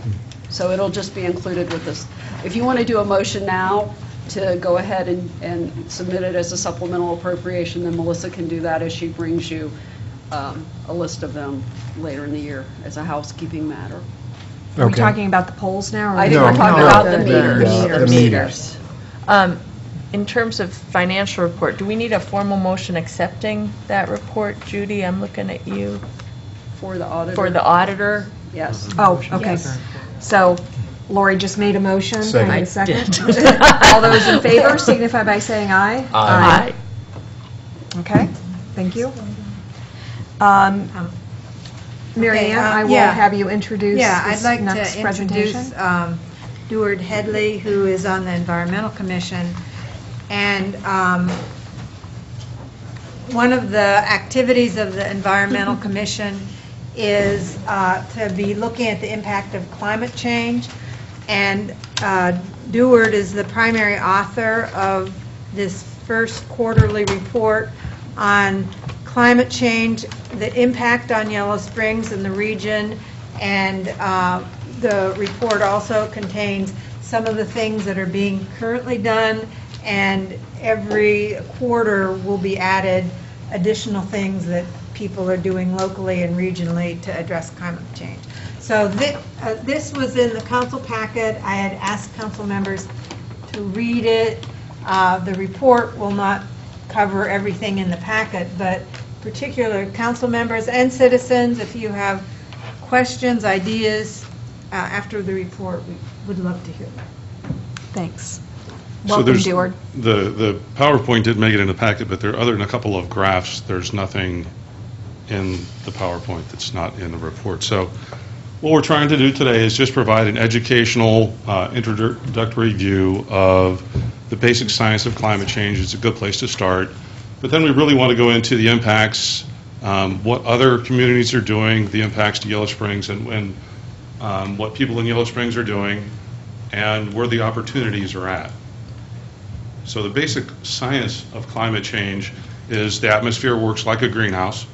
So it'll just be included with this. If you want to do a motion now to go ahead and, and submit it as a supplemental appropriation, then Melissa can do that as she brings you um, a list of them later in the year as a housekeeping matter. Are we Okay. talking about the poles now? or- I think we're talking No, about the the- meters. the meters. um, in terms of financial report, do we need a formal motion accepting that report? Judy, I'm looking at you. For the auditor? For the auditor? Yes. Oh, okay. Yes. So Lori just made a motion. Can I get a Second. second? All those in favor signify by saying aye. Aye. Okay, thank you. Um, Mary Okay, Ann, um, I will yeah. have you introduce Yeah, I'd this like next to presentation. introduce um, Deward Headley, who is on the Environmental Commission. And um, one of the activities of the Environmental Commission is uh, to be looking at the impact of climate change. And uh, Deward is the primary author of this first quarterly report on climate change, the impact on Yellow Springs and the region, and uh, the report also contains some of the things that are being currently done, and every quarter will be added additional things that people are doing locally and regionally to address climate change. So thi- uh, this was in the council packet. I had asked council members to read it. Uh, The report will not cover everything in the packet, but particular council members and citizens, if you have questions, ideas uh, after the report, we would love to hear them. Thanks. So Welcome, there's- Deward. The, the PowerPoint did make it in the packet, but there, other than a couple of graphs, there's nothing in the PowerPoint that's not in the report. So what we're trying to do today is just provide an educational, uh, introductory view of the basic science of climate change. It's a good place to start. But then we really want to go into the impacts, um, what other communities are doing, the impacts to Yellow Springs, and, and um, what people in Yellow Springs are doing, and where the opportunities are at. So the basic science of climate change is the atmosphere works like a greenhouse.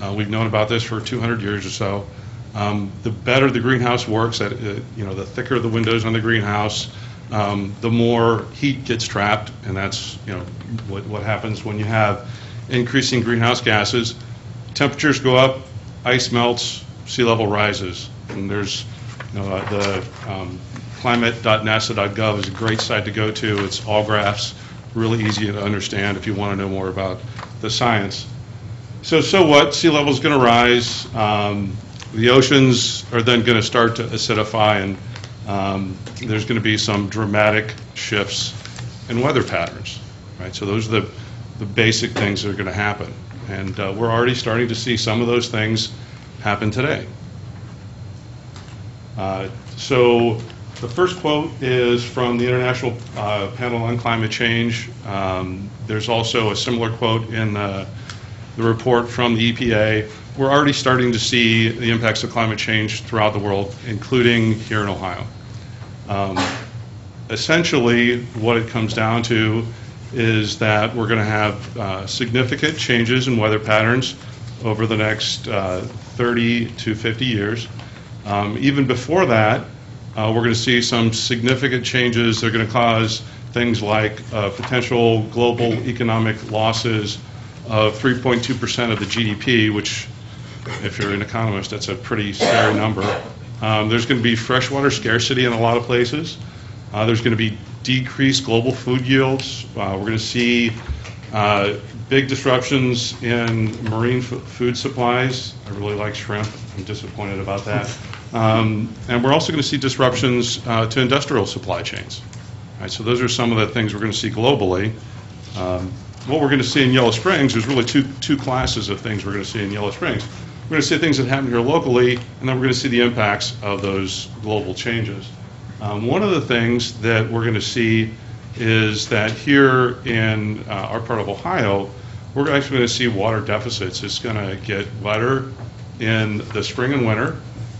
Uh, We've known about this for 200 years or so. Um, The better the greenhouse works, that, uh, you know, the thicker the windows on the greenhouse, um, the more heat gets trapped, and that's, you know, what, what happens when you have increasing greenhouse gases. Temperatures go up, ice melts, sea level rises, and there's, you know, the um, climate.nasa.gov is a great site to go to. It's all graphs, really easy to understand if you want to know more about the science. So, so what? Sea level is going to rise. Um, the oceans are then going to start to acidify, and um, there's going to be some dramatic shifts in weather patterns. Right. So those are the the basic things that are going to happen, and uh, we're already starting to see some of those things happen today. Uh, So the first quote is from the International uh, Panel on Climate Change. Um, There's also a similar quote in the the report from the EPA. We're already starting to see the impacts of climate change throughout the world, including here in Ohio. Um, Essentially, what it comes down to is that we're going to have uh, significant changes in weather patterns over the next uh, 30 to 50 years. Um, Even before that, uh, we're going to see some significant changes that are going to cause things like uh, potential global economic losses of 3.2% of the GDP, which, if you're an economist, that's a pretty scary number. Um, There's going to be freshwater scarcity in a lot of places. Uh, There's going to be decreased global food yields. Uh, We're going to see uh, big disruptions in marine food supplies. I really like shrimp. I'm disappointed about that. Um, And we're also going to see disruptions uh, to industrial supply chains. All right, so those are some of the things we're going to see globally. Um, What we're going to see in Yellow Springs, there's really two, two classes of things we're going to see in Yellow Springs. We're going to see things that happen here locally, and then we're going to see the impacts of those global changes. Um, One of the things that we're going to see is that here in uh, our part of Ohio, we're actually going to see water deficits. It's going to get wetter in the spring and winter,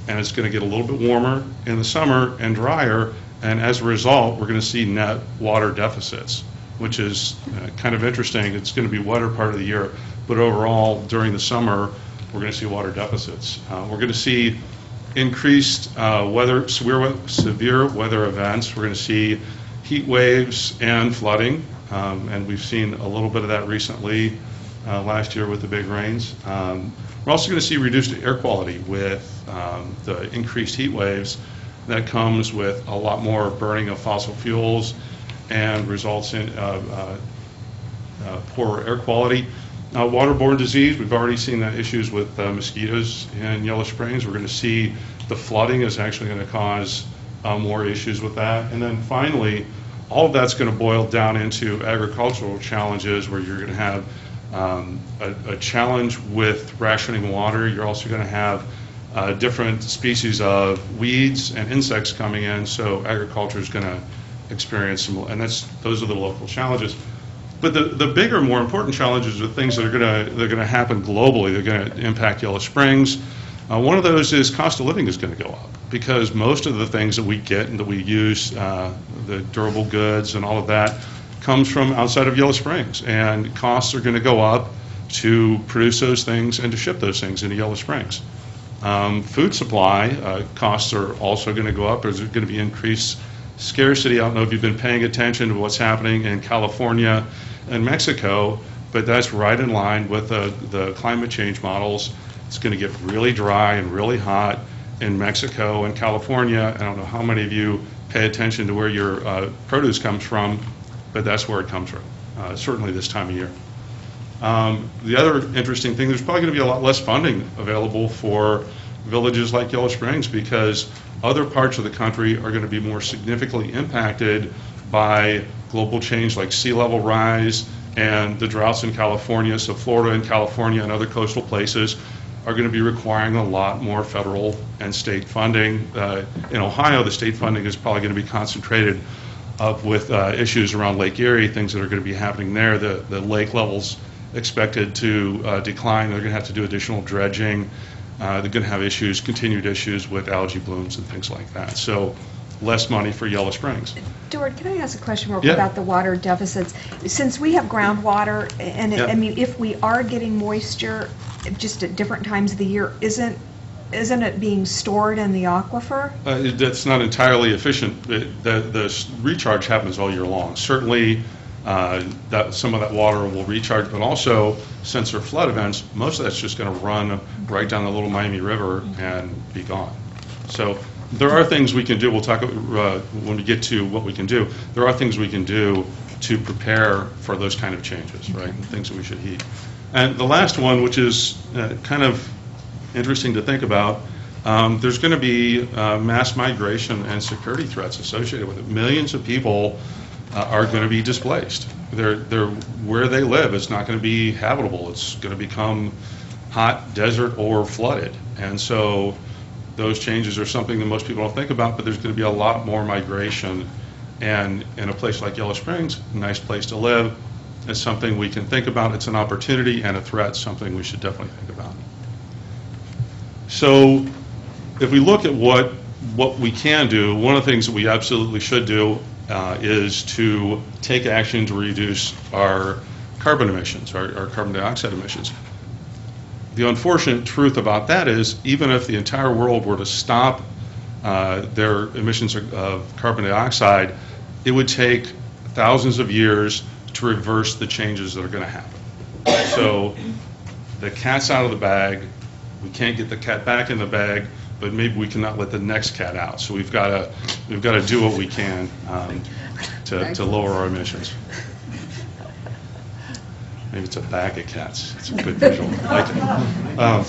and it's going to get a little bit warmer in the summer and drier, and as a result, we're going to see net water deficits, which is uh, kind of interesting. It's going to be wetter part of the year, but overall, during the summer, we're going to see water deficits. Uh, We're going to see increased uh, weather, severe severe weather events. We're going to see heat waves and flooding, um, and we've seen a little bit of that recently uh, last year with the big rains. Um, We're also going to see reduced air quality with um, the increased heat waves. That comes with a lot more burning of fossil fuels and results in uh, uh, uh, poorer air quality. Uh, Waterborne disease, we've already seen the issues with uh, mosquitoes in Yellow Springs. We're going to see the flooding is actually going to cause uh, more issues with that. And then finally, all of that's going to boil down into agricultural challenges where you're going to have um, a a challenge with rationing water. You're also going to have uh, different species of weeds and insects coming in, so agriculture is going to experience some, and that's, those are the local challenges. But the, the bigger, more important challenges are things that are going to, they're going to happen globally. They're going to impact Yellow Springs. Uh, one of those is cost of living is going to go up because most of the things that we get and that we use, uh, the durable goods and all of that, comes from outside of Yellow Springs. And costs are going to go up to produce those things and to ship those things into Yellow Springs. Um, Food supply uh, costs are also going to go up. There's going to be increased scarcity. I don't know if you've been paying attention to what's happening in California and Mexico, but that's right in line with the, the climate change models. It's going to get really dry and really hot in Mexico and California. I don't know how many of you pay attention to where your uh, produce comes from, but that's where it comes from, uh, certainly this time of year. Um, The other interesting thing, there's probably going to be a lot less funding available for villages like Yellow Springs because other parts of the country are going to be more significantly impacted by global change like sea level rise and the droughts in California. So Florida and California and other coastal places are going to be requiring a lot more federal and state funding. Uh, In Ohio, the state funding is probably going to be concentrated up with uh, issues around Lake Erie, things that are going to be happening there. The, the lake levels expected to uh, decline. They're going to have to do additional dredging. Uh, They're going to have issues, continued issues with algae blooms and things like that. So less money for Yellow Springs. Stuart, can I ask a question real Yeah. about the water deficits? Since we have groundwater, and, it- Yeah. I mean, if we are getting moisture just at different times of the year, isn't, isn't it being stored in the aquifer? Uh, That's not entirely efficient. It- The the recharge happens all year long. Certainly, uh, that, some of that water will recharge, but also, since there are flood events, most of that's just going to run right down the Little Miami River and be gone. So there are things we can do, we'll talk, uh, when we get to what we can do, there are things we can do to prepare for those kind of changes, right? And Things that we should heed. And the last one, which is uh, kind of interesting to think about. Um, There's going to be uh, mass migration and security threats associated with it. Millions of people uh, are going to be displaced. They're, they're, where they live is not going to be habitable. It's going to become hot desert or flooded. And so those changes are something that most people don't think about, but there's going to be a lot more migration. And in a place like Yellow Springs, nice place to live, it's something we can think about. It's an opportunity and a threat, something we should definitely think about. So if we look at what, what we can do, one of the things that we absolutely should do uh, is to take action to reduce our carbon emissions, our, our carbon dioxide emissions. The unfortunate truth about that is, even if the entire world were to stop uh, their emissions of- of carbon dioxide, it would take thousands of years to reverse the changes that are going to happen. So the cat's out of the bag, we can't get the cat back in the bag, but maybe we cannot let the next cat out. So we've got to, we've got to do what we can um, to, to lower our emissions. Maybe it's a bag of cats. It's a good visual. Like it. Um,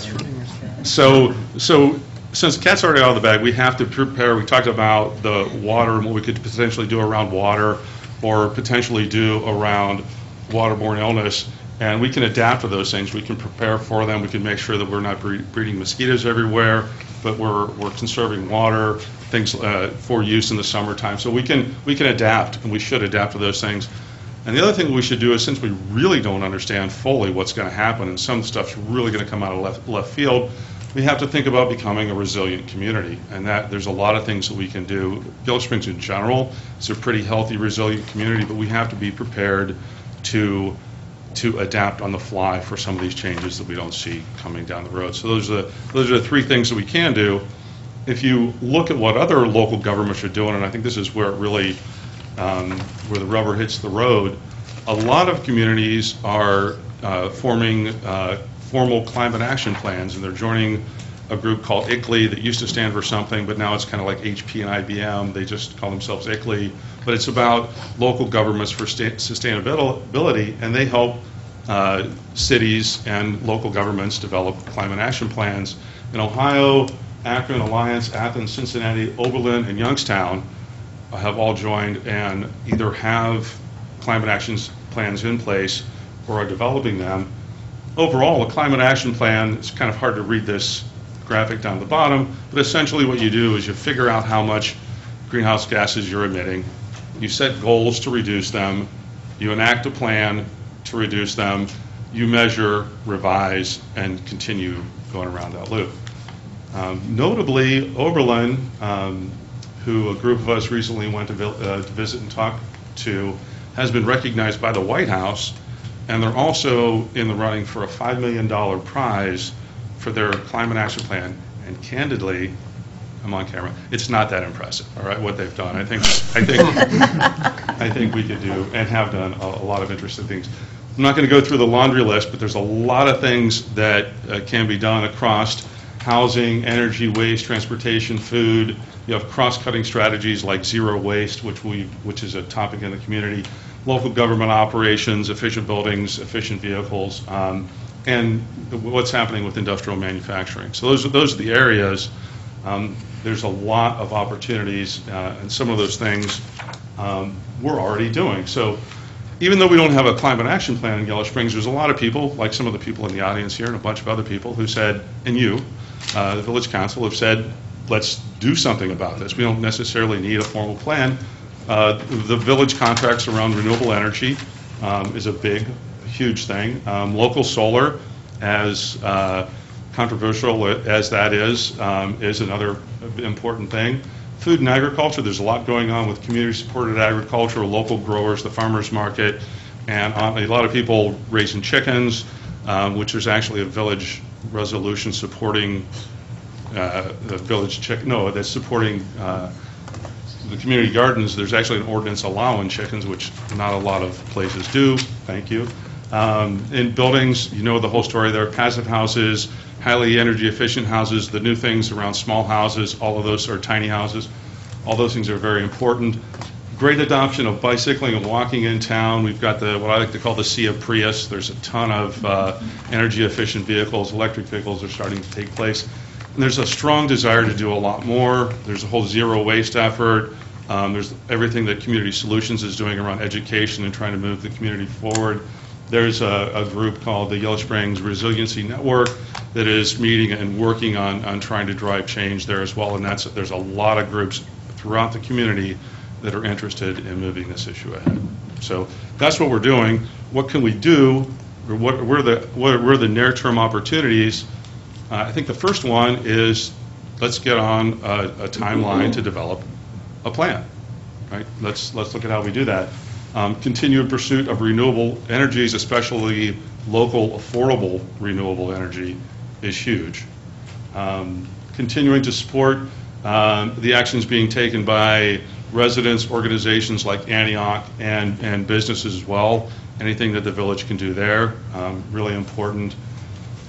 So, so since cat's already out of the bag, we have to prepare, we talked about the water and what we could potentially do around water or potentially do around waterborne illness. And we can adapt to those things. We can prepare for them. We can make sure that we're not breeding mosquitoes everywhere, but we're, we're conserving water, things uh, for use in the summertime. So we can, we can adapt, and we should adapt to those things. And the other thing we should do is, since we really don't understand fully what's going to happen, and some stuff's really going to come out of left, left field, we have to think about becoming a resilient community. And that, there's a lot of things that we can do. Village Springs in general is a pretty healthy, resilient community, but we have to be prepared to, to adapt on the fly for some of these changes that we don't see coming down the road. So those are, the those are the three things that we can do. If you look at what other local governments are doing, and I think this is where it really um, where the rubber hits the road, a lot of communities are uh, forming uh, formal climate action plans, and they're joining a group called ICLEI that used to stand for something, but now it's kind of like HP and IBM. They just call themselves ICLEI. But it's about local governments for sta- sustainability, and they help uh, cities and local governments develop climate action plans. In Ohio, Akron, Alliance, Athens, Cincinnati, Oberlin, and Youngstown have all joined and either have climate action plans in place or are developing them. Overall, a climate action plan, it's kind of hard to read this graphic down the bottom, but essentially what you do is you figure out how much greenhouse gases you're emitting, you set goals to reduce them, you enact a plan to reduce them, you measure, revise, and continue going around that loop. Um, Notably, Oberlin, um, who a group of us recently went to uh, to visit and talk to, has been recognized by the White House, and they're also in the running for a $5 million prize for their climate action plan. And candidly, I'm on camera, it's not that impressive, all right, what they've done. I think, I think, I think we could do and have done a a lot of interesting things. I'm not going to go through the laundry list, but there's a lot of things that uh, can be done across housing, energy, waste, transportation, food. You have cross-cutting strategies like zero waste, which we, which is a topic in the community, local government operations, efficient buildings, efficient vehicles, um, and what's happening with industrial manufacturing. So those are, those are the areas. Um, There's a lot of opportunities, uh, and some of those things um, we're already doing. So even though we don't have a climate action plan in Yellow Springs, there's a lot of people, like some of the people in the audience here and a bunch of other people, who said, and you, uh, the village council, have said, let's do something about this. We don't necessarily need a formal plan. Uh, The village contracts around renewable energy um, is a big, huge thing. Um, Local solar, as uh, controversial as that is, um, is another important thing. Food and agriculture, there's a lot going on with community-supported agriculture, local growers, the farmers market, and uh, a lot of people raising chickens, um, which is actually a village resolution supporting uh, the village chick, no, that's supporting uh, the community gardens. There's actually an ordinance allowing chickens, which not a lot of places do. Thank you. Um, In buildings, you know the whole story there, are passive houses, highly energy efficient houses, the new things around small houses, all of those are tiny houses. All those things are very important. Great adoption of bicycling and walking in town. We've got the, what I like to call the Sea of Prius. There's a ton of uh, energy efficient vehicles, electric vehicles are starting to take place. And there's a strong desire to do a lot more. There's a whole zero waste effort. Um, There's everything that Community Solutions is doing around education and trying to move the community forward. There's a, a group called the Yellow Springs Resiliency Network that is meeting and working on, on trying to drive change there as well. And that's, there's a lot of groups throughout the community that are interested in moving this issue ahead. So that's what we're doing. What can we do? What are the, what are the near-term opportunities? Uh, I think the first one is, let's get on a, a timeline to develop a plan, right? Let's, let's look at how we do that. Um, Continued pursuit of renewable energies, especially local, affordable renewable energy, is huge. Um, Continuing to support um, the actions being taken by residents, organizations like Antioch, and, and businesses as well anything that the village can do there, um, really important.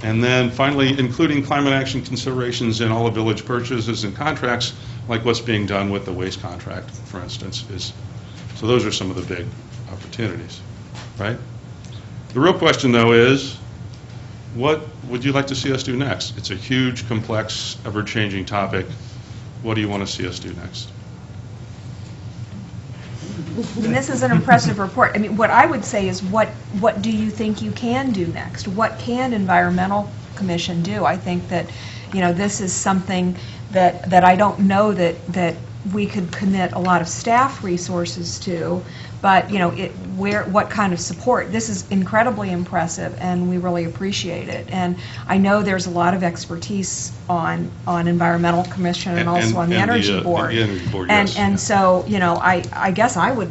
And then finally, including climate action considerations in all the village purchases and contracts, like what's being done with the waste contract, for instance, is, so those are some of the big opportunities, right? The real question, though, is, what would you like to see us do next? It's a huge, complex, ever-changing topic. What do you want to see us do next? Mean, this is an impressive report. I mean, what I would say is, what, what do you think you can do next? What can Environmental Commission do? I think that, you know, this is something that, that I don't know that, that we could commit a lot of staff resources to, but, you know, it, where, what kind of support? This is incredibly impressive, and we really appreciate it. And I know there's a lot of expertise on, on Environmental Commission and And- also and- on the and the, Energy uh, Board. the Energy Board, And, yes. and so, you know, I, I guess I would,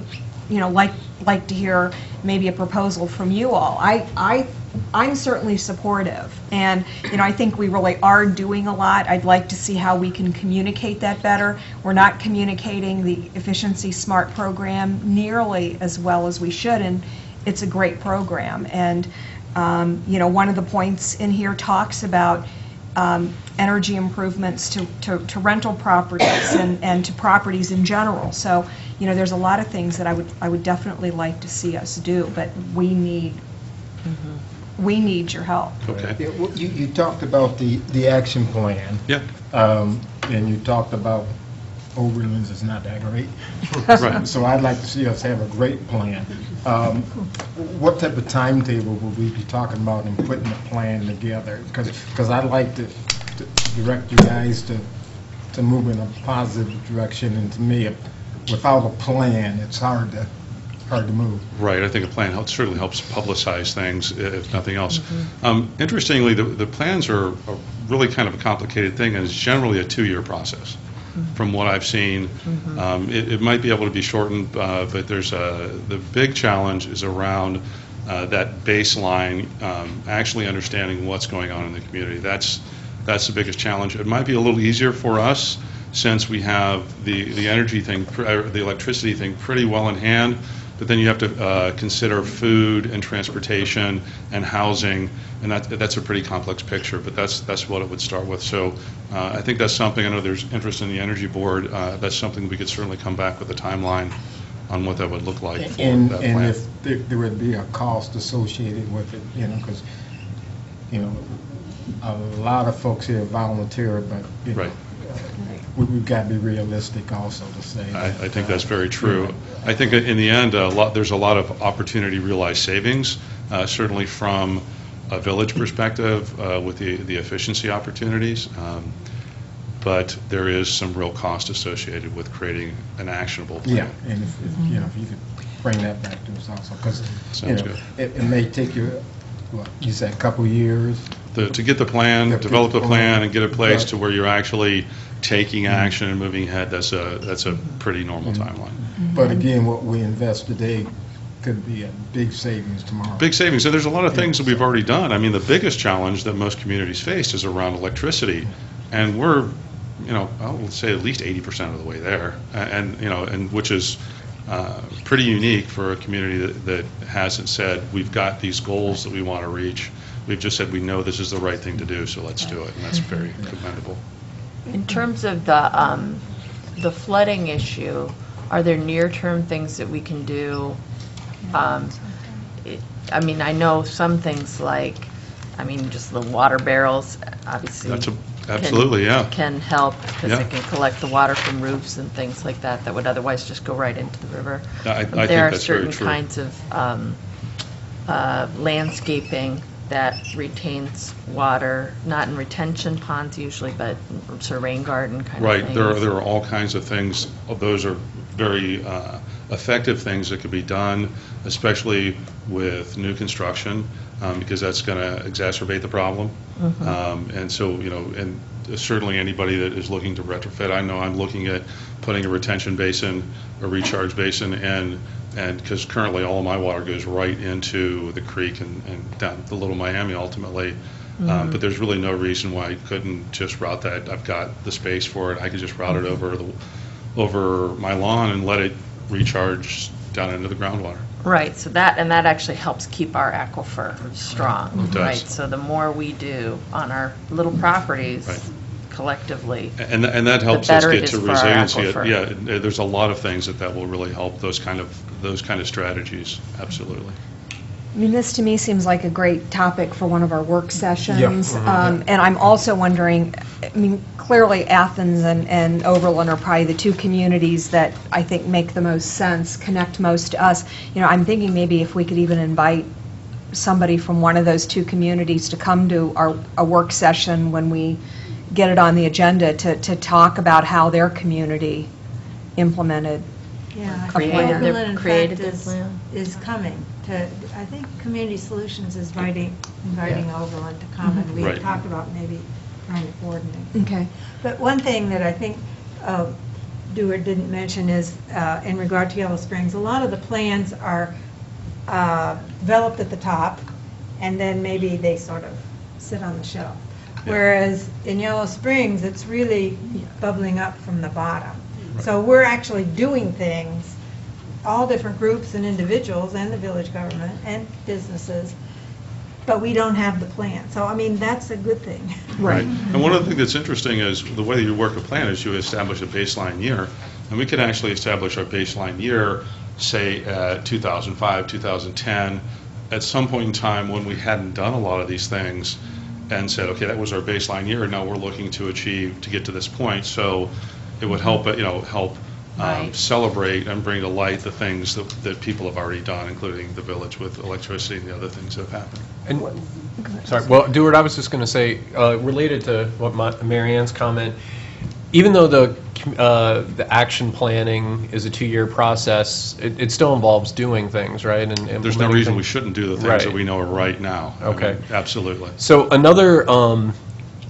you know, like, like to hear maybe a proposal from you all. I, I, I'm certainly supportive, and, you know, I think we really are doing a lot. I'd like to see how we can communicate that better. We're not communicating the Efficiency Smart program nearly as well as we should, and it's a great program. And, um, you know, one of the points in here talks about um, energy improvements to, to to rental properties and, and to properties in general. So, you know, there's a lot of things that I would, I would definitely like to see us do, but we need, we need your help. Okay. Yeah, well, You, you talked about the, the action plan. Yeah. Um, and you talked about Oberlin's is not that great. Right. So I'd like to see us have a great plan. Um, What type of timetable will we be talking about in putting the plan together? Because, I'd like to to direct you guys to, to move in a positive direction, and to me, without a plan, it's hard to, hard to move. Right, I think a plan helps, certainly helps publicize things, if nothing else. Um, Interestingly, the, the plans are a really kind of a complicated thing, and it's generally a two-year process, from what I've seen. Um, It, it might be able to be shortened, uh, but there's a, the big challenge is around uh, that baseline, um, actually understanding what's going on in the community. That's, that's the biggest challenge. It might be a little easier for us, since we have the, the energy thing, pr- uh, the electricity thing pretty well in hand, but then you have to uh, consider food and transportation and housing, and that, that's a pretty complex picture, but that's, that's what it would start with. So uh, I think that's something, I know there's interest in the Energy Board, uh, that's something we could certainly come back with a timeline on what that would look like for And, that and plan. if there there would be a cost associated with it, you know, because, you know, a lot of folks here volunteer, but, you know, Right. We- we've got to be realistic also to say. I, that, I think uh, that's very true. I think that in the end, a lot, there's a lot of opportunity to realize savings, uh, certainly from a village perspective uh, with the, the efficiency opportunities. Um, But there is some real cost associated with creating an actionable plan. Yeah, and if, if, you know, if you could bring that back to us also, because, you Sounds know, good. it, it may take you, what, you said a couple years? The- To get the plan, develop the plan, plan. and get it place to where you're actually taking action and moving ahead, that's a, that's a pretty normal timeline. But again, what we invest today could be a big savings tomorrow. Big savings, So there's a lot of things that we've already done. I mean, the biggest challenge that most communities face is around electricity, and we're, you know, I would say at least 80% of the way there, and, you know, and which is uh, pretty unique for a community that that hasn't said, we've got these goals that we want to reach. We've just said, we know this is the right thing to do, so let's do it, and that's very commendable. In terms of the, um, the flooding issue, are there near-term things that we can do? Um, it- I mean, I know some things like, I mean, just the water barrels, obviously. That's a- can- absolutely, yeah. Can help, because Yeah. they can collect the water from roofs and things like that, that would otherwise just go right into the river. I- I think There are that's very certain true. kinds of um, uh, landscaping that retains water, not in retention ponds usually, but sort of rain garden kind of Right, things. there are, there are all kinds of things, those are very uh, effective things that could be done, especially with new construction, um, because that's going to exacerbate the problem. Mhm. Um, And so, you know, and certainly anybody that is looking to retrofit, I know I'm looking at putting a retention basin, a recharge basin, and, and, because currently all of my water goes right into the creek and, and down the Little Miami ultimately. Um, Mhm. But there's really no reason why I couldn't just route that. I've got the space for it. I could just route it over the, over my lawn and let it recharge down into the groundwater. Right, so that, and that actually helps keep our aquifer strong, It does. right? So the more we do on our little properties Right. Collectively. And, and that helps us better it get to is for our resiliency. aquifer. Yeah, uh, there's a lot of things that that will really help, those kind of, those kind of strategies, absolutely. I mean, this to me seems like a great topic for one of our work sessions. Mhm. Um, And I'm also wondering, I mean, clearly Athens and and Oberlin are probably the two communities that I think make the most sense, connect most to us. You know, I'm thinking maybe if we could even invite somebody from one of those two communities to come to our, a work session when we get it on the agenda to, to talk about how their community implemented Yeah, a Created plan. their- in created fact, their is, plan. is coming to, I think Community Solutions is inviting, inviting Oberlin to come, and we Right. talked about maybe trying to coordinate. Okay. But one thing that I think uh, Deward didn't mention is, uh, in regard to Yellow Springs, a lot of the plans are uh, developed at the top, and then maybe they sort of sit on the shelf. Whereas in Yellow Springs, it's really bubbling up from the bottom. So we're actually doing things, all different groups and individuals, and the village government, and businesses, but we don't have the plan. So, I mean, that's a good thing. Right. And one of the things that's interesting is the way you work a plan is you establish a baseline year. And we could actually establish our baseline year, say, at 2005, 2010, at some point in time when we hadn't done a lot of these things and said, okay, that was our baseline year, and now we're looking to achieve, to get to this point. So it would help, you know, help um, Right. celebrate and bring to light the things that, that people have already done, including the village with electricity and the other things that have happened. And, sorry, well, Deward, I was just going to say, uh, related to what Ma- Marianne's comment, even though the, uh, the action planning is a two-year process, it, it still involves doing things, right? and There's no reason we shouldn't do the things Right. that we know are right now. I Okay. mean, Absolutely. So another um,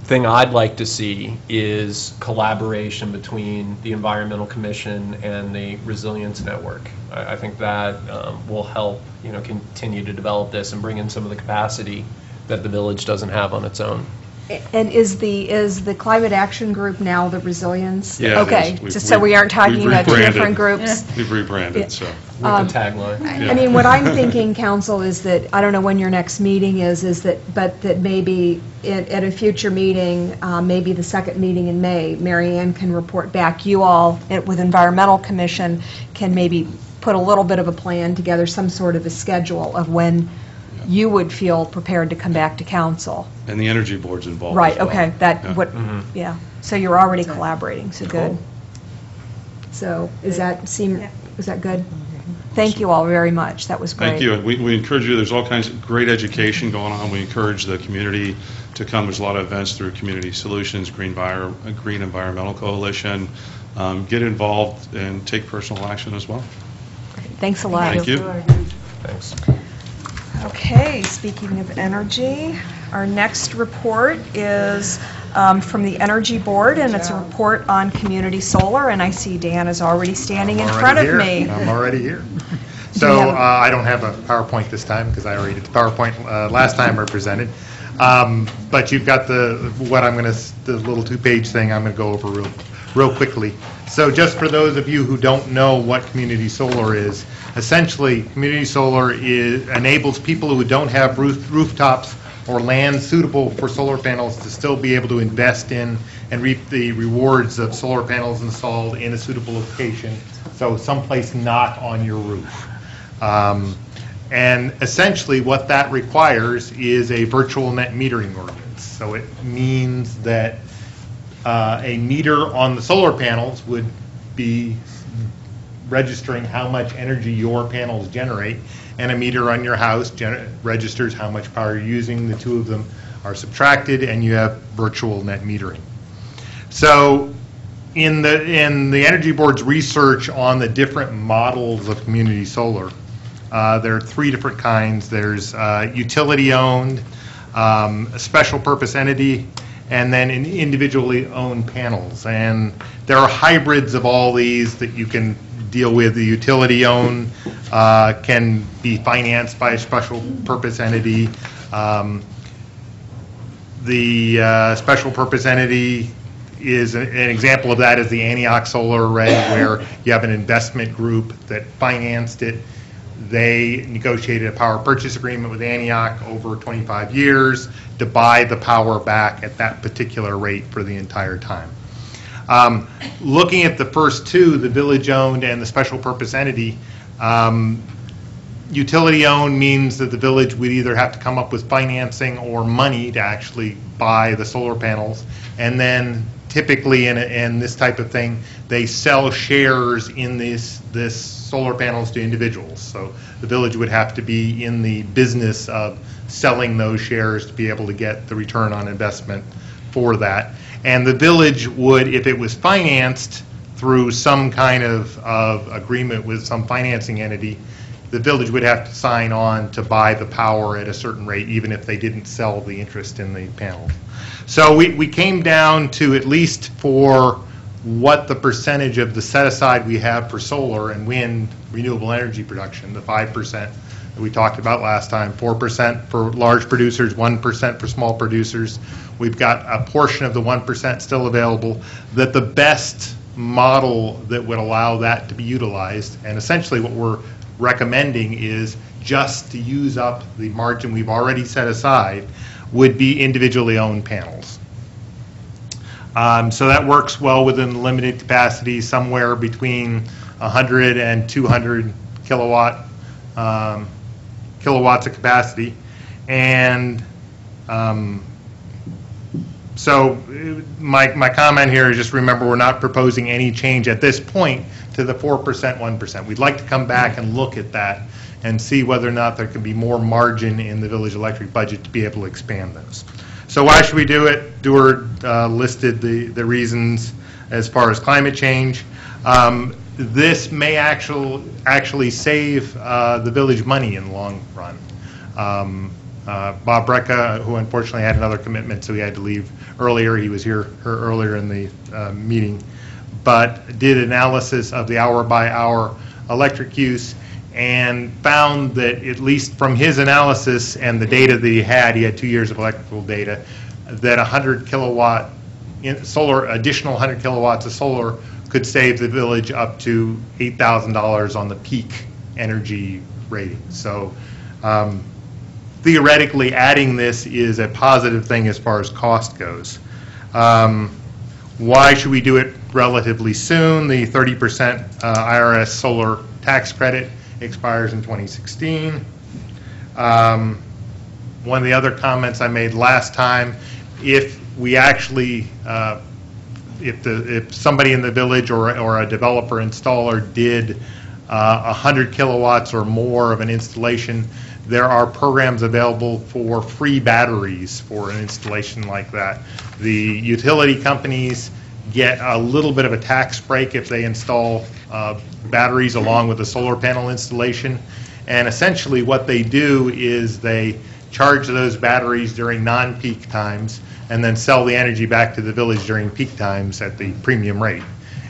thing I'd like to see is collaboration between the Environmental Commission and the Resilience Network. I, I think that um, will help, you know, continue to develop this and bring in some of the capacity that the village doesn't have on its own. And is the, is the Climate Action Group now the Resilience? Yeah, it is. Okay, We've- just so we aren't talking we've about two rebranded. different groups. We've rebranded, so. With Um, the tagline. I mean, what I'm thinking, council, is that, I don't know when your next meeting is, is that, but that maybe at, at a future meeting, uh, maybe the second meeting in May, Marianne can report back. You all, eh, with Environmental Commission, can maybe put a little bit of a plan together, some sort of a schedule of when you would feel prepared to come back to council. And the Energy Board's involved as Right, well. okay, that, Yeah. what, yeah. So you're already collaborating, so good. Cool. So, is that, seem, is that good? Thank you all very much, that was great. Thank you. We, we encourage you, there's all kinds of great education going on. We encourage the community to come. There's a lot of events through Community Solutions, Green Envir- uh, Green Environmental Coalition. Um, Get involved and take personal action as well. Thanks a lot. Thank you. Thanks. Okay, speaking of energy, our next report is um, from the Energy Board, and it's a report on community solar, and I see Dan is already standing in front of me. I'm already here. So uh, I don't have a PowerPoint this time because I already did the PowerPoint uh, last time I presented. Um, But you've got the, what I'm going to, the little two-page thing I'm going to go over real, real quickly. So just for those of you who don't know what community solar is, essentially, community solar is, enables people who don't have roof- rooftops or land suitable for solar panels to still be able to invest in and reap the rewards of solar panels installed in a suitable location, so someplace not on your roof. Um, And essentially, what that requires is a virtual net metering ordinance. So it means that uh, a meter on the solar panels would be registering how much energy your panels generate, and a meter on your house registers how much power you're using. The two of them are subtracted, and you have virtual net metering. So in the, in the Energy Board's research on the different models of community solar, uh, there are three different kinds. There's uh, utility-owned, um, a special purpose entity, and then in individually owned panels. And there are hybrids of all these that you can deal with. The utility-owned uh, can be financed by a special purpose entity. Um, The uh, special purpose entity is, an example of that is the Antioch Solar Array, where you have an investment group that financed it. They negotiated a power purchase agreement with Antioch over 25 years to buy the power back at that particular rate for the entire time. Um, Looking at the first two, the village-owned and the special purpose entity, um, utility-owned means that the village would either have to come up with financing or money to actually buy the solar panels. And then typically in, a- in this type of thing, they sell shares in this, this solar panels to individuals. So the village would have to be in the business of selling those shares to be able to get the return on investment for that. And the village would, if it was financed through some kind of, of agreement with some financing entity, the village would have to sign on to buy the power at a certain rate, even if they didn't sell the interest in the panels. So we, we came down to at least for what the percentage of the set-aside we have for solar and wind renewable energy production, the 5% that we talked about last time, 4% for large producers, 1% for small producers. We've got a portion of the 1% still available, that the best model that would allow that to be utilized, and essentially what we're recommending is just to use up the margin we've already set aside, would be individually owned panels. Um, So that works well within limited capacity, somewhere between 100 and 200 kilowatt, um, kilowatts of capacity. And um, so my, my comment here is just remember, we're not proposing any change at this point to the 4%, 1%. We'd like to come back and look at that and see whether or not there can be more margin in the village electric budget to be able to expand those. So why should we do it? Deward uh, listed the, the reasons as far as climate change. Um, This may actual, actually save uh, the village money in the long run. Um, uh, Bob Brecka, who unfortunately had another commitment, so he had to leave earlier, he was here her earlier in the uh, meeting, but did analysis of the hour-by-hour electric use and found that, at least from his analysis and the data that he had, he had two years of electrical data, that 100 kilowatt solar, additional 100 kilowatts of solar could save the village up to $8,000 on the peak energy rating. So um, theoretically, adding this is a positive thing as far as cost goes. Um, Why should we do it relatively soon? The 30% uh, IRS solar tax credit expires in 2016. Um, One of the other comments I made last time, if we actually, uh, if the, if somebody in the village or, or a developer installer did uh, 100 kilowatts or more of an installation, there are programs available for free batteries for an installation like that. The utility companies get a little bit of a tax break if they install uh, batteries along with the solar panel installation. And essentially, what they do is they charge those batteries during non-peak times and then sell the energy back to the village during peak times at the premium rate.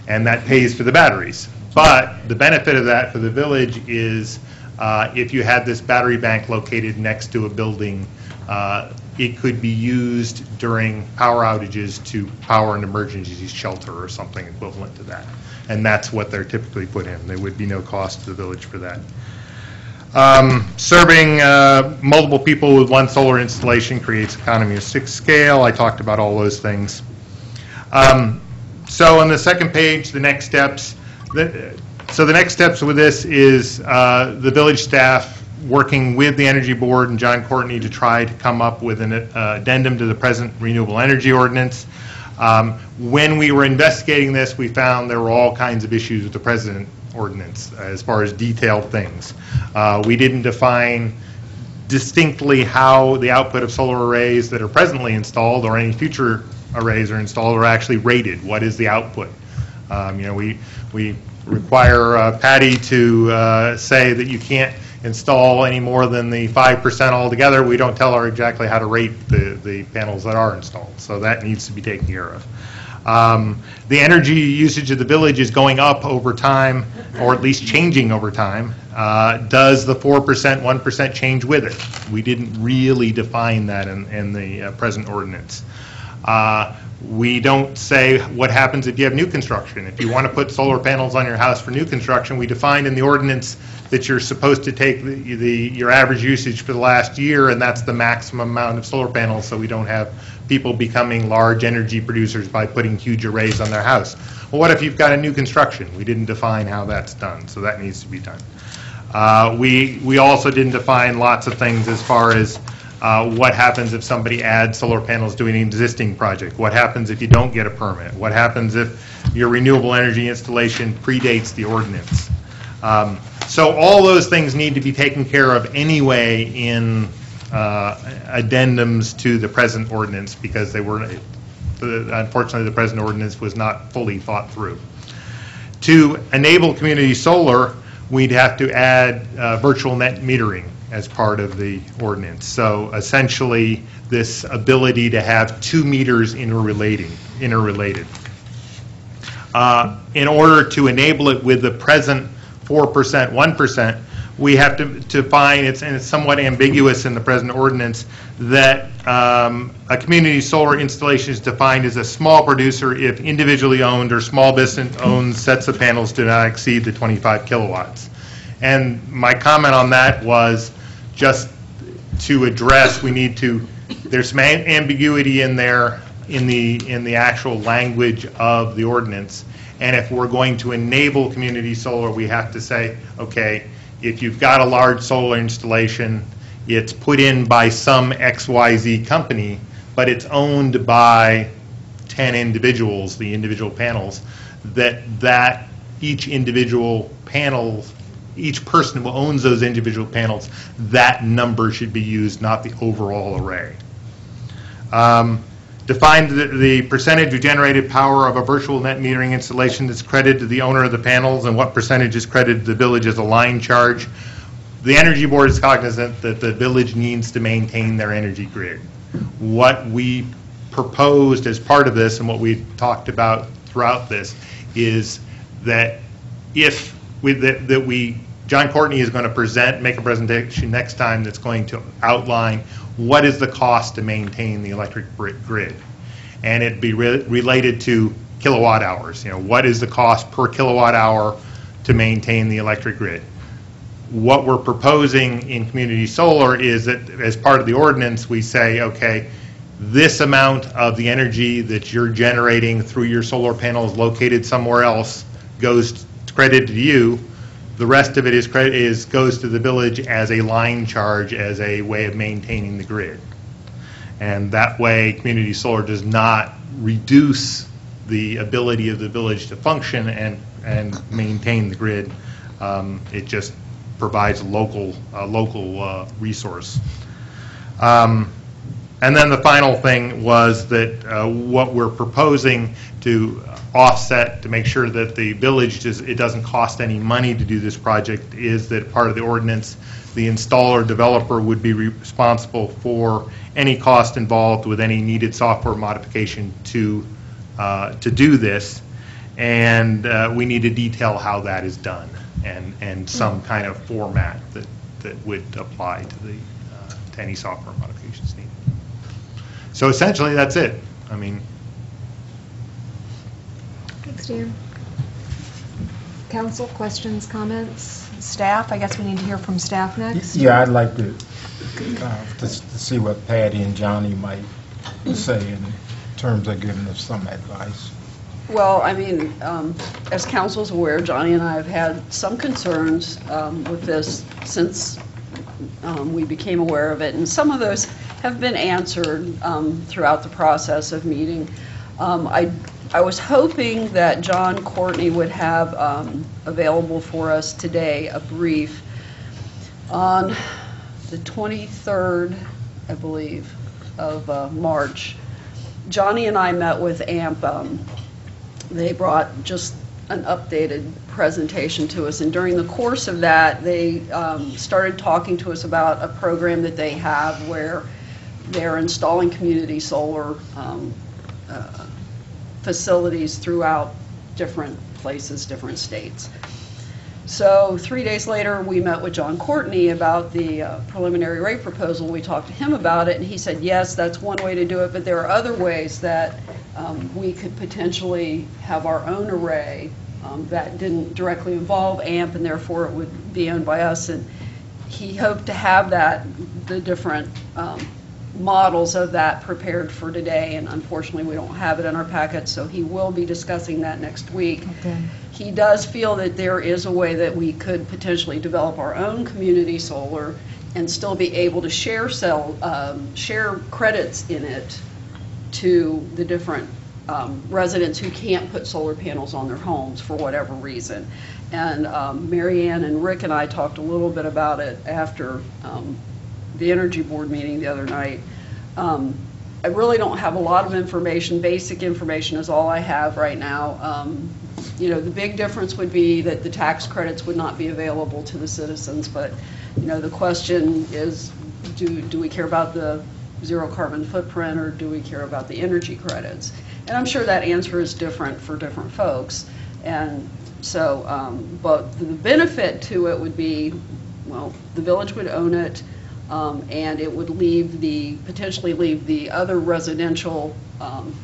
And that pays for the batteries. But the benefit of that for the village is uh, if you had this battery bank located next to a building, uh, it could be used during power outages to power an emergency shelter or something equivalent to that. And that's what they're typically put in. There would be no cost to the village for that. Um, Serving uh, multiple people with one solar installation creates economy of six scale. I talked about all those things. Um, So on the second page, the next steps, the- so the next steps with this is uh, the village staff working with the Energy Board and John Courtney to try to come up with an uh, addendum to the present renewable energy ordinance. Um, When we were investigating this, we found there were all kinds of issues with the present ordinance as far as detailed things. Uh, We didn't define distinctly how the output of solar arrays that are presently installed or any future arrays are installed are actually rated. What is the output? Um, You know, we, we require uh, Patty to uh, say that you can't install any more than the 5% altogether. We don't tell her exactly how to rate the, the panels that are installed, so that needs to be taken care of. Um, The energy usage of the village is going up over time, or at least changing over time. Uh, Does the 4%, 1% change with it? We didn't really define that in, in the uh, present ordinance. Uh, We don't say what happens if you have new construction. If you want to put solar panels on your house for new construction, we defined in the ordinance that you're supposed to take the, the, your average usage for the last year, and that's the maximum amount of solar panels, so we don't have people becoming large energy producers by putting huge arrays on their house. Well, what if you've got a new construction? We didn't define how that's done, so that needs to be done. Uh, We, we also didn't define lots of things as far as uh, what happens if somebody adds solar panels to an existing project? What happens if you don't get a permit? What happens if your renewable energy installation predates the ordinance? Um, So all those things need to be taken care of anyway in uh, addendums to the present ordinance because they were, unfortunately, the present ordinance was not fully thought through. To enable community solar, we'd have to add uh, virtual net metering as part of the ordinance. So essentially, this ability to have two meters interrelating, interrelated. Uh, In order to enable it with the present 4%, 1%, we have to, to find, it's, and it's somewhat ambiguous in the present ordinance, that um, a community solar installation is defined as a small producer if individually owned or small business owned sets of panels do not exceed the 25 kilowatts. And my comment on that was just to address, we need to, there's some ambiguity in there in the, in the actual language of the ordinance. And if we're going to enable community solar, we have to say, okay, if you've got a large solar installation, it's put in by some XYZ company, but it's owned by 10 individuals, the individual panels, that, that each individual panel, each person who owns those individual panels, that number should be used, not the overall array. Um, Define the- the percentage of generated power of a virtual net metering installation that's credited to the owner of the panels, and what percentage is credited to the village as a line charge. The Energy Board is cognizant that the village needs to maintain their energy grid. What we proposed as part of this, and what we talked about throughout this, is that if, we- that that we, John Courtney is going to present, make a presentation next time that's going to outline what is the cost to maintain the electric grid. And it'd be re- related to kilowatt hours, you know, what is the cost per kilowatt hour to maintain the electric grid? What we're proposing in community solar is that as part of the ordinance, we say, okay, this amount of the energy that you're generating through your solar panels located somewhere else goes credited to you. The rest of it is credit, is, goes to the village as a line charge, as a way of maintaining the grid. And that way, community solar does not reduce the ability of the village to function and, and maintain the grid. Um, It just provides local, a local uh, resource. Um, And then the final thing was that uh, what we're proposing to offset, to make sure that the village, does- it doesn't cost any money to do this project, is that part of the ordinance, the installer developer would be responsible for any cost involved with any needed software modification to, uh, to do this. And uh, we need to detail how that is done and, and some kind of format that, that would apply to the, uh, to any software modifications needed. So essentially, that's it. I mean, Thanks, Dan. Council, questions, comments? Staff, I guess we need to hear from staff next. Yeah, I'd like to, uh, to to see what Patty and Johnny might say in terms of giving us some advice. Well, I mean, um, as council's aware, Johnny and I have had some concerns um, with this since um, we became aware of it, and some of those have been answered um, throughout the process of meeting. Um, I I was hoping that John Courtney would have um, available for us today a brief on the 23rd, I believe, of uh, March. Johnny and I met with AMP. um, They brought just an updated presentation to us, and during the course of that, they um, started talking to us about a program that they have where they're installing community solar um, uh, facilities throughout different places, different states. So three days later, we met with John Courtney about the uh, preliminary rate proposal. We talked to him about it, and he said, yes, that's one way to do it, but there are other ways that um, we could potentially have our own array um, that didn't directly involve AMP, and therefore it would be owned by us. And he hoped to have that, the different um, models of that prepared for today, and unfortunately, we don't have it in our packet, so he will be discussing that next week. He does feel that there is a way that we could potentially develop our own community solar and still be able to share cell, um, share credits in it to the different um, residents who can't put solar panels on their homes for whatever reason. And um, Marianne and Rick and I talked a little bit about it after um, the Energy Board meeting the other night. Um, I really don't have a lot of information. Basic information is all I have right now. Um, You know, the big difference would be that the tax credits would not be available to the citizens, but, you know, the question is, do, do we care about the zero carbon footprint, or do we care about the energy credits? And I'm sure that answer is different for different folks. And so, um, but the benefit to it would be, well, the village would own it, um, and it would leave the, potentially leave the other residential um,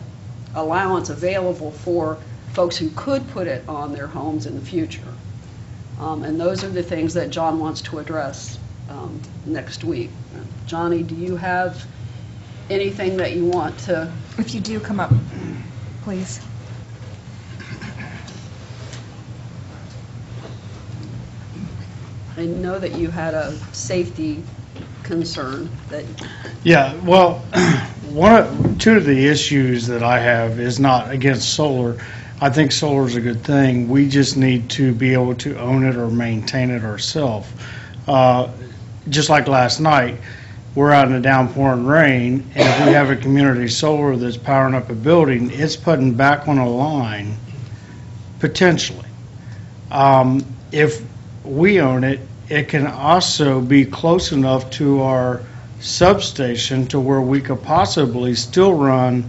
allowance available for folks who could put it on their homes in the future. Um, And those are the things that John wants to address um, next week. Johnny, do you have anything that you want to? If you do, come up, please. I know that you had a safety concern that, Yeah, well, one of, two of the issues that I have is not against solar. I think solar is a good thing. We just need to be able to own it or maintain it ourselves. Uh, Just like last night, we're out in the downpouring rain, and if we have a community solar that's powering up a building, it's putting back on a line, potentially. Um, If we own it, it can also be close enough to our substation to where we could possibly still run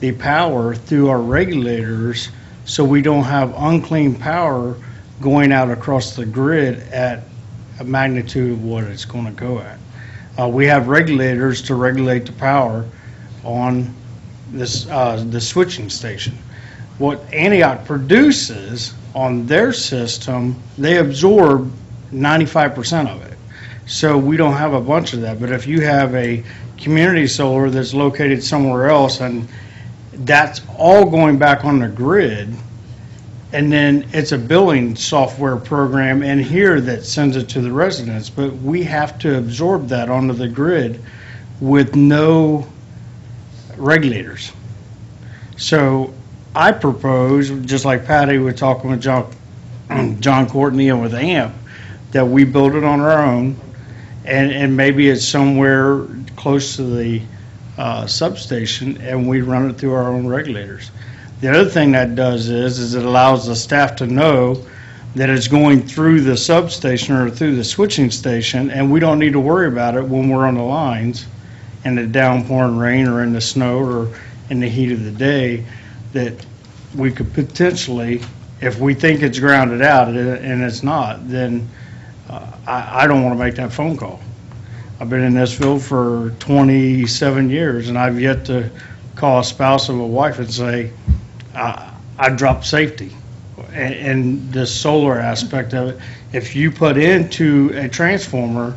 the power through our regulators so we don't have unclean power going out across the grid at a magnitude of what it's going to go at. Uh, we have regulators to regulate the power on this, uh, the switching station. What Antioch produces on their system, they absorb 95% of it. So we don't have a bunch of that. But if you have a community solar that's located somewhere else and that's all going back on the grid, and then it's a billing software program in here that sends it to the residents, but we have to absorb that onto the grid with no regulators. So I propose, just like Patty was talking with John, John Courtney and with AMP, that we build it on our own, and, and maybe it's somewhere close to the uh, substation, and we run it through our own regulators. The other thing that does is, is it allows the staff to know that it's going through the substation or through the switching station, and we don't need to worry about it when we're on the lines in the downpouring rain or in the snow or in the heat of the day, that we could potentially, if we think it's grounded out and and it's not, then uh, I, I don't want to make that phone call. I've been in this field for 27 years, and I've yet to call a spouse of a wife and say, I, I dropped safety. And, and the solar aspect of it, if you put into a transformer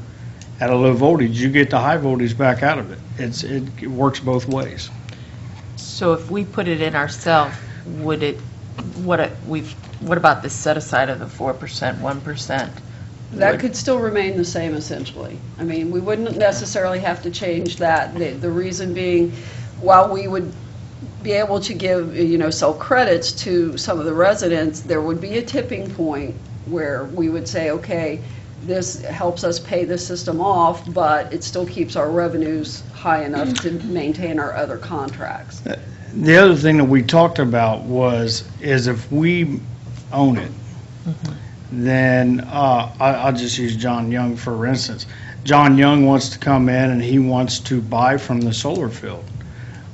at a low voltage, you get the high voltage back out of it. It's, it works both ways. So if we put it in ourselves, would it, what, it- we've, what about the set aside of the 4%, 1%? That could still remain the same essentially. I mean, we wouldn't necessarily have to change that. The, the reason being, while we would be able to give, you know, sell credits to some of the residents, there would be a tipping point where we would say, okay, this helps us pay the system off, but it still keeps our revenues high enough to maintain our other contracts. Uh, the other thing that we talked about was, is if we own it, mm-hmm. Then, uh, I, I'll just use John Young for instance. John Young wants to come in and he wants to buy from the solar field.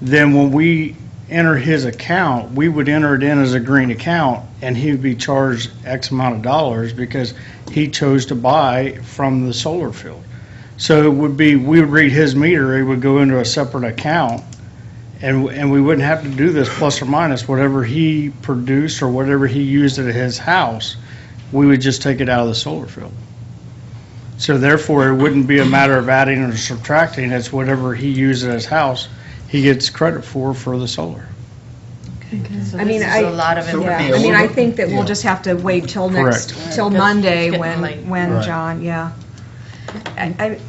Then when we enter his account, we would enter it in as a green account, and he would be charged X amount of dollars because he chose to buy from the solar field. So it would be, we would read his meter, it would go into a separate account, and, and we wouldn't have to do this plus or minus, whatever he produced or whatever he used at his house, we would just take it out of the solar field. So therefore, it wouldn't be a matter of adding or subtracting, it's whatever he used at his house, he gets credit for, for the solar. So I mean, this is I, a lot of yeah. I mean, I think that we'll just have to wait till next, Correct. till Because Monday it's getting when, late. when Right. John, yeah. I, I-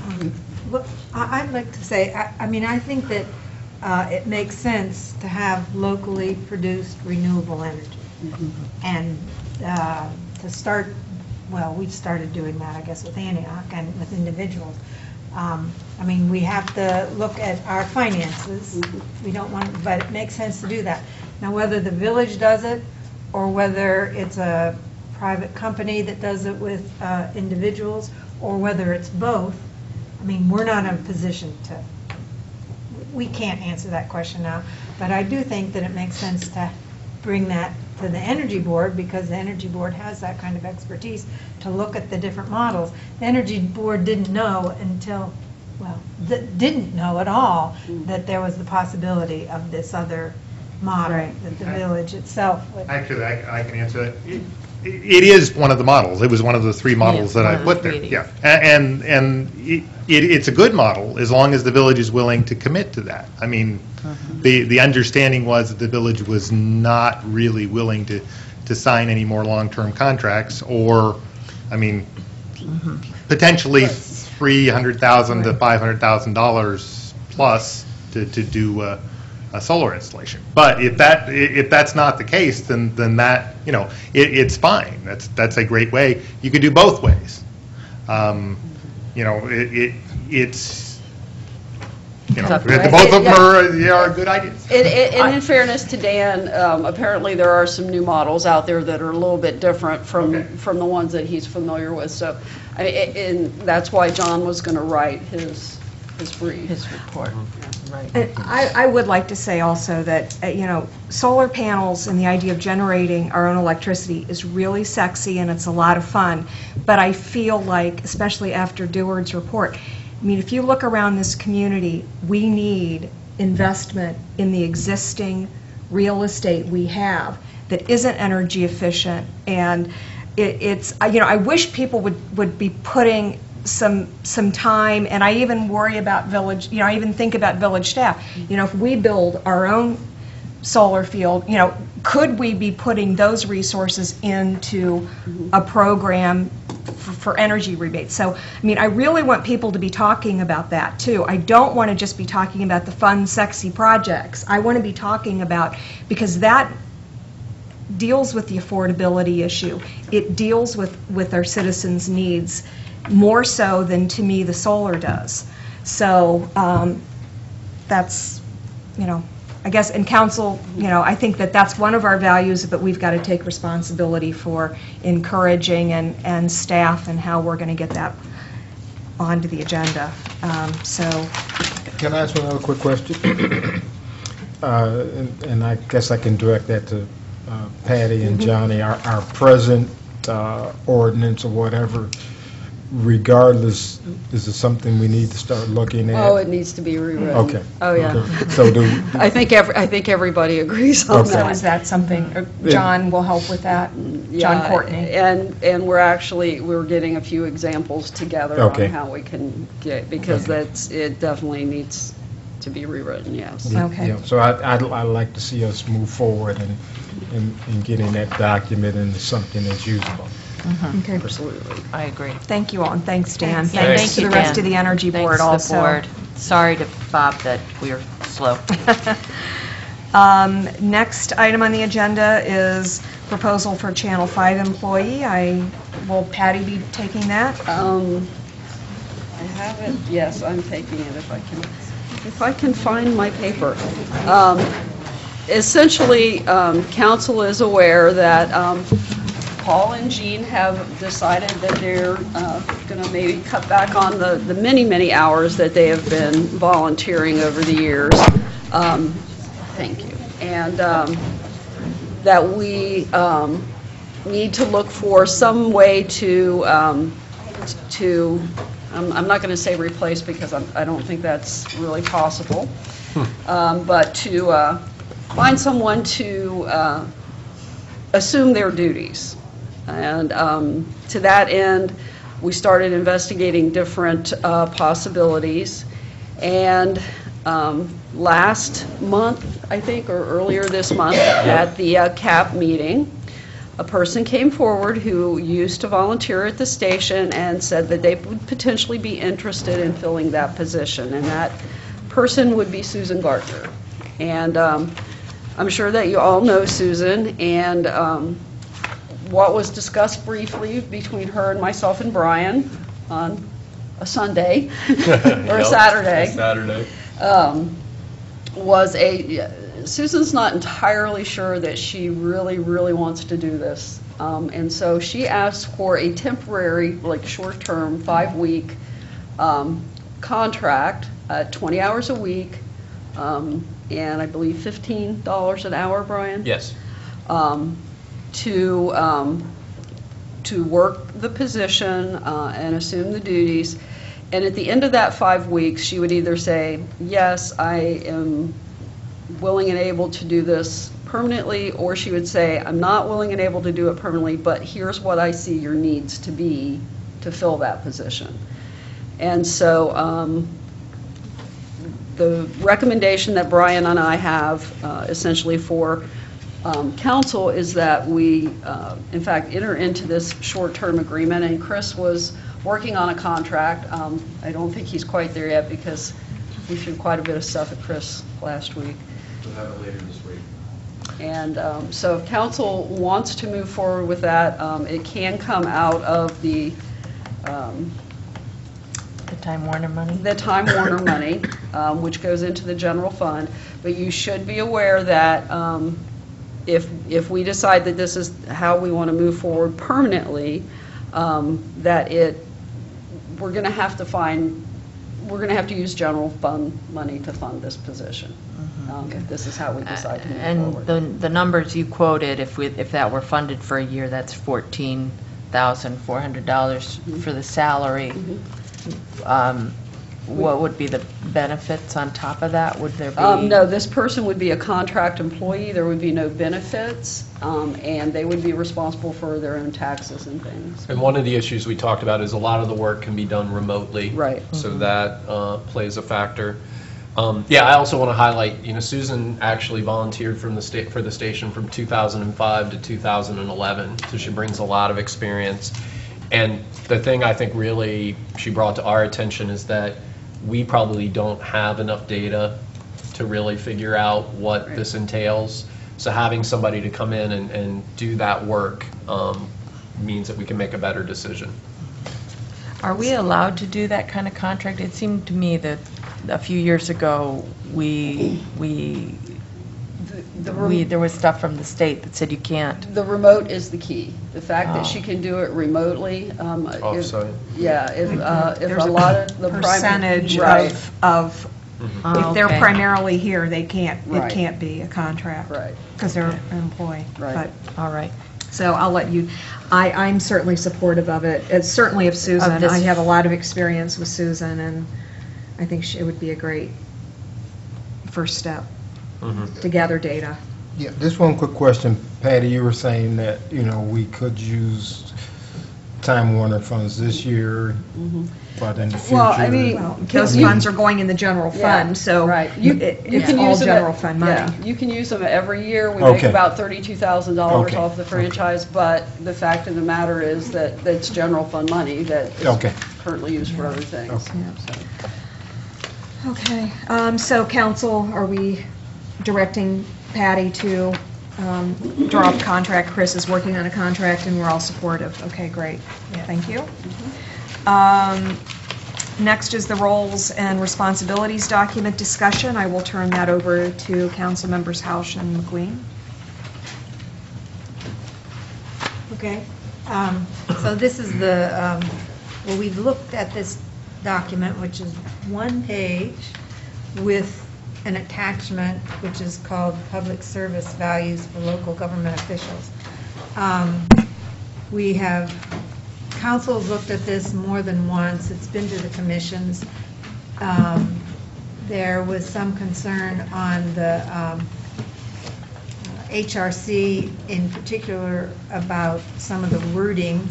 Well, I- I'd like to say, I I mean, I think that uh, it makes sense to have locally produced renewable energy. And uh, to start, well, we've started doing that, I guess, with Antioch and with individuals. Um, I mean, we have to look at our finances. We don't want, but it makes sense to do that. Now, whether the village does it, or whether it's a private company that does it with uh, individuals, or whether it's both, I mean, we're not in a position to, we can't answer that question now, but I do think that it makes sense to bring that to the Energy Board, because the Energy Board has that kind of expertise to look at the different models. The Energy Board didn't know until, well, th- didn't know at all mm. that there was the possibility of this other model, that the village itself would. Actually, I I can answer that. It- It is one of the models. It was one of the three models that I of the put there. three. Yeah. And, and it, it's a good model as long as the village is willing to commit to that. I mean, the, the understanding was that the village was not really willing to, to sign any more long-term contracts or, I mean, potentially 300,000 to $500,000 plus to, to do a, a solar installation. But if that, i- if that's not the case, then, then that, you know, it, it's fine. That's, that's a great way. You could do both ways. Um, You know, it, it, it's, you know, It's the- us. both of them are, they are good ideas. And, and and in fairness to Dan, um, apparently there are some new models out there that are a little bit different from, from the ones that he's familiar with. So, I mean, a- and that's why John was going to write his, his brief. His report, And I, I would like to say also that, uh, you know, solar panels and the idea of generating our own electricity is really sexy and it's a lot of fun. But I feel like, especially after Deward's report, I mean, if you look around this community, we need investment in the existing real estate we have that isn't energy efficient. And it, it's, you know, I wish people would, would be putting some, some time, and I even worry about village, you know, I even think about village staff. You know, if we build our own solar field, you know, could we be putting those resources into a program for for energy rebates? So, I mean, I really want people to be talking about that, too. I don't want to just be talking about the fun, sexy projects. I want to be talking about, because that deals with the affordability issue. It deals with, with our citizens' needs more so than, to me, the solar does. So um, that's, you know, I guess in council, you know, I think that that's one of our values, but we've got to take responsibility for encouraging and, and staff and how we're going to get that onto the agenda. Um, So, Can I ask one other quick question? Uh, And and I guess I can direct that to uh, Patty and Johnny. Our our present uh, ordinance or whatever, regardless, is it something we need to start looking at? Oh, it needs to be rewritten. Okay. Oh, yeah. Okay. So do, I think every, I think everybody agrees on Okay. so is that something, or John will help with that? Mm, John Yeah, Courtney? And, and we're actually, we're getting a few examples together on how we can get, because that's, it definitely needs to be rewritten, yes. Yeah, Okay. yeah. So I- I'd I'd like to see us move forward in- in in getting that document into something that's usable. Okay. Absolutely. I agree. Thank you all, and thanks, Dan. Yeah, Thanks thank to you, the rest Dan. of the Energy Board Thanks to also. the board. Sorry to Bob that we're slow. Um, Next item on the agenda is proposal for Channel 5 employee. I, will Patty be taking that? Um, I have it, yes, I'm taking it if I can, if I can find my paper. Um, Essentially, um, council is aware that um, Paul and Jean have decided that they're going to maybe cut back on the, the many, many hours that they have been volunteering over the years. Um, Thank you. and um, that we um, need to look for some way to, um, to, I'm I'm not going to say replace because I'm- I don't think that's really possible, um, but to uh, find someone to uh, assume their duties. And um, to that end, we started investigating different uh, possibilities. And um, last month, I think, or earlier this month, at the uh, CAP meeting, a person came forward who used to volunteer at the station and said that they would potentially be interested in filling that position. And that person would be Susan Gardner. And um, I'm sure that you all know Susan, and um, what was discussed briefly between her and myself and Brian on a Sunday or a Yep, Saturday a Saturday. um, was a, Susan's not entirely sure that she really, really wants to do this. Um, And so she asked for a temporary, like, short-term, five-week um, contract, at 20 hours a week, um, and I believe $15 an hour, Brian? Yes. um, to, um, to work the position uh, and assume the duties. And at the end of that five weeks, she would either say, yes, I am willing and able to do this permanently, or she would say, I'm not willing and able to do it permanently, but here's what I see your needs to be to fill that position. And so um, the recommendation that Brian and I have uh, essentially for um, council is that we, uh, in fact, enter into this short-term agreement, and Chris was working on a contract. Um, I don't think he's quite there yet because we threw quite a bit of stuff at Chris last week. We'll have it later this week. And um, so if council wants to move forward with that, um, it can come out of the, um, The Time Warner money? the Time Warner money, um, which goes into the general fund. But you should be aware that um, if, if we decide that this is how we want to move forward permanently, um, that it, we're going to have to find, we're going to have to use general fund money to fund this position. Um, If this is how we decide to move And forward. the, the numbers you quoted, if we, if that were funded for a year, that's fourteen thousand four hundred dollars for the salary. Um, What would be the benefits on top of that? Would there be? Um, No, this person would be a contract employee, there would be no benefits, um, and they would be responsible for their own taxes and things. And one of the issues we talked about is a lot of the work can be done remotely. Right. So that uh, plays a factor. Um, Yeah, I also want to highlight, you know, Susan actually volunteered from the state, for the station from 2005 to 2011, so she brings a lot of experience. And the thing I think really she brought to our attention is that we probably don't have enough data to really figure out what this entails. So having somebody to come in and, and do that work um, means that we can make a better decision. Are we allowed to do that kind of contract? It seemed to me that a few years ago, we, we, the we, there was stuff from the state that said you can't. The remote is the key. The fact that Oh. she can do it remotely. um, if- Offsite. Yeah, if, uh, if There's a lot of the. prim- Percentage Right. of, of, Oh, if they're okay. primarily here, they can't, Right. it can't be a contract. Right. Because they're an employee. Right. But All right. So I'll let you, I, I'm certainly supportive of it, It's certainly of Susan. this- I have a lot of experience with Susan, and I think she- it would be a great first step to gather data. Yeah, just one quick question. Patty, you were saying that, you know, we could use Time Warner funds this year, but in the future. Well, I mean, Well, Because Those you- funds are going in the general Yeah, fund, so Right. You, it- you it's can all use them. at- general fund money. yeah, You can use them every year. We make Okay. about thirty-two thousand dollars Okay. off the franchise, but the fact of the matter is that it's general fund money that is Okay. currently used for other things. Okay, um, so council, are we directing Patty to um, draw up a contract? Chris is working on a contract, and we're all supportive. Okay, great. Thank you. Um, Next is the roles and responsibilities document discussion. I will turn that over to council members Housh and MacQueen. Okay, um, so this is the, um, well, we've looked at this document, which is one page with an attachment which is called Public Service Values for Local Government Officials. Um, We have, council's looked at this more than once, it's been to the commissions. Um, There was some concern on the um, HRC in particular about some of the wording,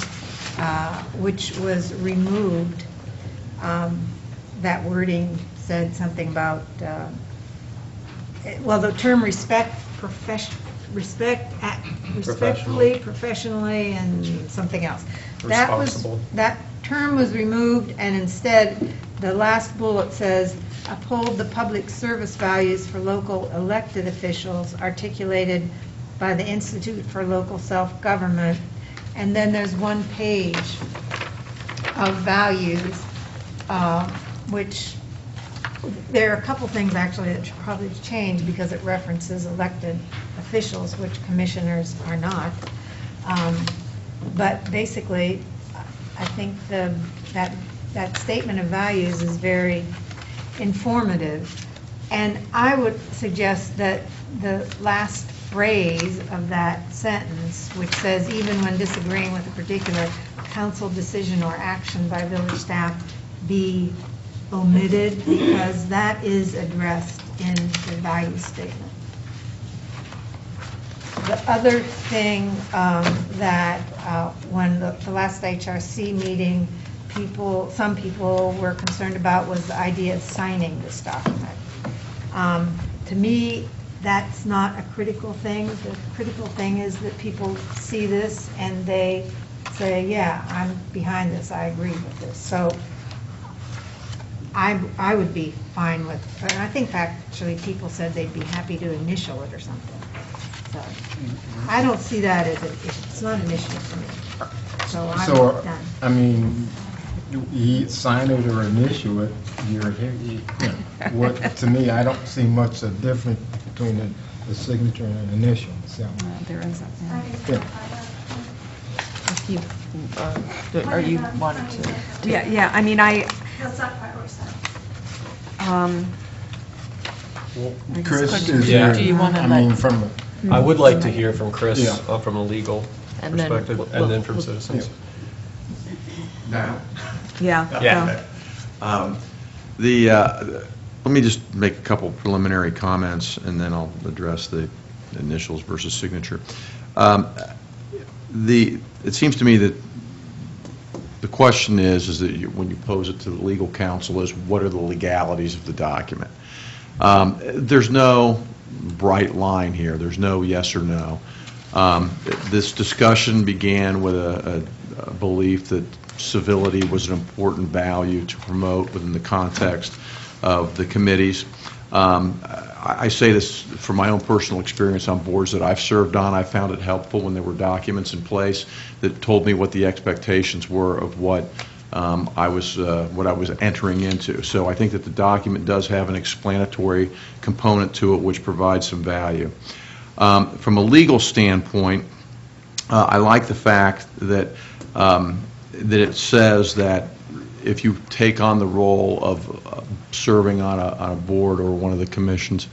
uh, which was removed. Um, That wording said something about, uh, well, the term respect, profession, respect, respectfully, professionally, and something else. That was- Responsible. That term was removed, and instead, the last bullet says, uphold the public service values for local elected officials articulated by the Institute for Local Self-Government. And then there's one page of values, uh, which, there are a couple things actually that should probably change because it references elected officials, which commissioners are not. Um, But basically, I think the, that, that statement of values is very informative. And I would suggest that the last phrase of that sentence, which says, even when disagreeing with a particular council decision or action by village staff, be omitted, because that is addressed in the value statement. The other thing um, that, uh, when the the last HRC meeting, people, some people were concerned about was the idea of signing this document. Um, To me, that's not a critical thing. The critical thing is that people see this and they say, yeah, I'm behind this, I agree with this. So I, I would be fine with, and I think actually people said they'd be happy to initial it or something. So I don't see that as, a it's not an issue for me. So So, I'm done. I mean, you sign it or initial it, you're here, you you know, what, to me, I don't see much of a difference between the, the signature and an initial, so. There is, Yeah. if you, uh, are you wanting to? Yeah, yeah, I mean, I, That's not quite what we said. Um, I just Chris couldn't- is Yeah. here, Do you wanna I let- mean, from, I would like to hear from Chris Yeah. uh, from a legal And then perspective, we'll- and then from we'll- citizens. Now? yeah. Yeah. Um, The, uh, let me just make a couple preliminary comments, and then I'll address the initials versus signature. Um, The, it seems to me that the question is, is that you- when you pose it to the legal counsel, is what are the legalities of the document? Um, There's no bright line here, there's no yes or no. Um, This discussion began with a a- a belief that civility was an important value to promote within the context of the committees. Um, I say this from my own personal experience on boards that I've served on. I found it helpful when there were documents in place that told me what the expectations were of what um, I was, uh, what I was entering into. So I think that the document does have an explanatory component to it which provides some value. Um, From a legal standpoint, uh, I like the fact that, um, that it says that if you take on the role of uh, serving on a, on a board or one of the commissions,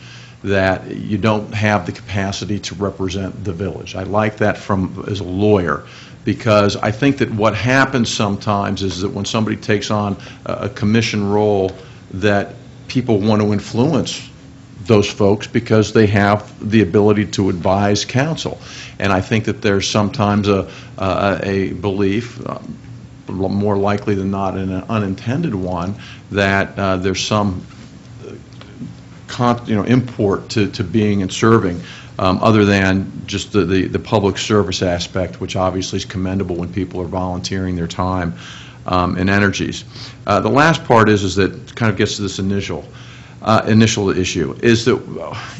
that you don't have the capacity to represent the village. I like that from, as a lawyer, because I think that what happens sometimes is that when somebody takes on a a commission role, that people want to influence those folks because they have the ability to advise counsel. And I think that there's sometimes a, a a belief, um, more likely than not in an unintended one, that uh, there's some con- you know, import to, to being and serving, um, other than just the, the, the public service aspect, which obviously is commendable when people are volunteering their time um, and energies. Uh, the last part is, is that kind of gets to this initial, uh, initial issue, is that,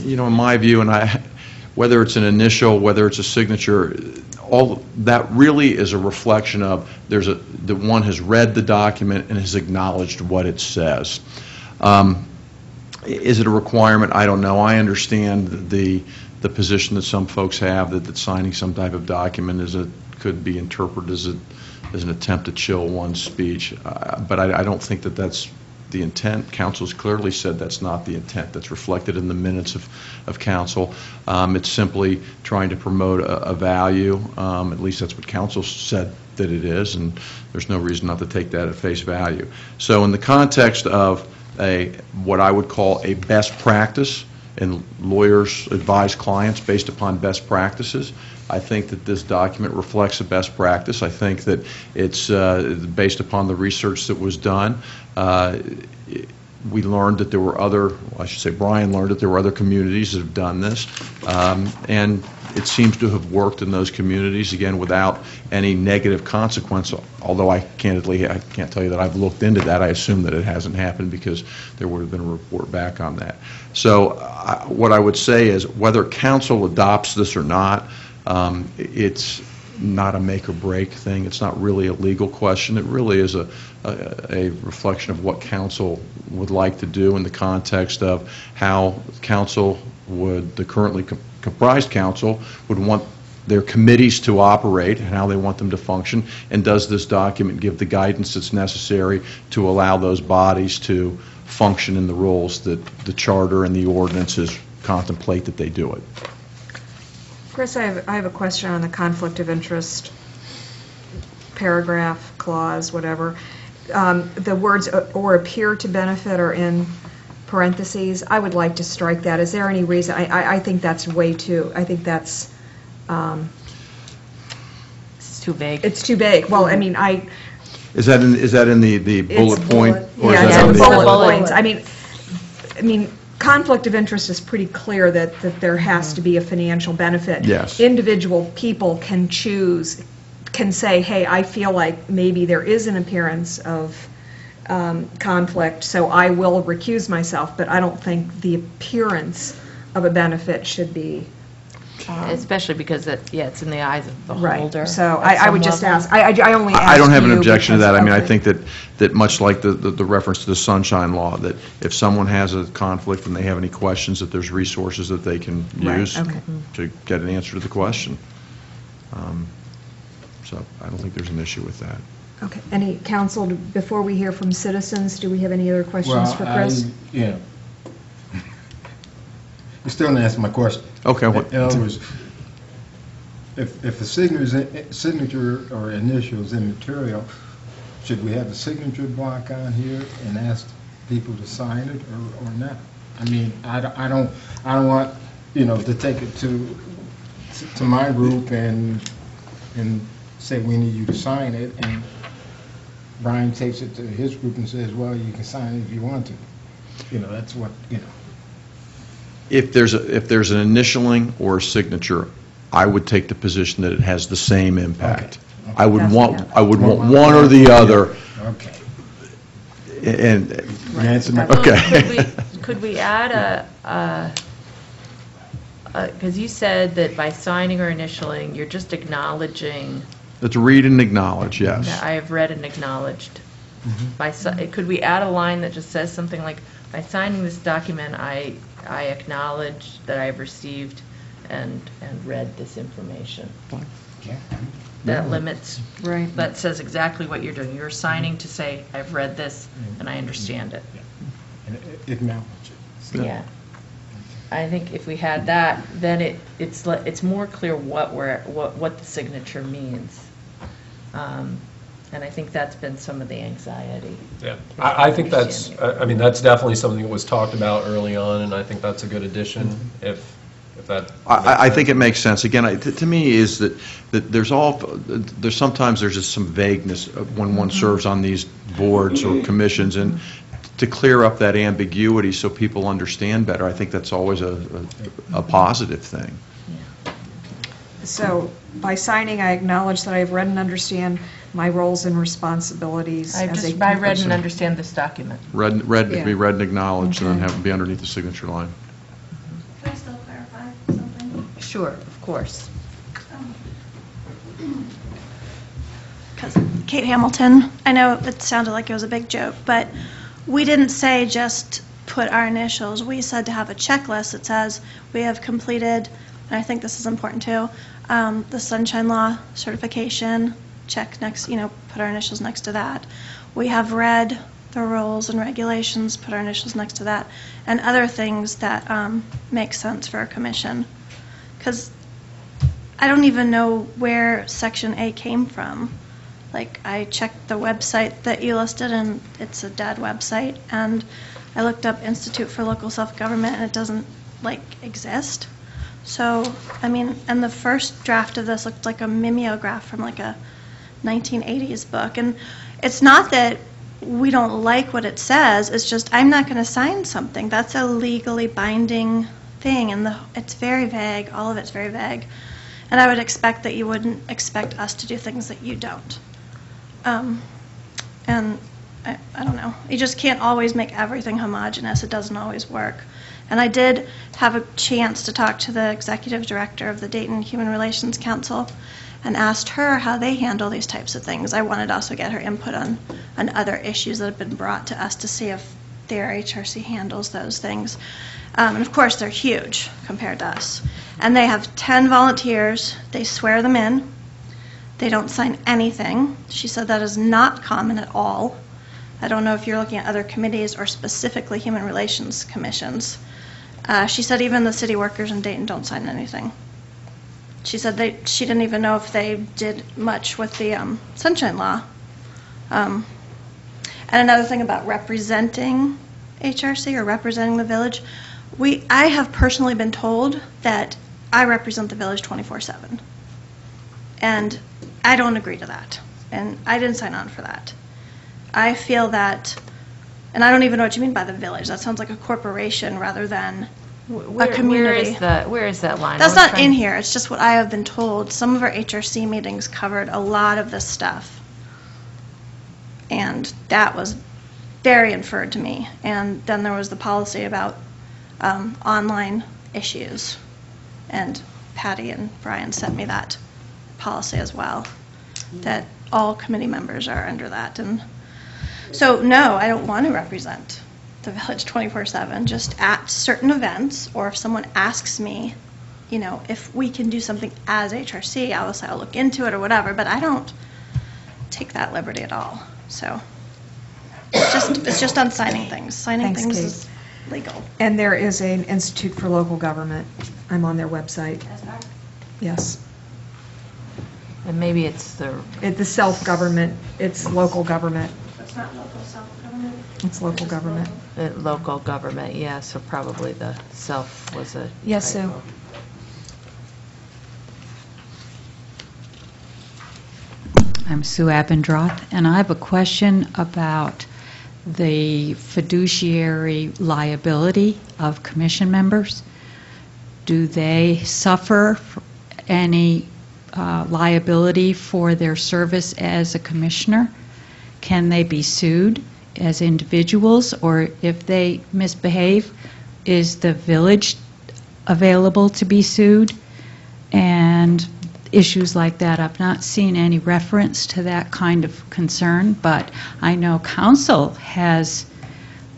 you know, in my view, and I, whether it's an initial, whether it's a signature, all, that really is a reflection of, there's a, that one has read the document and has acknowledged what it says. Um, is it a requirement? I don't know. I understand the, the position that some folks have, that, that signing some type of document is a, could be interpreted as a, as an attempt to chill one's speech. Uh, But I, I don't think that that's the intent. Council's clearly said that's not the intent. That's reflected in the minutes of, of council. Um, It's simply trying to promote a, a value, um, at least that's what council said that it is, and there's no reason not to take that at face value. So in the context of a, what I would call a best practice, and lawyers advise clients based upon best practices, I think that this document reflects a best practice. I think that it's uh, based upon the research that was done. Uh, We learned that there were other, I should say Brian learned that there were other communities that have done this, Um, and it seems to have worked in those communities, again, without any negative consequence, although I candidly, I can't tell you that I've looked into that. I assume that it hasn't happened because there would have been a report back on that. So I- what I would say is, whether council adopts this or not, um, It's not a make or break thing. It's not really a legal question. It really is a, a a reflection of what council would like to do in the context of how council would, the currently com- comprised council would want their committees to operate and how they want them to function. And does this document give the guidance that's necessary to allow those bodies to function in the roles that the charter and the ordinances contemplate that they do it? Chris, I have, I have a question on the conflict of interest paragraph, clause, whatever. Um, The words "or- "or appear to benefit" are in parentheses. I would like to strike that. Is there any reason? I, I, I think that's way too, I think that's, um... It's too vague. It's too vague. Well, I mean, I, Is that in, is that in the, the bullet point? or is Yeah, that it's on in the- bullet points. I mean, I mean, conflict of interest is pretty clear that, that there has to be a financial benefit. Yes. Individual people can choose, can say, hey, I feel like maybe there is an appearance of um, conflict, so I will recuse myself, but I don't think the appearance of a benefit should be. Um, Especially because it, yeah, it's in the eyes of the Right. holder. So at I, I some would just level. ask, I, I I only asked I don't have an you objection to because- that. I mean, I okay. think that, that much like the, the the reference to the sunshine law, that if someone has a conflict and they have any questions, that there's resources that they can Right, use okay. to get an answer to the question. Um, So I don't think there's an issue with that. Okay, any council, before we hear from citizens, do we have any other questions for Well, Chris? I- Yeah. You still didn't answer my question. Okay, what- In other words, if, if a signature, signature or initial is immaterial, should we have a signature block on here and ask people to sign it or, or not? I mean, I don't, I don't, I don't want, you know, to take it to, to my group and, and say, we need you to sign it, and Brian takes it to his group and says, well, you can sign it if you want to. You know, that's what, you know. If there's, a if there's an initialing or a signature, I would take the position that it has the same impact. I would That's want. I would want one or the other, Okay. and, You answered my Well, Okay. Could we, could we add a, because you said that by signing or initialing, you're just acknowledging let's read and acknowledge, yes. I have read and acknowledged. Mm-hmm. By, si- could we add a line that just says something like, by signing this document, I, I acknowledge that I have received and, and read this information? Yeah, That limits, Right. that says exactly what you're doing. You're signing to say, I've read this and I understand it. And acknowledge it. Yeah. I think if we had that, then it, it's, le- it's more clear what we're, what, what the signature means. Um, And I think that's been some of the anxiety. Yeah, I, I think that's, I I mean, that's definitely something that was talked about early on, and I think that's a good addition, mm-hmm. if, if that. I- I, I think it makes sense. Again, I- to to me, is that, that there's all, there's sometimes there's just some vagueness of when one mm-hmm. serves on these boards or mm-hmm. commissions, and to clear up that ambiguity so people understand better, I think that's always a, a a positive thing. So by signing, I acknowledge that I have read and understand my roles and responsibilities I as a... just, I read and understand this document. Read, read, to be read and acknowledged, and then have it be underneath the signature line. Can I still clarify something? Sure, of course. Because Kate Hamilton, I know it sounded like it was a big joke, but we didn't say just put our initials. We said to have a checklist that says we have completed, and I think this is important too, um, the Sunshine Law certification, check next, you know, put our initials next to that. We have read the rules and regulations, put our initials next to that, and other things that um, make sense for a commission. Because I don't even know where Section A came from. Like, I checked the website that you listed, and it's a dead website, and I looked up Institute for Local Self-Government, and it doesn't, like, exist. So, I mean, and the first draft of this looked like a mimeograph from like a 1980s book. And it's not that we don't like what it says, it's just I'm not going to sign something. That's a legally binding thing, and the, it's very vague. All of it's very vague. And I would expect that you wouldn't expect us to do things that you don't. Um, and I, I don't know. You just can't always make everything homogenous. It doesn't always work. And I did have a chance to talk to the executive director of the Dayton Human Relations Council and asked her how they handle these types of things. I wanted to also get her input on, on other issues that have been brought to us to see if their HRC handles those things. Um, and of course, they're huge compared to us. And they have 10 volunteers. They swear them in. They don't sign anything. She said that is not common at all. I don't know if you're looking at other committees or specifically human relations commissions. Uh, she said even the city workers in Dayton don't sign anything. She said they, she didn't even know if they did much with the um, sunshine law. Um, and another thing about representing HRC or representing the village, we, I have personally been told that I represent the village 24/7. And I don't agree to that. And I didn't sign on for that. I feel that, and I don't even know what you mean by the village. That sounds like a corporation rather than a community. Where is the, where is that line? That's not in here, it's just what I have been told. Some of our HRC meetings covered a lot of this stuff. And that was very inferred to me. And then there was the policy about um, online issues. And Patty and Brian sent me that policy as well, that all committee members are under that. And so, no, I don't want to represent the village 24/7, just at certain events, or if someone asks me, you know, if we can do something as HRC, I'll say I'll look into it or whatever, but I don't take that liberty at all, so. It's just, it's just on signing things. Signing Thanks, things Kate. is legal. And there is an Institute for Local Government. I'm on their website. Yes. And maybe it's the, It, the self-government, it's local government. It's not local self-government. It's local government. the local government, yeah, so probably the self was a. Yes, Sue? typo. I'm Sue Abendroth, and I have a question about the fiduciary liability of commission members. Do they suffer any uh, liability for their service as a commissioner? Can they be sued as individuals, or if they misbehave, is the village available to be sued? And issues like that, I've not seen any reference to that kind of concern, but I know council has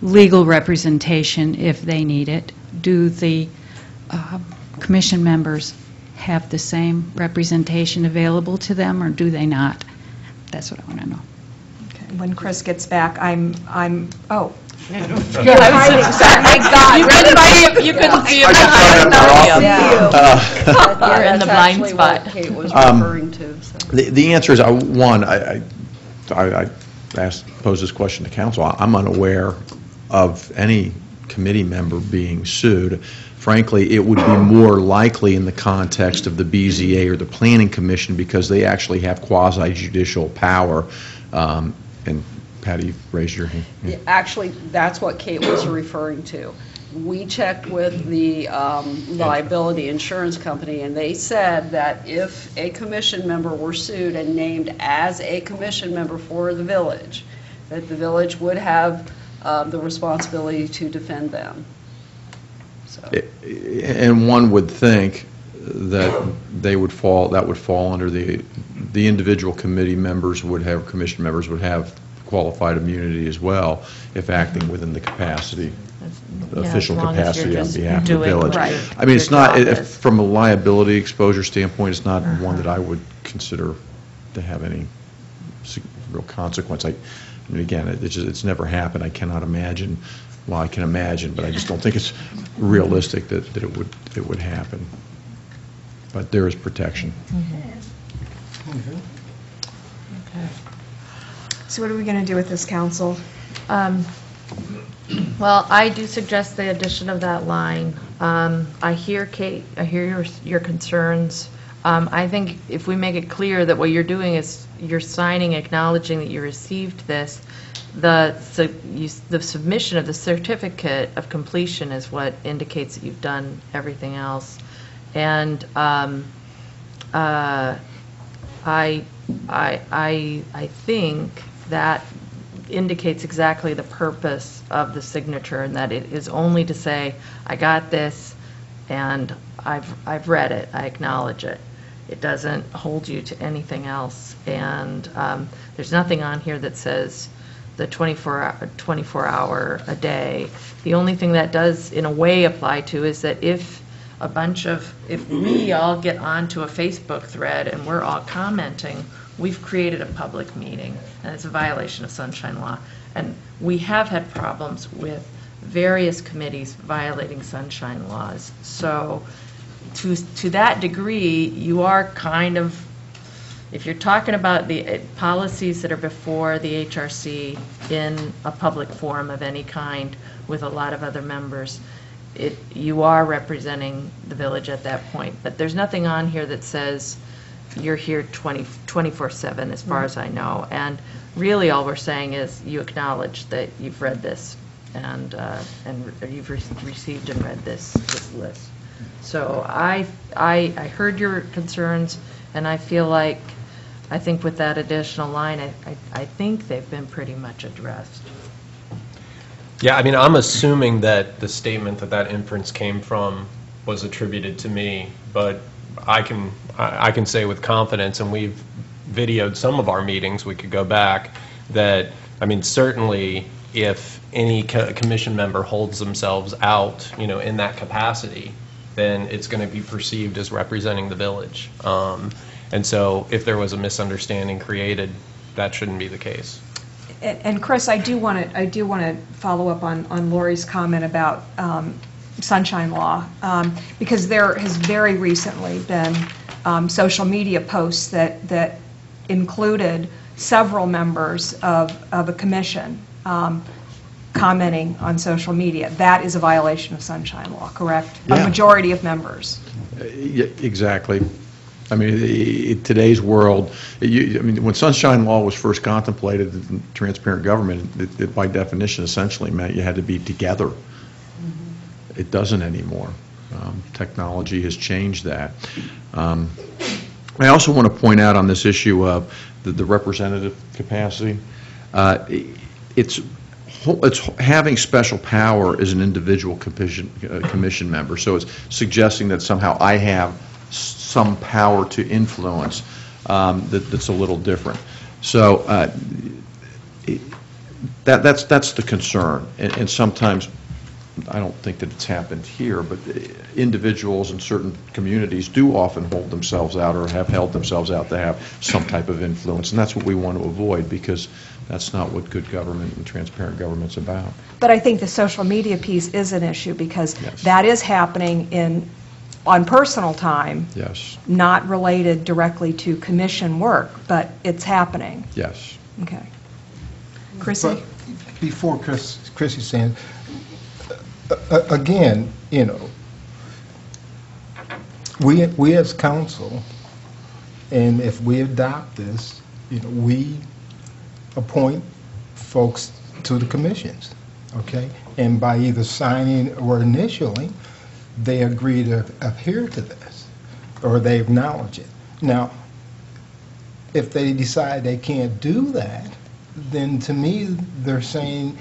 legal representation if they need it. Do the uh, commission members have the same representation available to them, or do they not? That's what I want to know. Okay, When Chris gets back, I'm, I'm, oh. My God, you couldn't see, you couldn't see it. Uh, You're in the That's blind actually what spot. Kate was Um, referring to, so. The, the answer is, I- one, I, I- I I asked, posed this question to council. I'm unaware of any committee member being sued. Frankly, it would be more likely in the context of the BZA or the Planning Commission because they actually have quasi-judicial power. Um, And Patty, you raised your hand. Yeah, Actually, that's what Kate was referring to. We checked with the um, liability insurance company, and they said that if a commission member were sued and named as a commission member for the village, that the village would have um, the responsibility to defend them. And one would think that they would fall, that would fall under the, the individual committee members would have, commission members would have qualified immunity as well if acting within the capacity, official long as you're capacity on just behalf of the doing village. your- I mean, it's your not, job if- is. from a liability exposure standpoint, it's not Uh-huh. one that I would consider to have any sig- real consequence. I, And again, it- it's just, it's never happened. I cannot imagine, well, I can imagine, but I just don't think it's realistic that, that it would, it would happen. But there is protection. Okay. So what are we going to do with this, council? Um, Well, I do suggest the addition of that line. Um, I hear, Kate, I hear your, your concerns. Um, I think if we make it clear that what you're doing is you're signing, acknowledging that you received this, the, su- you- the submission of the certificate of completion is what indicates that you've done everything else. And um, uh, I, I, I, I think that indicates exactly the purpose of the signature, and that it is only to say, I got this, and I've, I've read it, I acknowledge it. It doesn't hold you to anything else, and um, there's nothing on here that says the 24, hou- 24 hour a day. The only thing that does, in a way, apply to is that if a bunch of, if we all get onto a Facebook thread and we're all commenting, we've created a public meeting, and it's a violation of sunshine law. And we have had problems with various committees violating sunshine laws. So to, to that degree, you are kind of, if you're talking about the uh, policies that are before the HRC in a public forum of any kind with a lot of other members, it, you are representing the village at that point. But there's nothing on here that says you're here 20, 24/7, as far as I know. And really, all we're saying is you acknowledge that you've read this and, uh, and re- you've re- received and read this, this list. So I, I, I heard your concerns, and I feel like, I think with that additional line, I, I- I think they've been pretty much addressed. Yeah, I mean, I'm assuming that the statement that that inference came from was attributed to me, but I can, I I can say with confidence, and we've videoed some of our meetings, we could go back, that, I mean, certainly if any co- commission member holds themselves out, you know, in that capacity, then it's going to be perceived as representing the village. Um, And so if there was a misunderstanding created, that shouldn't be the case. And Chris, I do want to, I do want to follow up on, on Lori's comment about um, sunshine law, um, because there has very recently been um, social media posts that, that included several members of, of a commission um, commenting on social media. That is a violation of sunshine law, correct? A majority of members. Uh, yeah, Exactly. I mean, in today's world, you, I mean, when sunshine law was first contemplated in transparent government, it- it by definition essentially meant you had to be together. It doesn't anymore. Um, Technology has changed that. Um, I also want to point out on this issue of the- the representative capacity, uh, it's, it's having special power as an individual commission, uh, commission member. So it's suggesting that somehow I have some power to influence um, that- that's a little different. So uh, i- that, that's, that's the concern. And and sometimes, I don't think that it's happened here, but individuals in certain communities do often hold themselves out or have held themselves out to have some type of influence. And that's what we want to avoid because that's not what good government and transparent government's about. But I think the social media piece is an issue, because that is happening in, on personal time, Yes, not related directly to commission work, but it's happening. yes. Okay. Chrissy? But Before Chris, Chrissy saying, a- a- again, you know, we, we as council, and if we adopt this, you know, we appoint folks to the commissions, okay? And by either signing or initialing, they agree to adhere to this, or they acknowledge it. Now, if they decide they can't do that, then to me, they're saying,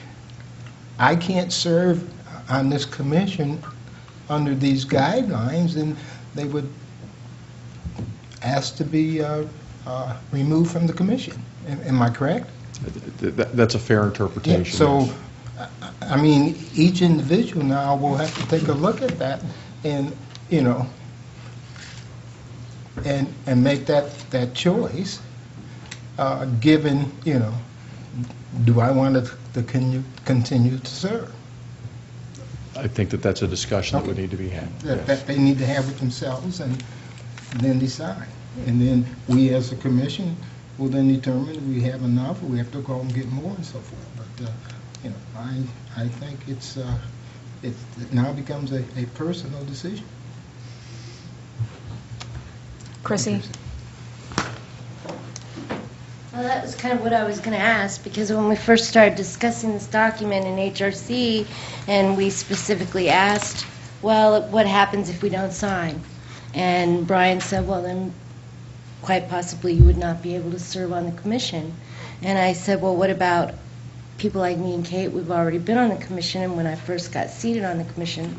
I can't serve on this commission under these guidelines, and they would ask to be uh, uh, removed from the commission. Am am I correct? Th- that- That's a fair Yeah, interpretation. so, yes. I mean, each individual now will have to take a look at that and, you know, and, and make that, that choice, uh, given, you know, do I want to to continue continue to serve? I think that that's a discussion that would need to be had. That that they need to have with themselves and then decide. And then we, as a commission, will then determine if we have enough, or we have to go and get more and so forth. But, uh, you know, I, I think it's, uh, it it now becomes a a personal decision. Chrissy? Well, that was kind of what I was going to ask, because when we first started discussing this document in HRC, and we specifically asked, well, what happens if we don't sign? And Brian said, well, then quite possibly you would not be able to serve on the commission. And I said, well, what about people like me and Kate? We've already been on the commission, and when I first got seated on the commission,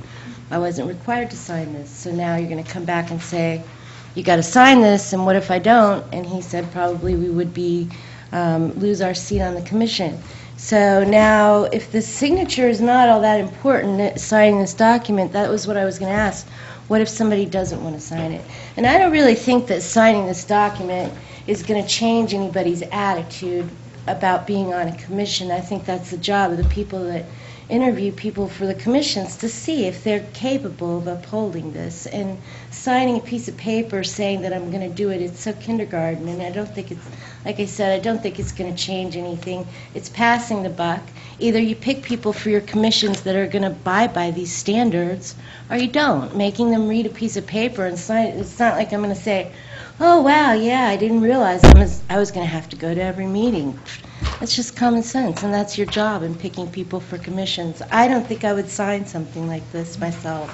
I wasn't required to sign this. So now you're going to come back and say, you got to sign this, and what if I don't? And he said probably we would be, um, lose our seat on the commission. So now, if the signature is not all that important, uh, signing this document, that was what I was going to ask. What if somebody doesn't want to sign it? And I don't really think that signing this document is going to change anybody's attitude about being on a commission. I think that's the job of the people that interview people for the commissions to see if they're capable of upholding this. And signing a piece of paper saying that I'm going to do it, it's so kindergarten, and I don't think it's, like I said, I don't think it's going to change anything. It's passing the buck. Either you pick people for your commissions that are going to abide by these standards, or you don't, making them read a piece of paper and sign it. It's not like I'm going to say, oh, wow, yeah, I didn't realize I was, I was going to have to go to every meeting. That's just common sense, and that's your job in picking people for commissions. I don't think I would sign something like this myself.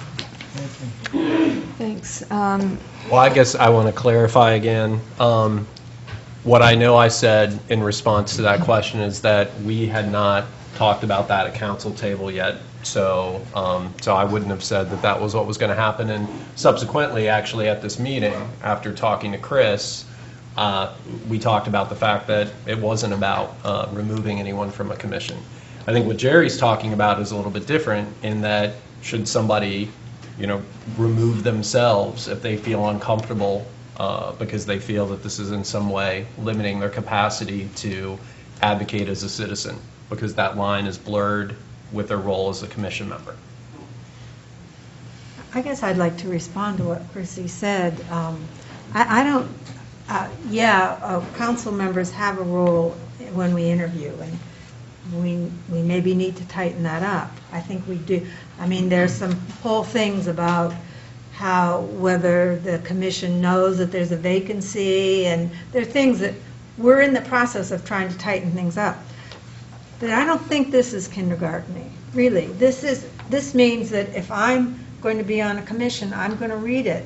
Thanks. Um, Well, I guess I want to clarify again. Um, What I know I said in response to that question is that we had not talked about that at council table yet. So, um, so I wouldn't have said that that was what was going to happen. And subsequently, actually, at this meeting, after talking to Chris, uh, we talked about the fact that it wasn't about uh, removing anyone from a commission. I think what Gerry's talking about is a little bit different in that should somebody, you know, remove themselves if they feel uncomfortable uh, because they feel that this is in some way limiting their capacity to advocate as a citizen, because that line is blurred with their role as a commission member. I guess I'd like to respond to what Chrissy said. Um, I I don't, uh, yeah, uh, council members have a role when we interview, and we we maybe need to tighten that up. I think we do. I mean, there's some whole things about how, whether the commission knows that there's a vacancy, and there are things that, we're in the process of trying to tighten things up. But I don't think this is kindergarten really. This is, this means that if I'm going to be on a commission, I'm going to read it.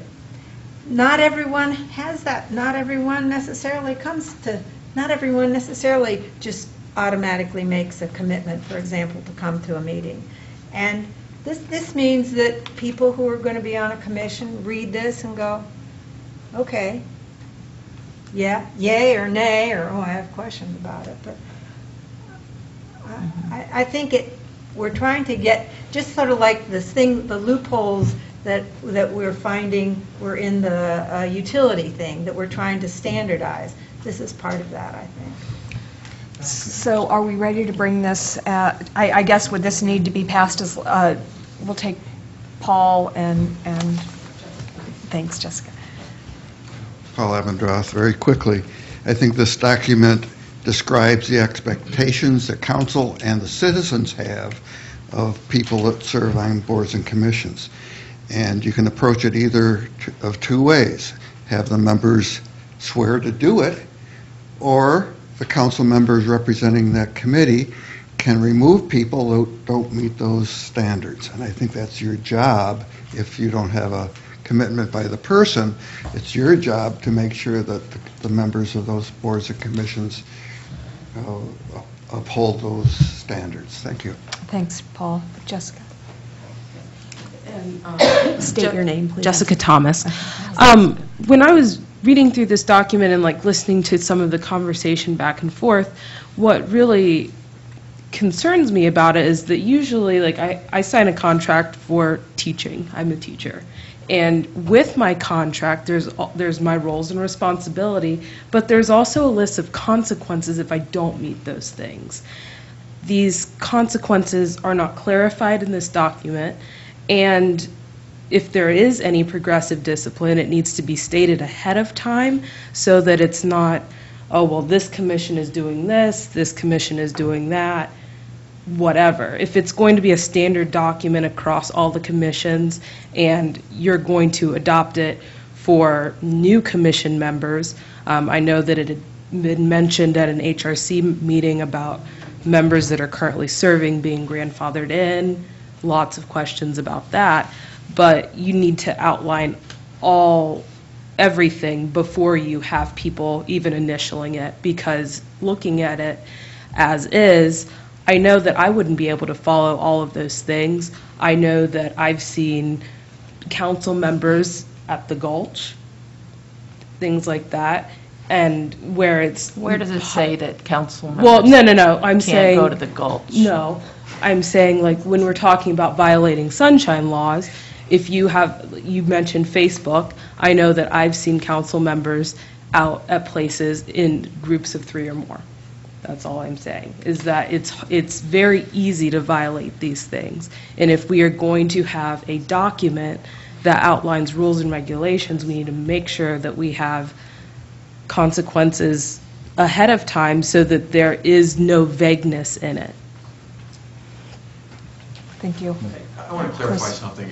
Not everyone has that, not everyone necessarily comes to, not everyone necessarily just automatically makes a commitment, for example, to come to a meeting. And this, this means that people who are going to be on a commission read this and go, okay, yeah, yay or nay, or, oh, I have questions about it, but I, I think it, we're trying to get, just sort of like this thing, the loopholes that, that we're finding were in the uh, utility thing, that we're trying to standardize. This is part of that, I think. So are we ready to bring this, uh, I I guess would this need to be passed as, uh, we'll take Paul and, and, thanks, Jessica. Paul Abendroth, very quickly. I think this document describes the expectations that council and the citizens have of people that serve on boards and commissions. And you can approach it either of two ways. Have the members swear to do it, or the council members representing that committee can remove people who don't meet those standards. And I think that's your job if you don't have a commitment by the person. It's your job to make sure that the- the members of those boards and commissions uh, uphold those standards. Thank you. Thanks, Paul. Jessica? And, um, State Je- your name, please. Jessica Thomas. Um, When I was reading through this document and like listening to some of the conversation back and forth, what really concerns me about it is that usually, like, I, I sign a contract for teaching. I'm a teacher. And with my contract, there's, there's my roles and responsibility, but there's also a list of consequences if I don't meet those things. These consequences are not clarified in this document, and if there is any progressive discipline, it needs to be stated ahead of time so that it's not, oh, well, this commission is doing this, this commission is doing that, whatever. If it's going to be a standard document across all the commissions and you're going to adopt it for new commission members, um, I know that it had been mentioned at an HRC meeting about members that are currently serving being grandfathered in, lots of questions about that, but you need to outline all, everything before you have people even initialing it, because looking at it as is, I know that I wouldn't be able to follow all of those things. I know that I've seen council members at the Gulch, things like that, and where it's. Where does it say that council members? Well, no, no, no, I'm Can't saying. go to the Gulch? No, I'm saying, like, when we're talking about violating sunshine laws, if you have, you mentioned Facebook, I know that I've seen council members out at places in groups of three or more. That's all I'm saying, is that it's, it's very easy to violate these things. And if we are going to have a document that outlines rules and regulations, we need to make sure that we have consequences ahead of time so that there is no vagueness in it. Thank you. I want to clarify Chris. something.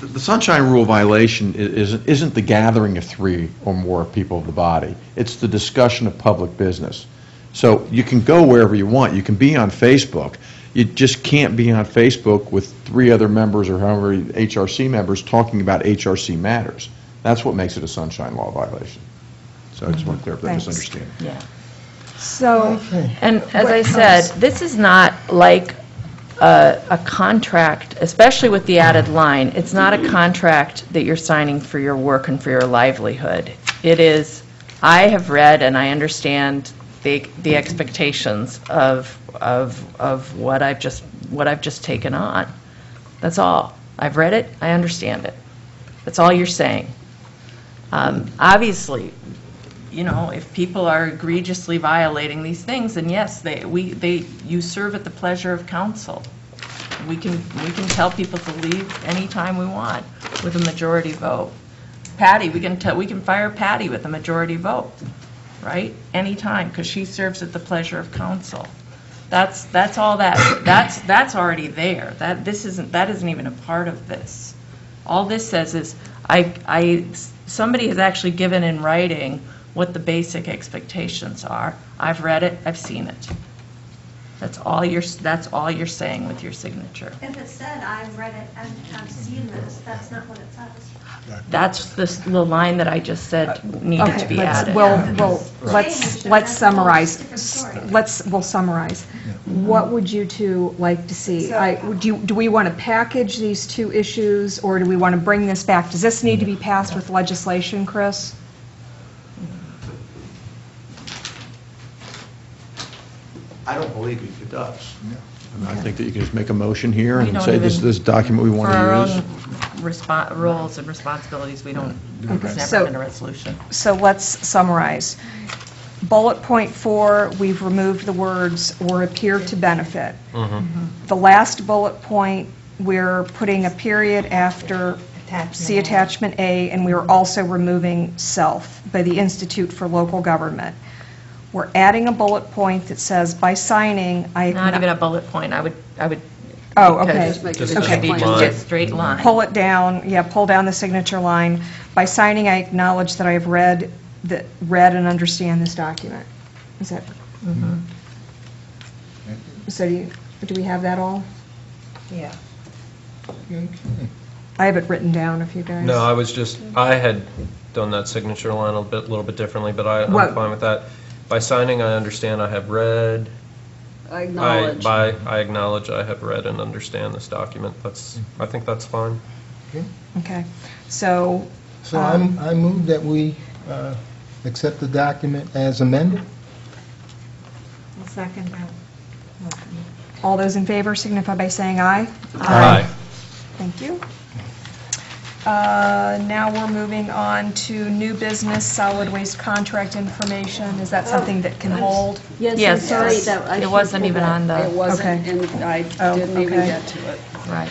The- The sunshine rule violation isn't isn't the gathering of three or more people of the body. It's the discussion of public business. So you can go wherever you want. You can be on Facebook. You just can't be on Facebook with three other members or however HRC members talking about HRC matters. That's what makes it a sunshine law violation. So I just want to clear up that Thanks. misunderstanding. Yeah. So. And as I What said, this is not like a, a contract, especially with the added line, it's not a contract that you're signing for your work and for your livelihood. It is, I have read and I understand the, the expectations of, of, of what I've just, what I've just taken on. That's all. I've read it, I understand it. That's all you're saying. Um, Obviously, you know, if people are egregiously violating these things, then yes, they, we, they, you serve at the pleasure of council. We can, we can tell people to leave anytime we want with a majority vote. Patty, we can tell, we can fire Patty with a majority vote, right? Anytime, because she serves at the pleasure of council. That's, that's all that, that's, that's already there. That, this isn't, that isn't even a part of this. All this says is, I, I, somebody has actually given in writing what the basic expectations are. I've read it, I've seen it. That's all you're, that's all you're saying with your signature. If it said, I've read it and I've seen this, that's not what it says. That's the, s- the line that I just said uh, needed to Okay, be let's- added. Well, well, let's, let's summarize. Let's, we'll summarize. What would you two like to see? I, do, you- do we want to package these two issues, or do we want to bring this back? Does this need to be passed with legislation, Chris? I don't believe it does. And I think that you can just make a motion here We and don't say this is even- this document we want For our to use. Own respon roles and responsibilities, we don't, Okay. it's So- never been a resolution. So let's summarize. Bullet point four, we've removed the words "or appear to benefit." Mm-hmm. The last bullet point, we're putting a period after see attachment A, and we are also removing self by the Institute for Local Government. We're adding a bullet point that says, by signing, I... Not even a bullet point, I would, I would. Oh, okay. because Just make It it a should be straight just line. a straight line. Pull it down, yeah, pull down the signature line. By signing, I acknowledge that I have read, that, read and understand this document. Is that, Mhm. so do you, do we have that all? Yeah. I have it written down if you guys. No, I was just, I had done that signature line a bit, little bit differently, but I, I'm fine with that. By signing, I understand I have read. I I, acknowledge. by, I acknowledge I have read and understand this document. That's, I think that's fine. Okay, Okay, so. So um, I'm, I move that we uh, accept the document as amended. I'll second that. All those in favor signify by saying aye. Aye. Thank you. Uh, Now we're moving on to new business, solid waste contract information. Is that something that can hold? Yes, I'm Yes. sorry that I It should've wasn't pulled even that. on the- It wasn't, Okay. and I Oh, didn't even okay. get to it. Right.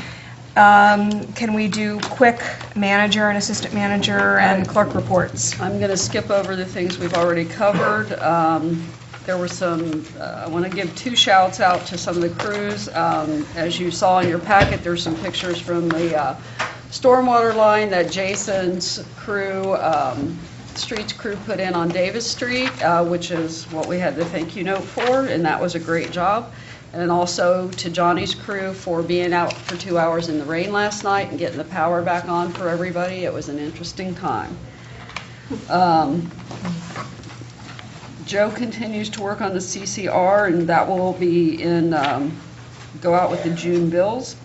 Um, Can we do quick manager and assistant manager and clerk reports? I'm going to skip over the things we've already covered. Um, There were some, uh, I want to give two shouts out to some of the crews. Um, As you saw in your packet, there's some pictures from the uh, stormwater line that Jason's crew, um, streets crew put in on Davis Street, uh, which is what we had the thank you note for, and that was a great job. And also to Johnny's crew for being out for two hours in the rain last night and getting the power back on for everybody. It was an interesting time. Um, Joe continues to work on the CCR, and that will be in, um, go out with the June bills.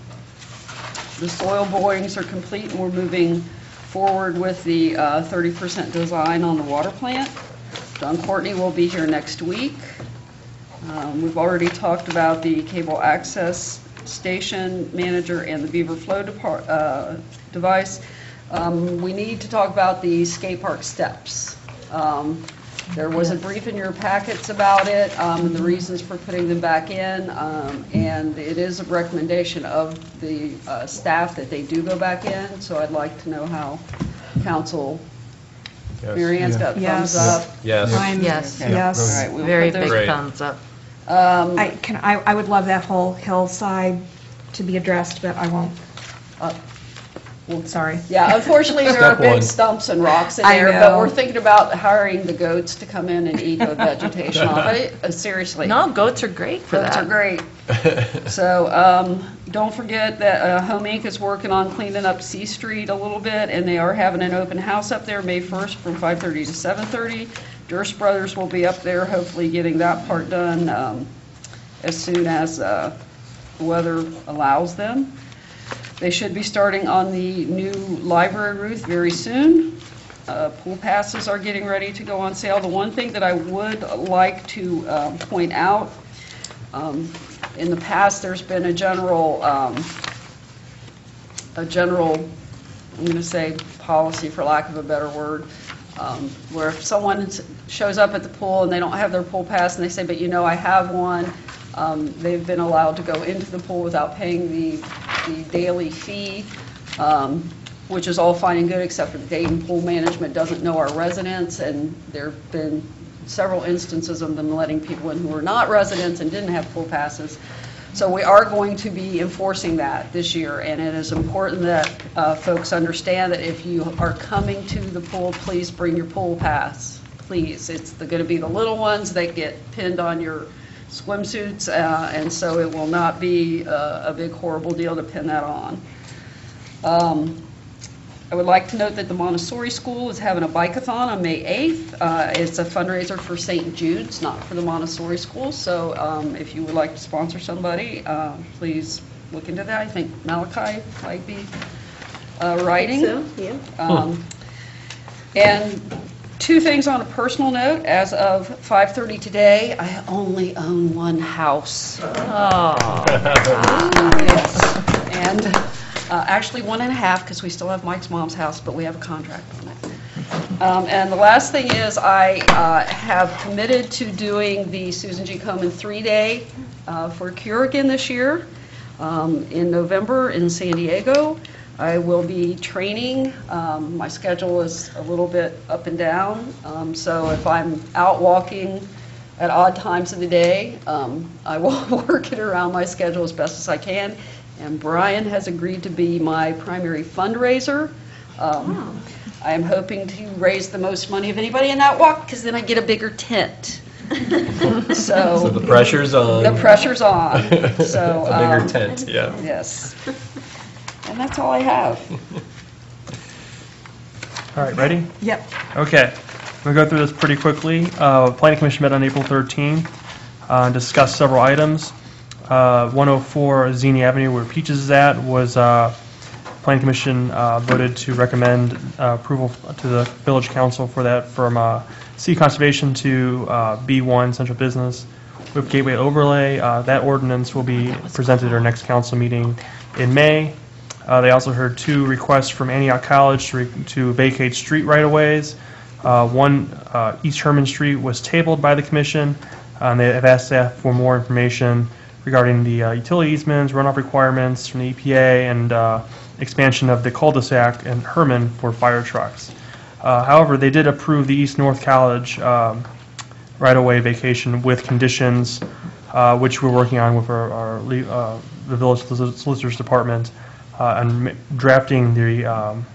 The soil borings are complete, and we're moving forward with the uh, 30% design on the water plant. John Courtney will be here next week. Um, We've already talked about the cable access station manager and the Beaver Flow uh, device. Um, We need to talk about the skate park steps. Um, There was a brief in your packets about it, um, and the reasons for putting them back in, um, and it is a recommendation of the uh, staff that they do go back in, so I'd like to know how council, Yes. Marianne's got Yes. thumbs up. Yes. I'm- Yes. Yes. All right, we'll Very put big those- thumbs up. Um, I can, I I would love that whole hillside to be addressed, but I won't. Uh, Sorry. Yeah, unfortunately, there are Step one. big stumps and rocks in I there, but know. we're thinking about hiring the goats to come in and eat the vegetation off it, uh, seriously. No, goats are great for that. Goats are great. So, um, don't forget that uh, Home Inc. is working on cleaning up C Street a little bit, and they are having an open house up there May 1st from 5:30 to 7:30. Durst Brothers will be up there, hopefully getting that part done um, as soon as uh, the weather allows them. They should be starting on the new library roof very soon. Uh, Pool passes are getting ready to go on sale. The one thing that I would like to um, point out, um, in the past, there's been a general, um, a general, I'm going to say policy, for lack of a better word, um, where if someone shows up at the pool and they don't have their pool pass, and they say, but you know, I have one, um, they've been allowed to go into the pool without paying the, the daily fee, um, which is all fine and good, except for the Dayton Pool Management doesn't know our residents, and there've been several instances of them letting people in who were not residents and didn't have pool passes. So we are going to be enforcing that this year, and it is important that uh, folks understand that if you are coming to the pool, please bring your pool pass, please. It's going to be the little ones that get pinned on your swimsuits, uh, and so it will not be uh, a big horrible deal to pin that on. Um, I would like to note that the Montessori School is having a bike-a-thon on May 8th. Uh, It's a fundraiser for St. Jude's, not for the Montessori School, so um, if you would like to sponsor somebody, uh, please look into that. I think Malachi might be uh, writing. So, yeah. Um, And two things on a personal note, as of 5:30 today, I only own one house. Oh. Yes. And uh, actually, one and a half, because we still have Mike's mom's house, but we have a contract on it. Um, And the last thing is, I uh, have committed to doing the Susan G. Komen three-day uh, for Cure again this year um, in November in San Diego. I will be training. Um, My schedule is a little bit up and down, um, so if I'm out walking at odd times of the day, um, I will work it around my schedule as best as I can. And Brian has agreed to be my primary fundraiser. Um, I am hoping to raise the most money of anybody in that walk, because then I get a bigger tent. So So, the pressure's on. the pressure's on, so. A bigger um, tent, yeah. Yes. And that's all I have. All right, ready? Yep. Okay, we'll go through this pretty quickly. Uh, Planning Commission met on April 13th, uh, and discussed several items. Uh, 104 Xenia Avenue, where Peaches is at, was, uh, Planning Commission uh, voted to recommend uh, approval to the Village Council for that from uh, C Conservation to uh, B1 Central Business. With Gateway Overlay, uh, that ordinance will be presented at our next council meeting in May. Uh, They also heard two requests from Antioch College to re- to vacate street right-of-ways. Uh, One, uh, East Herman Street was tabled by the commission, uh, and they have asked staff for more information regarding the uh, utility easements, runoff requirements from the EPA, and uh, expansion of the cul-de-sac and Herman for fire trucks. Uh, However, they did approve the East-North College um, right-of-way vacation with conditions, uh, which we're working on with our, our uh, the village solicitor's department, uh, and drafting the, um,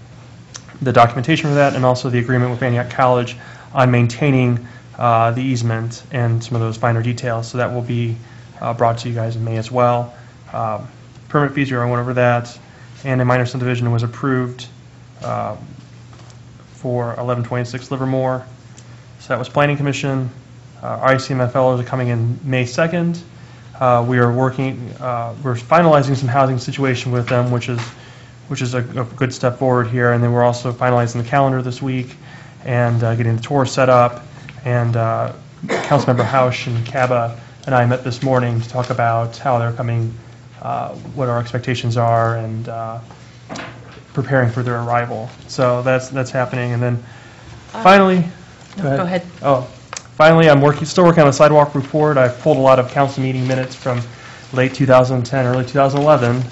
the documentation for that, and also the agreement with Antioch College on maintaining uh, the easement and some of those finer details. So that will be uh, brought to you guys in May as well. Um, Permit fees, we already went over that, and a minor subdivision was approved uh, for 1126 Livermore. So that was Planning Commission. Uh, fellows are coming in May 2nd. Uh, We are working, uh, we're finalizing some housing situation with them, which is, which is a a good step forward here. And then we're also finalizing the calendar this week and uh, getting the tour set up. And uh, Councilmember Housh and Kaba and I met this morning to talk about how they're coming, uh, what our expectations are, and uh, preparing for their arrival. So that's, that's happening. And then finally. No, go ahead. Oh, finally, I'm working, still working on the sidewalk report. I've pulled a lot of council meeting minutes from late 2010, early 2011,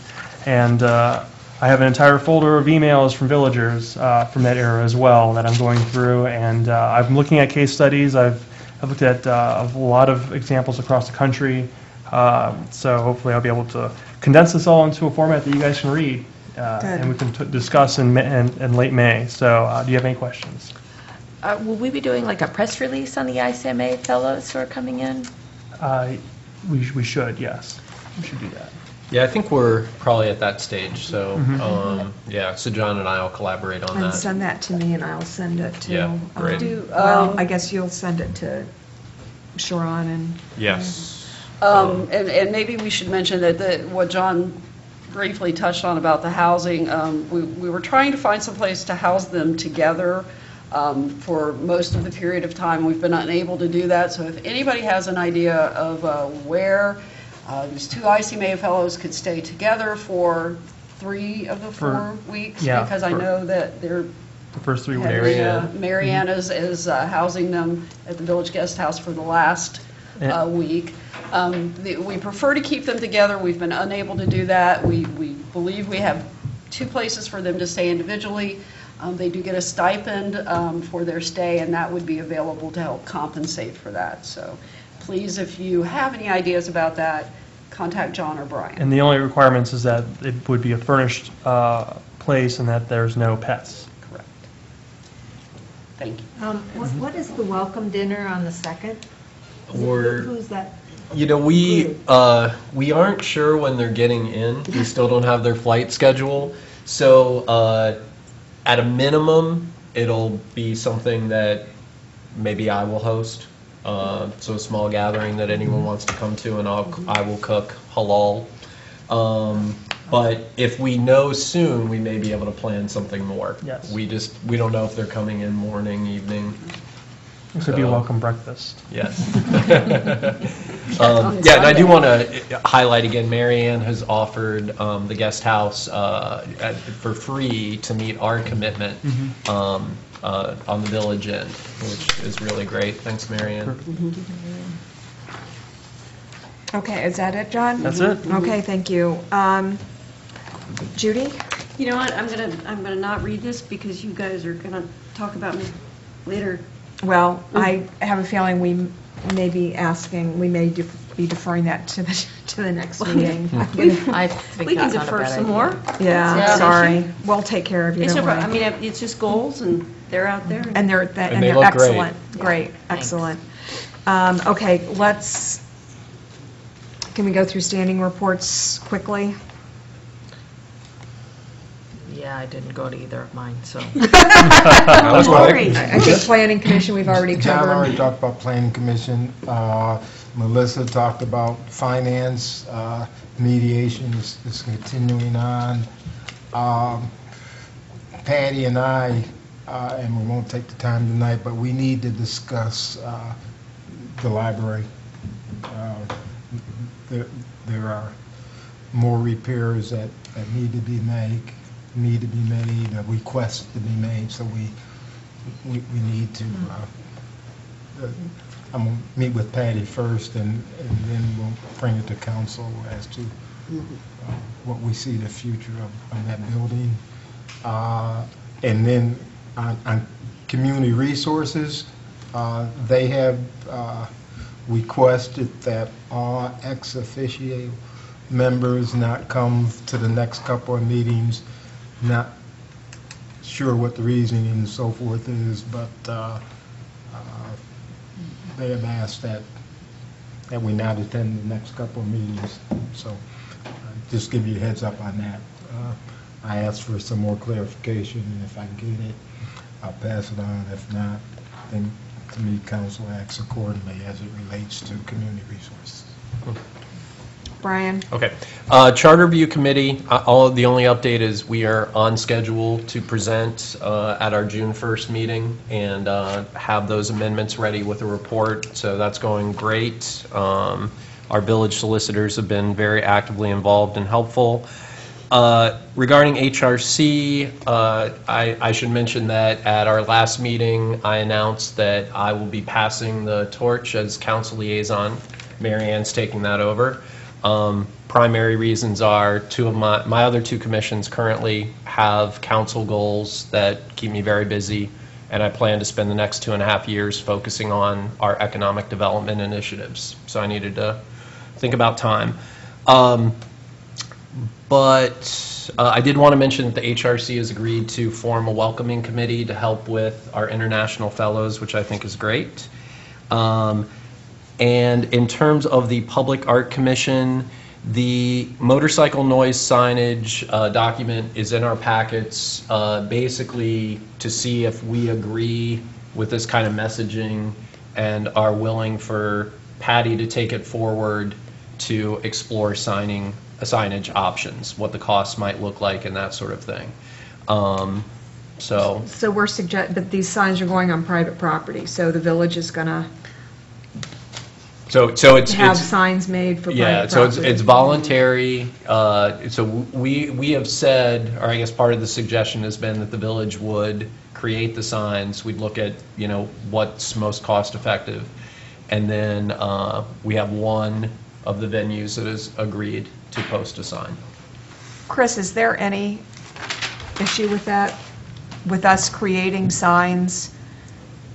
and uh, I have an entire folder of emails from villagers uh, from that era as well that I'm going through, and uh, I'm looking at case studies. I've, I've looked at uh, a lot of examples across the country, Uh, so hopefully I'll be able to condense this all into a format that you guys can read, uh, and we can t- discuss in, in, in late May. So, uh, do you have any questions? Uh, Will we be doing like a press release on the ICMA fellows who are coming in? Uh, we, sh- we should, yes. We should do that. Yeah, I think we're probably at that stage, so, Mhm. um, yeah, so John and I will collaborate on And that. send that to me, and I'll send it to... Yeah, great. um, Do, Well, um, I guess you'll send it to Sharon and... Yes. Um, And, and maybe we should mention that, the what John briefly touched on about the housing, um, we, we were trying to find some place to house them together um, for most of the period of time. We've been unable to do that, so if anybody has an idea of uh, where uh, these two ICMA fellows could stay together for three of the For- four weeks, yeah, because I know that they're The first three weeks. Henry, uh, is, is uh, housing them at the Village Guest House for the last Yeah. uh, week. Um, the- We prefer to keep them together, we've been unable to do that. We, we believe we have two places for them to stay individually. Um, They do get a stipend um, for their stay, and that would be available to help compensate for that. So please, if you have any ideas about that, contact John or Brian. And the only requirements is that it would be a furnished uh, place and that there's no pets. Correct. Thank you. Um, What what is the welcome dinner on the 2nd? Is it- We're- Who's that? You know, we, uh, we aren't sure when they're getting in. We still don't have their flight schedule. So, uh, at a minimum, it'll be something that maybe I will host. Uh, so a small gathering that anyone wants to come to and I'll, I will cook halal. Um, but if we know soon, we may be able to plan something more. Yes. We just, we don't know if they're coming in morning, evening. It could be a So- welcome breakfast. Yes. Um, Yeah, and I do want to highlight again, Marianne has offered um, the guest house uh, at- for free to meet our commitment Mhm. um, uh, on the village end, which is really great. Thanks, Marianne. Okay, is that it, John? That's it. Okay, thank you. Um, Judy? You know what, I'm gonna, I'm gonna not read this because you guys are gonna talk about me later. Well, I have a feeling we may be asking, we may def- be deferring that to the, to the next meeting. I think We can that's not a defer bad some idea. more. Yeah, It's not an sorry. We'll take care of you, It's don't no problem. I mean, it's just goals and they're out there. And they're, th- And and they they're look great. excellent. Great, excellent. Um, Okay, let's, can we go through standing reports quickly? Yeah, I didn't go to either of mine, so. That was quick. I I think Planning Commission, we've already John already covered. talked about planning commission. Uh, Melissa talked about finance, uh, mediation is is continuing on. Um, Patty and I, uh, and we won't take the time tonight, but we need to discuss uh, the library. Uh, There there are more repairs that, that need to be made, need to be made, a request to be made, so we, we, we need to, uh, uh, I'm gonna meet with Patty first, and, and then we'll bring it to council as to uh, what we see the future of, of that building. Uh, And then on, on community resources, uh, they have uh, requested that all ex officio members not come to the next couple of meetings, not sure what the reasoning and so forth is, but uh, uh, they have asked that, that we not attend the next couple of meetings. So uh, just give you a heads up on that. Uh, I asked for some more clarification, and if I get it, I'll pass it on. If not, then to me, council acts accordingly as it relates to community resources. Brian? Okay. Uh, Charter Review Committee, uh, all, the only update is we are on schedule to present uh, at our June 1st meeting and uh, have those amendments ready with a report, so that's going great. Um, Our village solicitors have been very actively involved and helpful. Uh, Regarding HRC, uh, I I should mention that at our last meeting, I announced that I will be passing the torch as council liaison. Mary taking that over. Um, Primary reasons are, two of my, my other two commissions currently have council goals that keep me very busy, and I plan to spend the next two and a half years focusing on our economic development initiatives. So I needed to think about time. Um, But uh, I did want to mention that the HRC has agreed to form a welcoming committee to help with our international fellows, which I think is great. Um, And in terms of the Public Art Commission, the motorcycle noise signage uh, document is in our packets, uh, basically to see if we agree with this kind of messaging and are willing for Patty to take it forward to explore signing, signage options, what the costs might look like and that sort of thing. Um, So, So we're suggest, but these signs are going on private property, so the village is going to so, so it's. have it's- signs made for private Yeah, so it's, it's voluntary, uh, so we, we have said, or I guess part of the suggestion has been that the village would create the signs, we'd look at, you know, what's most cost-effective, and then uh, we have one of the venues that has agreed to post a sign. Chris, is there any issue with that? With us creating signs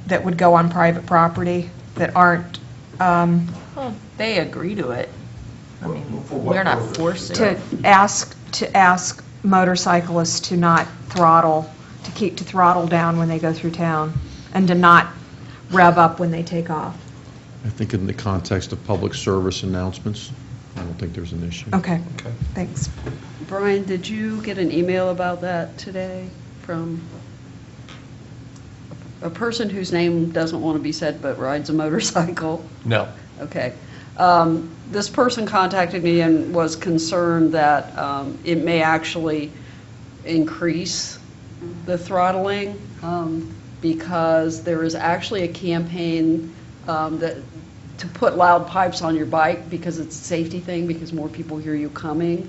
that would go on private property that aren't, um, Well, they agree to it. I mean, we're not forcing. to ask, to ask motorcyclists to not throttle, to keep, to throttle down when they go through town, and to not rev up when they take off? I think in the context of public service announcements, I don't think there's an issue. Okay, Okay, thanks. Brian, did you get an email about that today from a person whose name doesn't want to be said but rides a motorcycle? No. Okay. Um, This person contacted me and was concerned that um, it may actually increase the throttling um, because there is actually a campaign um, that, to put loud pipes on your bike because it's a safety thing, because more people hear you coming.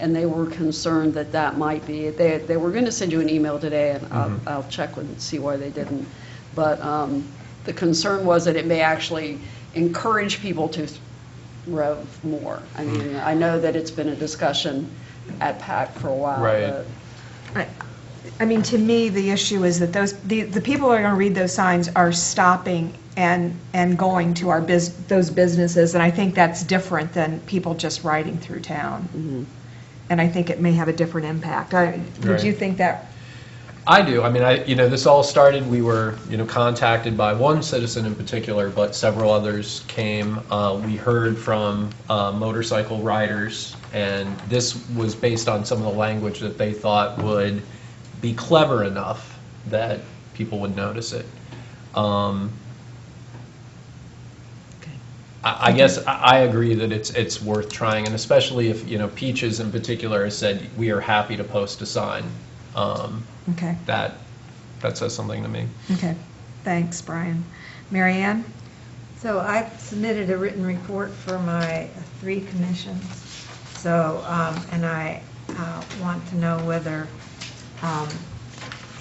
And they were concerned that that might be, they, they were going to send you an email today, and I'll, Mhm. I'll check and see why they didn't. But um, the concern was that it may actually encourage people to rev more. I mean, I know that it's been a discussion at PAC for a while. Right. but- I I mean, to me, the issue is that those, the, the people that are going to read those signs are stopping and, and going to our bus, those businesses, and I think that's different than people just riding through town. And I think it may have a different impact. I, would you think that, I do. I mean, I, you know, this all started, we were, you know, contacted by one citizen in particular, but several others came. Uh, we heard from uh, motorcycle riders, and this was based on some of the language that they thought would be clever enough that people would notice it. Um, I I guess I I agree that it's, it's worth trying, and especially if, you know, Peaches in particular has said, we are happy to post a sign. Um, okay, That, that says something to me. okay. Thanks, Brian. Marianne. So I've submitted a written report for my three commissions. So, um, and I uh, want to know whether um,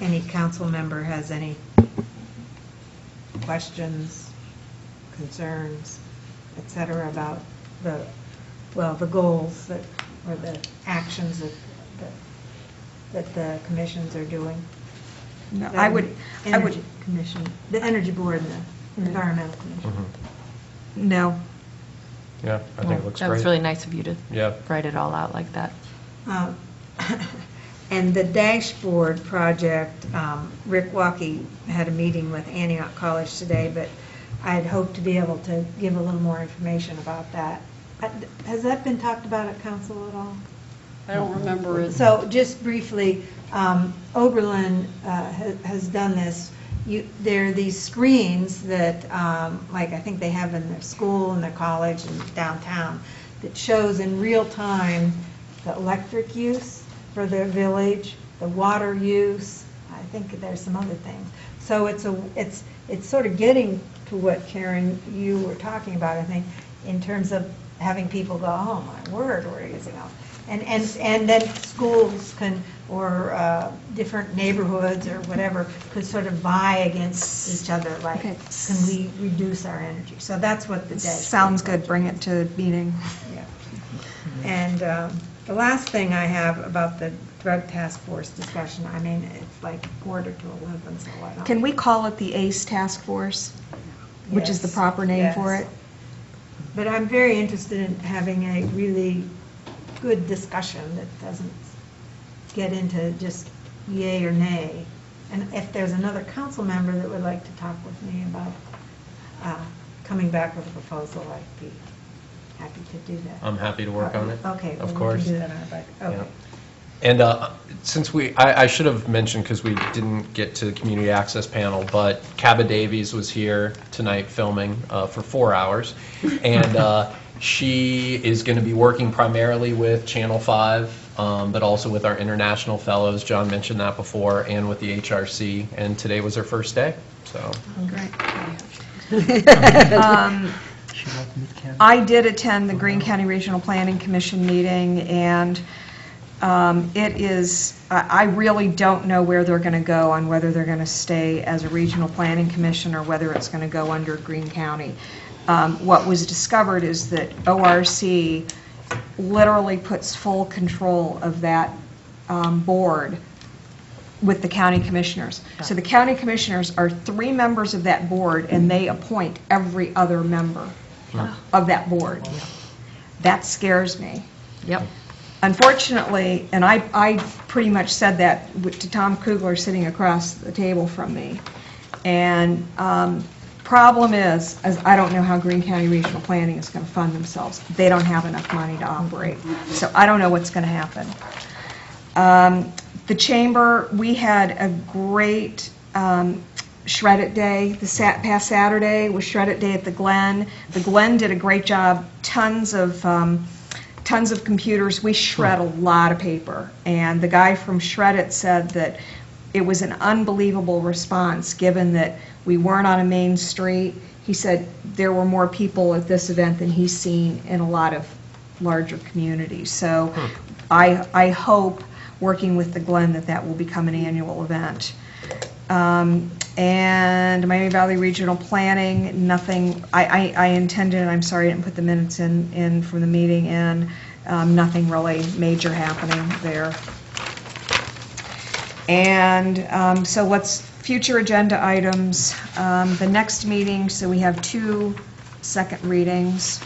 any council member has any questions, concerns, et cetera, about the, well, the goals that, or the actions that, that- that the commissions are doing. No, I would, I would, Energy Commission, the Energy Board and the Environmental Commission. no. Yeah, I think it looks That was great. really nice of you to Yeah. write it all out like that. Um, And the dashboard project, um, Rick Walkie had a meeting with Antioch College today, but I'd hoped to be able to give a little more information about that. Uh, Has that been talked about at council at all? I don't remember it. So just briefly, um, Oberlin uh, ha- has done this. You, there are these screens that, um, like I think they have in their school and their college and downtown, that shows in real time the electric use for their village, the water use, I think there's some other things. So it's a, it's, it's sort of getting to what Karen, you were talking about, I think, in terms of having people go, oh my word, we're using all. And, and, and then schools can, or uh, different neighborhoods or whatever, could sort of vie against each other, like, Okay. can we reduce our energy? So that's what the day. Sounds good, bring it to meeting. Yeah. And um, the last thing I have about the drug task force discussion, I mean, it's like quarter to 11, so I don't. Can we call it the ACE Task Force, which is the Yes, proper name for yes. it? But I'm very interested in having a really good discussion that doesn't get into just yay or nay. And if there's another council member that would like to talk with me about uh, coming back with a proposal, I'd be happy to do that. I'm happy to work on it. Okay, well, Of we course. do that on our budget. Yeah. Okay. And uh, since we, I, I should have mentioned, because we didn't get to the community access panel, but Caba Davies was here tonight filming uh, for four hours. And uh, she is going to be working primarily with Channel 5, um, but also with our international fellows. John mentioned that before, and with the HRC. And today was her first day, so. Great. Um, I did attend the Greene County Regional Planning Commission meeting, and um, it is, I I really don't know where they're going to go on whether they're going to stay as a regional planning commission or whether it's going to go under Greene County. Um, What was discovered is that ORC literally puts full control of that um, board with the county commissioners. So the county commissioners are three members of that board, and they appoint every other member of that board. That scares me. Yep. Unfortunately, and I, I pretty much said that to Tom Koogler sitting across the table from me. And um, problem is, I don't know how Greene County Regional Planning is going to fund themselves. They don't have enough money to operate. So I don't know what's going to happen. Um, The chamber, we had a great um, Shred It Day, the sat- past Saturday was Shred It Day at the Glen. The Glen did a great job, tons of, um, tons of computers. We shred a lot of paper. And the guy from Shred It said that it was an unbelievable response, given that we weren't on a main street. He said there were more people at this event than he's seen in a lot of larger communities. So I, I hope, working with the Glen, that that will become an annual event. Um, And Miami Valley Regional Planning, nothing, I, I I intended, I'm sorry I didn't put the minutes in, in from the meeting in, um, nothing really major happening there. And um, so what's future agenda items? Um, The next meeting, so we have two second readings.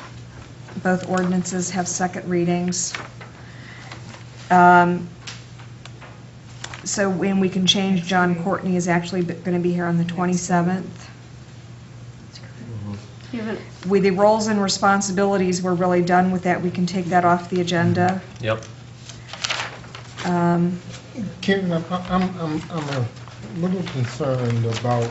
Both ordinances have second readings. Um, So when we can change, John Courtney is actually going to be here on the 27th. With the roles and responsibilities, we're really done with that. We can take that off the agenda. Yep. Um, Karen, I'm, I'm, I'm I'm a little concerned about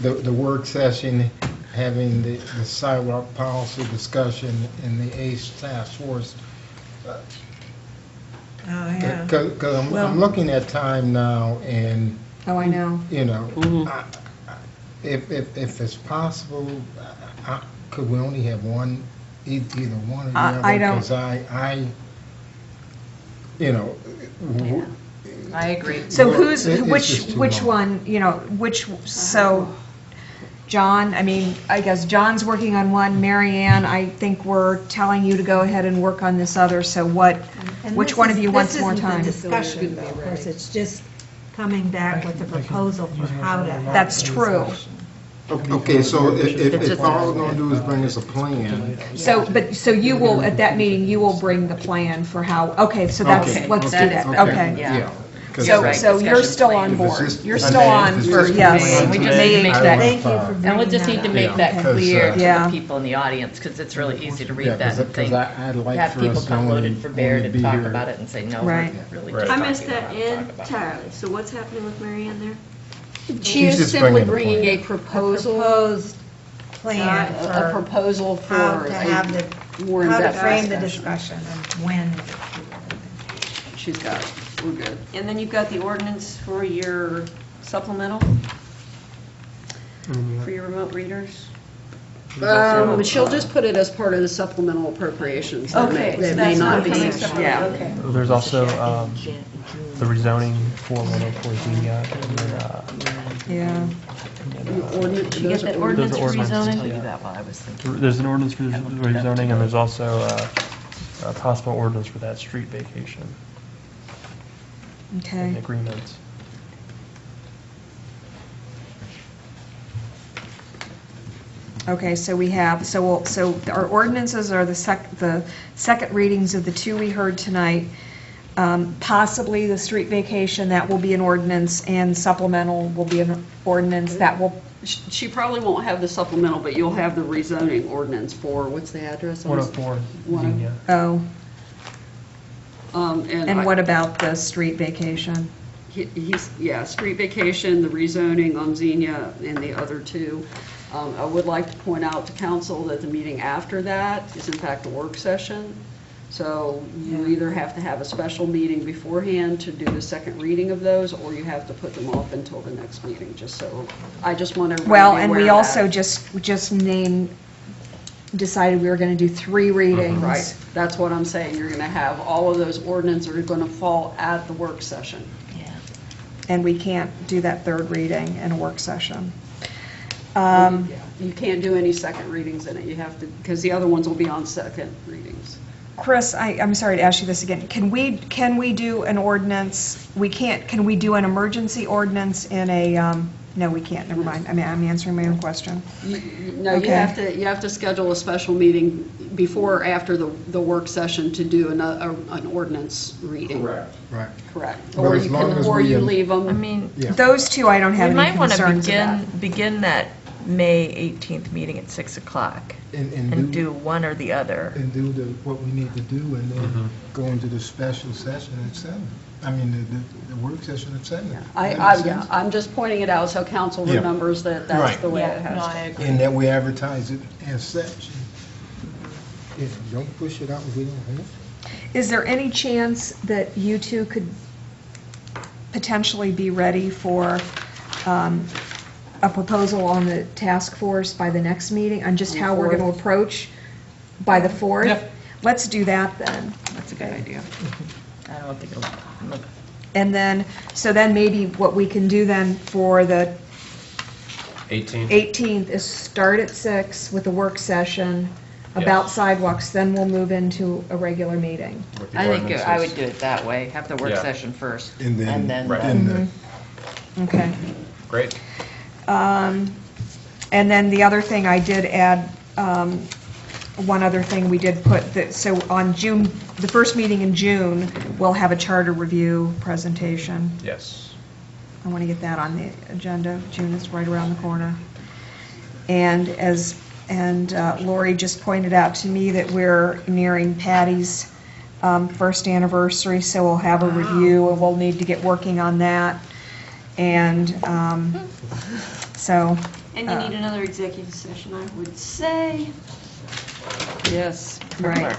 the, the work session, having the, the sidewalk policy discussion in the ACE task force. Oh, yeah. Because I'm, Well- I'm looking at time now, and, Oh, I know. you know, mm-hmm. I- I- if, if, if it's possible, I- I- could we only have one e- either one or the I- other. I don't- Because I, I, you know. w- I agree. So Well, who's, it- it's which, just too which long. one, you know, which, so, uh-huh. John, I mean, I guess John's working on one, Marianne, I think we're telling you to go ahead and work on this other, so what, And which this one is- of you wants more time? This time? isn't the discussion, though, of course, it's just coming back with a proposal for how to. have That's true. discussion. Okay, so if, if, if all we're gonna do is bring us a plan. So, but, so you will, at that meeting, you will bring the plan for how, okay, so that's, Okay, let's do okay, that, okay, okay. yeah. 'Cause So, Right, so you're still on If it's board, just- you're if still it's on just for, a yes. plan We today, just need to make I that- would Thank you fine. for And we'll just need to make that Yeah, 'cause, clear to Yeah. the people in the audience, because it's really easy to read that I- and think, 'cause I- I'd like have people come only- loaded for bear to talk about it and say, no, Right. we're really Right. just I talking missed that about what we're talking entirely. So what's happening with Marianne there? She She's is just simply bringing a bringing a proposal, Proposed plan a a for proposal for how to have a the, more how to in-depth frame the discussion. discussion and when. She's got it, we're good. And then you've got the ordinance for your supplemental, for your remote readers? Um, she'll just put it as part of the supplemental appropriations. That may- Okay, so That may that's not not be, coming separately, yeah. okay. There's also um, the rezoning for 104 Xenia. and then, uh, Yeah. Ordinance- Did you get those that are ordinance for ordinances, rezoning? Tell you that while I was thinking. There's an ordinance for rezoning, and there's also uh, a possible ordinance for that street vacation Okay. and agreements. Okay, so we have, so, we'll- so our ordinances are the sec, the second readings of the two we heard tonight. Um, Possibly the street vacation, that will be an ordinance, and supplemental will be an ordinance, that will, Sh- She probably won't have the supplemental, but you'll have the rezoning ordinance for, what's the address? 104 One oh- Xenia. oh, Um, and and what about the street vacation? He- He's, yeah, street vacation, the rezoning on Xenia, and the other two. Um, I would like to point out to council that the meeting after that is in fact a work session. So you either have to have a special meeting beforehand to do the second reading of those, or you have to put them off until the next meeting, just so, I just want Well, to be and aware we of also just, just named, decided we were going to do three readings. Right, that's what I'm saying, you're gonna have, all of those ordinances are gonna fall at the work session. Yeah. And we can't do that third reading in a work session. Um, You can't do any second readings in it, you have to, because the other ones will be on second readings. Chris, I, I'm sorry to ask you this again. Can we, can we do an ordinance, we can't, can we do an emergency ordinance in a, um, no, we can't, never mind. I mean, I'm answering my own question. No, you Okay. have to, you have to schedule a special meeting before or after the, the work session to do an, a- an ordinance reading. Correct. Right. Correct. But Or as you long can, as or we you am- leave them. I mean, Yeah. Those two I don't have we any might want to concerns begin, about. begin that May 18th meeting at 6 o'clock And, and and do, do one or the other. and do the, what we need to do, and then mm-hmm. go into the special session at seven. I mean, the, the, the work session at seven. I, That I, makes yeah, sense? I'm just pointing it out so council Yeah. remembers that that's Right. the way it Yeah, no, has I to. agree. And that we advertise it as such. Yeah, don't push it out if we don't have to. Is there any chance that you two could potentially be ready for um, a proposal on the task force by the next meeting, on just how we're going to approach by the 4th? Yeah. Let's do that then. That's a good idea. I don't think it'll, look- And then, so then maybe what we can do then for the 18? 18th is start at 6 with a work session about Yes. sidewalks, then we'll move into a regular meeting. with the I think I would ordinances. do it that way, have the work Yeah. session first. And then, And then, Right. then the- the Okay. Great. Um, And then the other thing, I did add, um, one other thing, we did put, that- so on June, the first meeting in June, we'll have a charter review presentation. Yes. I want to get that on the agenda. June is right around the corner. And as, and uh, Lori just pointed out to me that we're nearing Patty's um, first anniversary, so we'll have a review, and we'll need to get working on that. And um, so, And you need another executive session, I would say. Yes. right,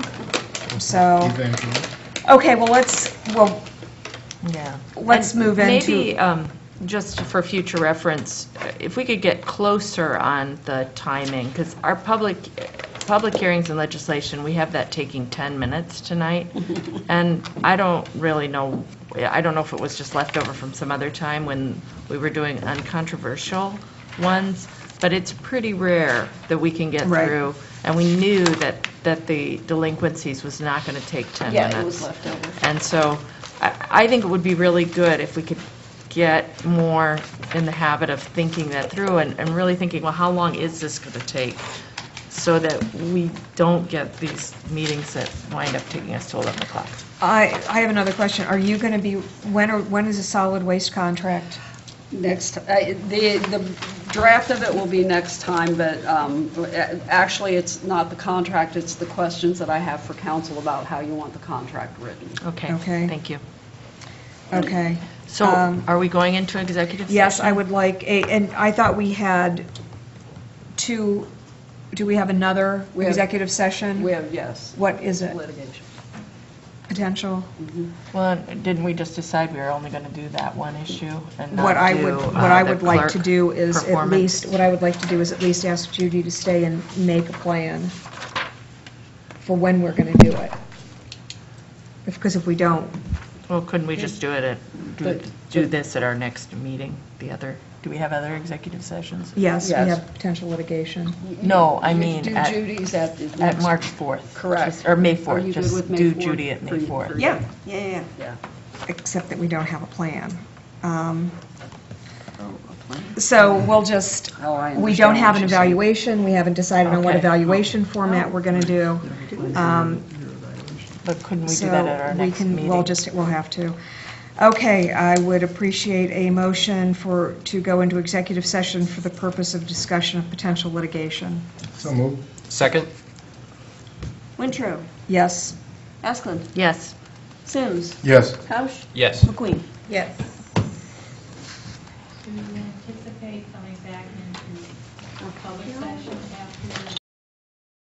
so, eventually. okay, well, let's, well, yeah. Let's And move into- Maybe, um, just for future reference, uh, if we could get closer on the timing, because our public public hearings and legislation, we have that taking 10 minutes tonight. And I don't really know, I don't know if it was just left over from some other time when we were doing uncontroversial ones, but it's pretty rare that we can get Right. through. And we knew that, that the delinquencies was not going to take 10 minutes. Yeah, it was left over. And so I, I think it would be really good if we could get more in the habit of thinking that through and, and really thinking, well, how long is this going to take? So that we don't get these meetings that wind up taking us to 11 o'clock. I, I have another question. Are you going to be, when, are- when is the solid waste contract? Next, uh, the, the draft of it will be next time, but um, a- actually, it's not the contract, it's the questions that I have for council about how you want the contract written. Okay. Okay. Thank you. Okay. So Um, are we going into an executive session? Yes, I would like a, and I thought we had two, do we have another We have- executive session? We have, yes. What is it? Litigation. Potential? Well, didn't we just decide we were only going to do that one issue and not What I do, would, uh, what I the would like to clerk do is at performance? least, what I would like to do is at least ask Judy to stay and make a plan for when we're going to do it. Because if we don't, Well, couldn't we just do it at, do- But- do this at our next meeting, the other, do we have other executive sessions? yes, we Yes. have potential litigation. No, I You mean, Do at- Judy's at the At March 4th. Correct. Just- Or May Are 4th, you good just with May do 4th Judy at May for- 4th. for- Yeah, yeah, yeah. Yeah. Except that we don't have a plan. Um, So we'll just, Oh, I we don't understand have what an you're saying. evaluation, we haven't decided on what Okay. evaluation format we're going to do. Um, But couldn't we do that at our So we next can, meeting? we'll just, we'll have to. Okay, I would appreciate a motion for, to go into executive session for the purpose of discussion of potential litigation. So moved. Second? Wintrow, Yes? Askeland, Yes. Simms, Yes. Housh, Yes. MacQueen. Yes. Do you anticipate coming back into a public session after